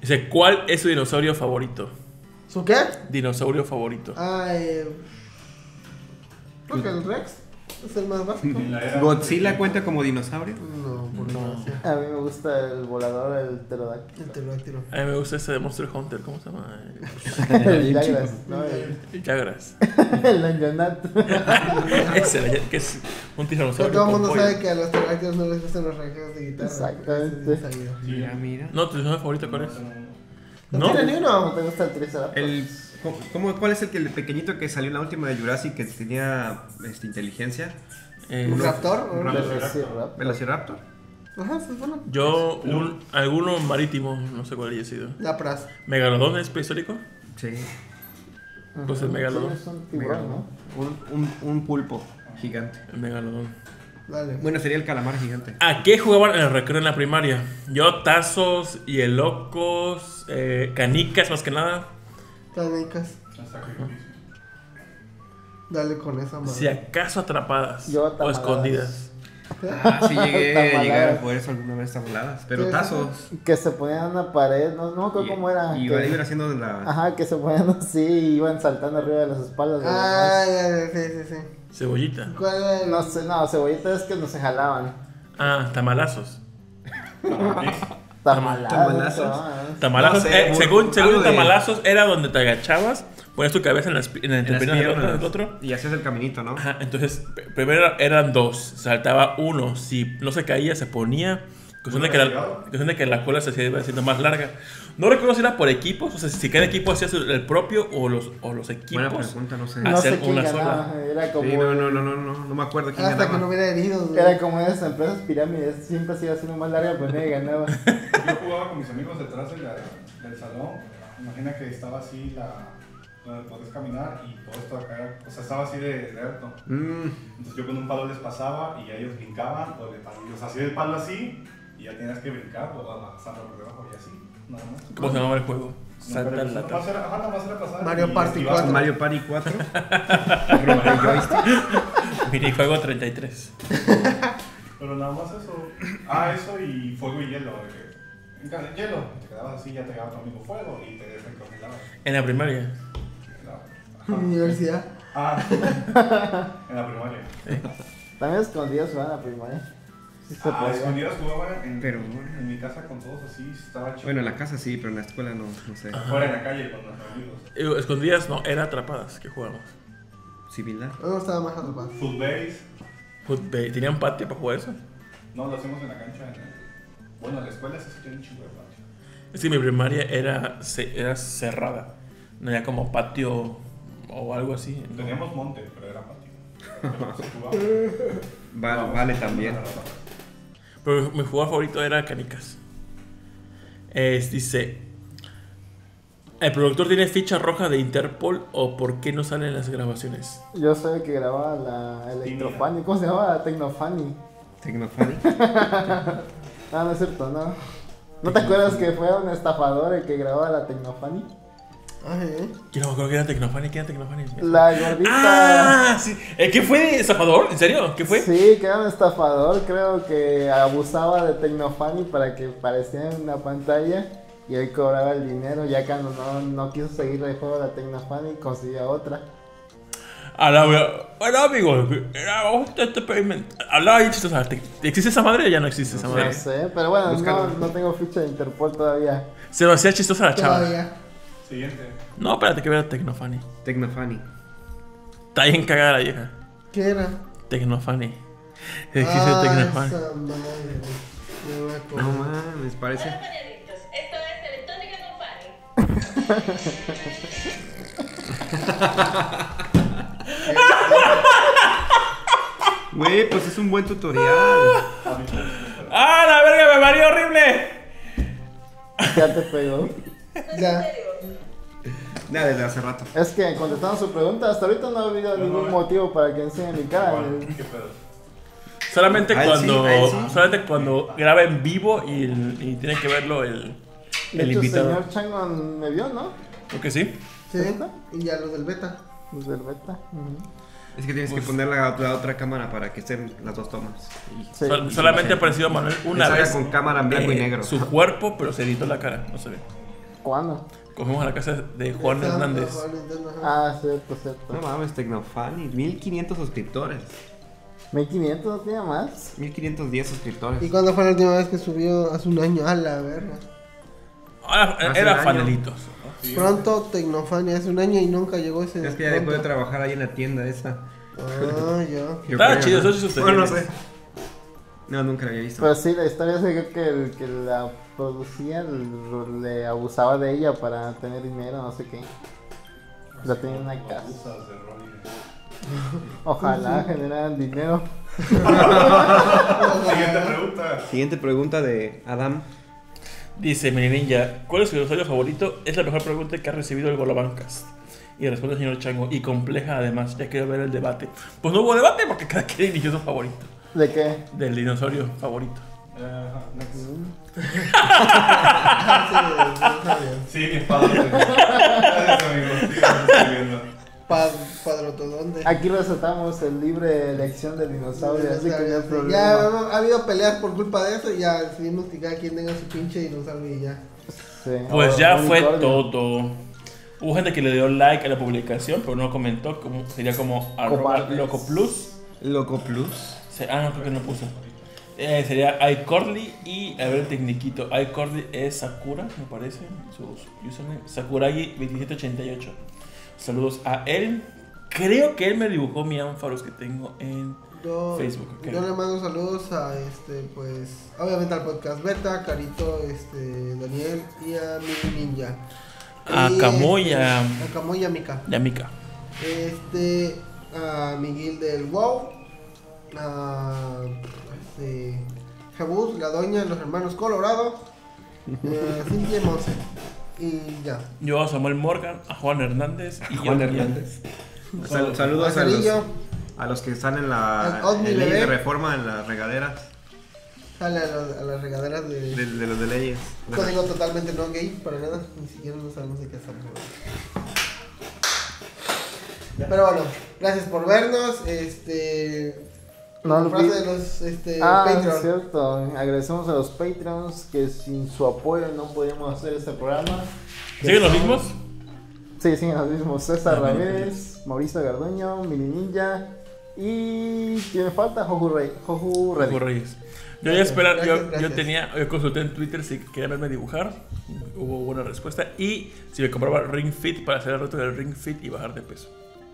Dice, ¿cuál es su dinosaurio favorito? ¿Su qué? Dinosaurio favorito. Ah, eh. Creo que el Rex. Es el más básico. ¿Godzilla cuenta como dinosaurio? No, por No. A mí me gusta el volador, el pterodáctilo. El pterodáctilo. A mí me gusta ese de Monster Hunter, ¿cómo se llama? El Jagras, ¿no? El, El Jagras. el Lanjonat. Ese, que es un Pero tiranosaurio. todo el mundo pollo. sabe que a los pterodáctilos no les gustan los rasgueos de guitarra. Exactamente. Mira, mira. No, tu dinosaurio favorito cuál es? ¿No, ¿No? tiene ni uno? ¿No te gusta el Triceratops? El, ¿cómo- cómo- ¿Cuál es el, que, el pequeñito que salió en la última de Jurassic que tenía este, inteligencia? Eh, ¿Un raptor? Un ¿O- Velociraptor. ¿Velociraptor? Ajá, bueno. yo, un, alguno marítimo, no sé cuál haya sido. Lapras. ¿Megalodón es prehistórico? Sí. Pues el megalodón. Sí, es un tiburón, ¿no? Un, un, un pulpo gigante. El megalodón. Dale. Bueno, sería el calamar gigante. ¿A qué jugaban en el recreo en la primaria? Yo, tazos, hielocos, eh, canicas más que nada. Hasta que difícil. Dale con esa madre. Si acaso atrapadas Yo, o escondidas. Ah, sí llegué a Tamaladas. llegar a jugar eso alguna vez tabladas. Pero Sí. tazos. Que se ponían en una pared, no, no me acuerdo Y- cómo era. Y que- iban haciendo la. Ajá, que se ponían así y iban saltando arriba de las espaldas de los Ah, demás. ya, ya, sí, sí, sí. Cebollita. ¿Cuál era el- No sé, no, cebollita es que no se jalaban. Ah, tamalazos. Tamalazos. ¿no? Tamalazos, No sé, eh, según, según de- tamalazos, era donde te agachabas, ponías tu cabeza en, las, en las piernas. del otro. Y hacías el caminito, ¿no? Ajá, entonces, primero eran dos, saltaba uno, si no se caía, se ponía. Cuestión de, que la, ¿Uno cuestión de que la cola se iba haciendo más larga. No recuerdo si era por equipos, o sea, si cada equipo hacía el propio o los, o los Buena equipos. pregunta, no sé. No sé quién una ganaba. Era como, Sí, no, no, no, no, no, no me acuerdo quién Hasta que ganaba. no hubiera heridos. era como esas empresas pirámides. Siempre se iba haciendo más larga, pero nadie ganaba. Yo jugaba con mis amigos detrás de la- del salón. Imagina que estaba así la donde podías caminar y todo esto acá o sea, estaba así de, de alto. Mm, Entonces yo con un palo les pasaba y ellos brincaban o le o sea, hacía el palo así y ya tenías que brincar o pasarlo por debajo y así, nada más. ¿Cómo se llamaba el juego? Pero la era pasar Mario Party esquivar. 4. Mario Party 4. Rompe joystick. Minijuego 33. Pero nada más eso. Ah, eso y fuego y hielo. en cada- hielo, te quedabas así, ya te quedaba tu amigo fuego y te descongelabas. En la primaria. Ajá. Universidad. Ah, en la primaria. También escondidos van a la primaria. Se Ah, escondidas jugaban en, Pero- en mi casa con todos así, estaba chido. Bueno, en la casa sí, pero en la escuela no, no sé. Fuera en la calle con nuestros amigos. Eh, Escondidas no, era atrapadas que jugábamos. Similar. A mí me gustaba más atrapado. Footbase. ¿Tenían patio para jugar eso? No, lo hacemos en la cancha. en el- Bueno, la escuela sí tiene un chingo de patio. Es que mi primaria era, era cerrada. No había como patio o algo así. ¿no? Teníamos monte, pero era patio. Entonces jugaba. Vale, vale también. Pero mi jugador favorito era Canicas. Es, dice: ¿El productor tiene ficha roja de Interpol o por qué no salen las grabaciones? Yo soy el que grababa la Electrofani. ¿Cómo se llamaba? La Tecnofani. Tecnofani. Ah, no es cierto, no. ¿No te acuerdas que fue un estafador el que grababa la Tecnofani? Ay, ¿eh? Yo no me acuerdo que era Tecnofani. ¿Qué era? La gordita. ¡Ah! Sí. ¿Eh, ¿Qué fue estafador? ¿En serio? ¿Qué fue? Sí, que era un estafador, creo que abusaba de Tecnofani para que apareciera en una pantalla y él cobraba el dinero. Ya cuando no, no quiso seguir el juego de la Tecnofani, consiguió otra. Hablaba, bueno, amigo, era este experimento. Hablaba bien chistosa. ¿Te- ¿Existe esa madre o ya no existe esa No madre? sé, pero bueno, no, no tengo ficha de Interpol todavía. Se me hacía chistosa la chava. Todavía. Siguiente. No, espérate que vea Tecnofani. Tecnofani. Está bien cagada la vieja. ¿Qué era? Tecnofani. Existe ah, Tecnofani. No. No mames, parece. Hola. Esto es Electrónica con Fanny. Güey, pues es un buen tutorial. ¡Ah, la verga! ¡Me mareó horrible! Ya te pegó. Ya. Nada, desde hace rato. Es que contestando su pregunta, hasta ahorita no ha habido ningún no- motivo para que enseñe mi cara. Igual, ¿Qué pedo? Solamente sí, cuando. sí. Solamente cuando graba en vivo y, y tiene que verlo el, el hecho, invitado. señor Changon me vio, ¿no? Creo que sí. Sí. Y ya los del beta. Los del beta. Es que tienes que poner la, la otra cámara para que estén las dos tomas. Y- Sí. Sol- solamente ha aparecido Manuel una vez. con cámara en blanco y negro. Su cuerpo, pero se editó la cara. No se ve. ¿Cuándo? Cogemos a la casa de Juan Hernández. Ah, cierto, cierto. No mames, Tecnofani. 1500 suscriptores. 1500 no tiene más. 1510 suscriptores. ¿Y cuándo fue la última vez que subió? Hace un año. A la verga. Ahora, Hace era un año. fanelitos. Pronto Tecnofania, hace un año y nunca llegó ese. Es que ya dejó de trabajar ahí en la tienda esa. Ah, ya. Yo Estaba creo, chido, ¿no? eso sí Bueno, no sé. No, nunca la había visto. Pero sí, la historia es que el que la producía le abusaba de ella para tener dinero, no sé qué. La tenía en una casa. Ojalá generaran dinero. Siguiente pregunta. Siguiente pregunta de Adam. Dice Mini Ninja, ¿cuál es su dinosaurio favorito? Es la mejor pregunta que ha recibido el Bolobancas. Y responde el señor Chango, y compleja además, ya quiero ver el debate. Pues no hubo debate porque cada quien eligió su favorito. ¿De qué? Del dinosaurio favorito. Next. Sí, mi padre. Gracias, amigo. Sí, lo estoy viendo. Pa Padrotodonte. Aquí resaltamos el libre elección del dinosaurio, así que no hay problema. Ya ha habido peleas por culpa de eso y ya decidimos que cada quien tenga su pinche dinosaurio y ya. Sí. Pues ya fue unicornio. todo. Hubo gente que le dio like a la publicación, pero no comentó. Como, sería como arroba loco plus. Loco Plus. Ah, no, creo que no puso. Eh, sería iCorly y a ver el tecniquito. iCorly es Sakura, me parece. Su, username. Sakuragi2788. Saludos a él. Creo que él me dibujó mi ánfaros que tengo en Yo, Facebook. ok. yo le mando saludos a este, pues, obviamente al podcast Beta, Carito, este, Daniel y a mi ninja. A y este, a- a Camuy y a Mika. Este, a Miguel del WoW, a este, Jebus, la doña, los hermanos Colorado, eh, Cintia y Monse. Y ya. Yo a Samuel Morgan, a Juan Hernández y Juan yo- Hernández. Sal- saludos a los, Marcelillo, a los que están en la en ley de reforma en las regaderas sale a, los- a las regaderas de, de, de los de leyes. código totalmente no gay, para nada, ni siquiera no sabemos de qué estamos hablando. Pero bueno, gracias por vernos. Este. No la frase olvides- de los este, Ah, Patreon. cierto. Agradecemos a los Patreons que sin su apoyo no podríamos hacer este programa. ¿Siguen los mismos? Sí, siguen los mismos. César Ah, Ramírez, Mauricio Garduño, Mini Ninja y... ¿Quién me falta? Joju Rey. Joju Reyes. Yo ya Gracias, esperaba, yo, gracias, yo gracias. tenía, yo consulté en Twitter si querían verme dibujar. Hubo buena respuesta. Y si me compraba Ring Fit para hacer el reto del Ring Fit y bajar de peso.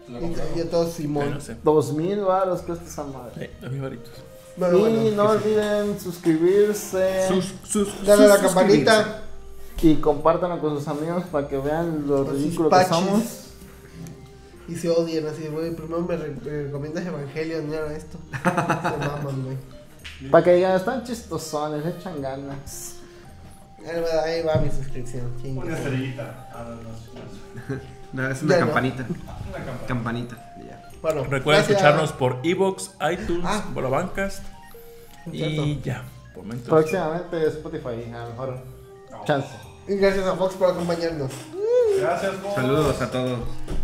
Y, todos Simón. Dos mil baros cuesta esa madre. Eh, dos mil varitos. Bueno, y bueno, no olviden suscribirse Sus, sus, Dale a la campanita. y compártanlo con sus amigos para que vean lo ridículo que somos. Y se odian así, güey. Primero me, re- me recomiendas Evangelion, mira esto. Se maman, güey. Para que digan, están chistosones, echan ganas. Ahí va, ahí va mi suscripción. Una estrellita. No, no, no. No, es una Ya no. campanita. Una. Campanita. ya. Bueno, Recuerden gracias. escucharnos por Evox, iTunes, Ah. Bolabancast. Y ya. Por momentos. Próximamente Spotify, a lo mejor. Chance. Y gracias a Fox por acompañarnos. Gracias, por. Saludos a todos.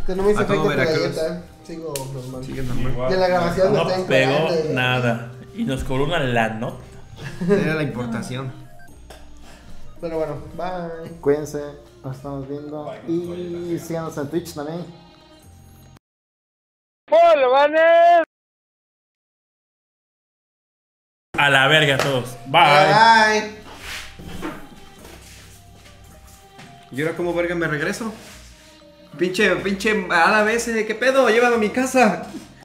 Que no me hice efecto la galleta, eh. Sigo normal. Sigue normal. Igual. Y en la grabación No está pegó nada. Y nos cobró una lana. Era la importación. Pero bueno, bye. Cuídense, nos estamos viendo. Y síganos en Twitch también. A la verga todos. Bye. Bye. ¿Y ahora cómo verga me regreso? Pinche, pinche, a la vez, ¿qué pedo? Llévame a mi casa.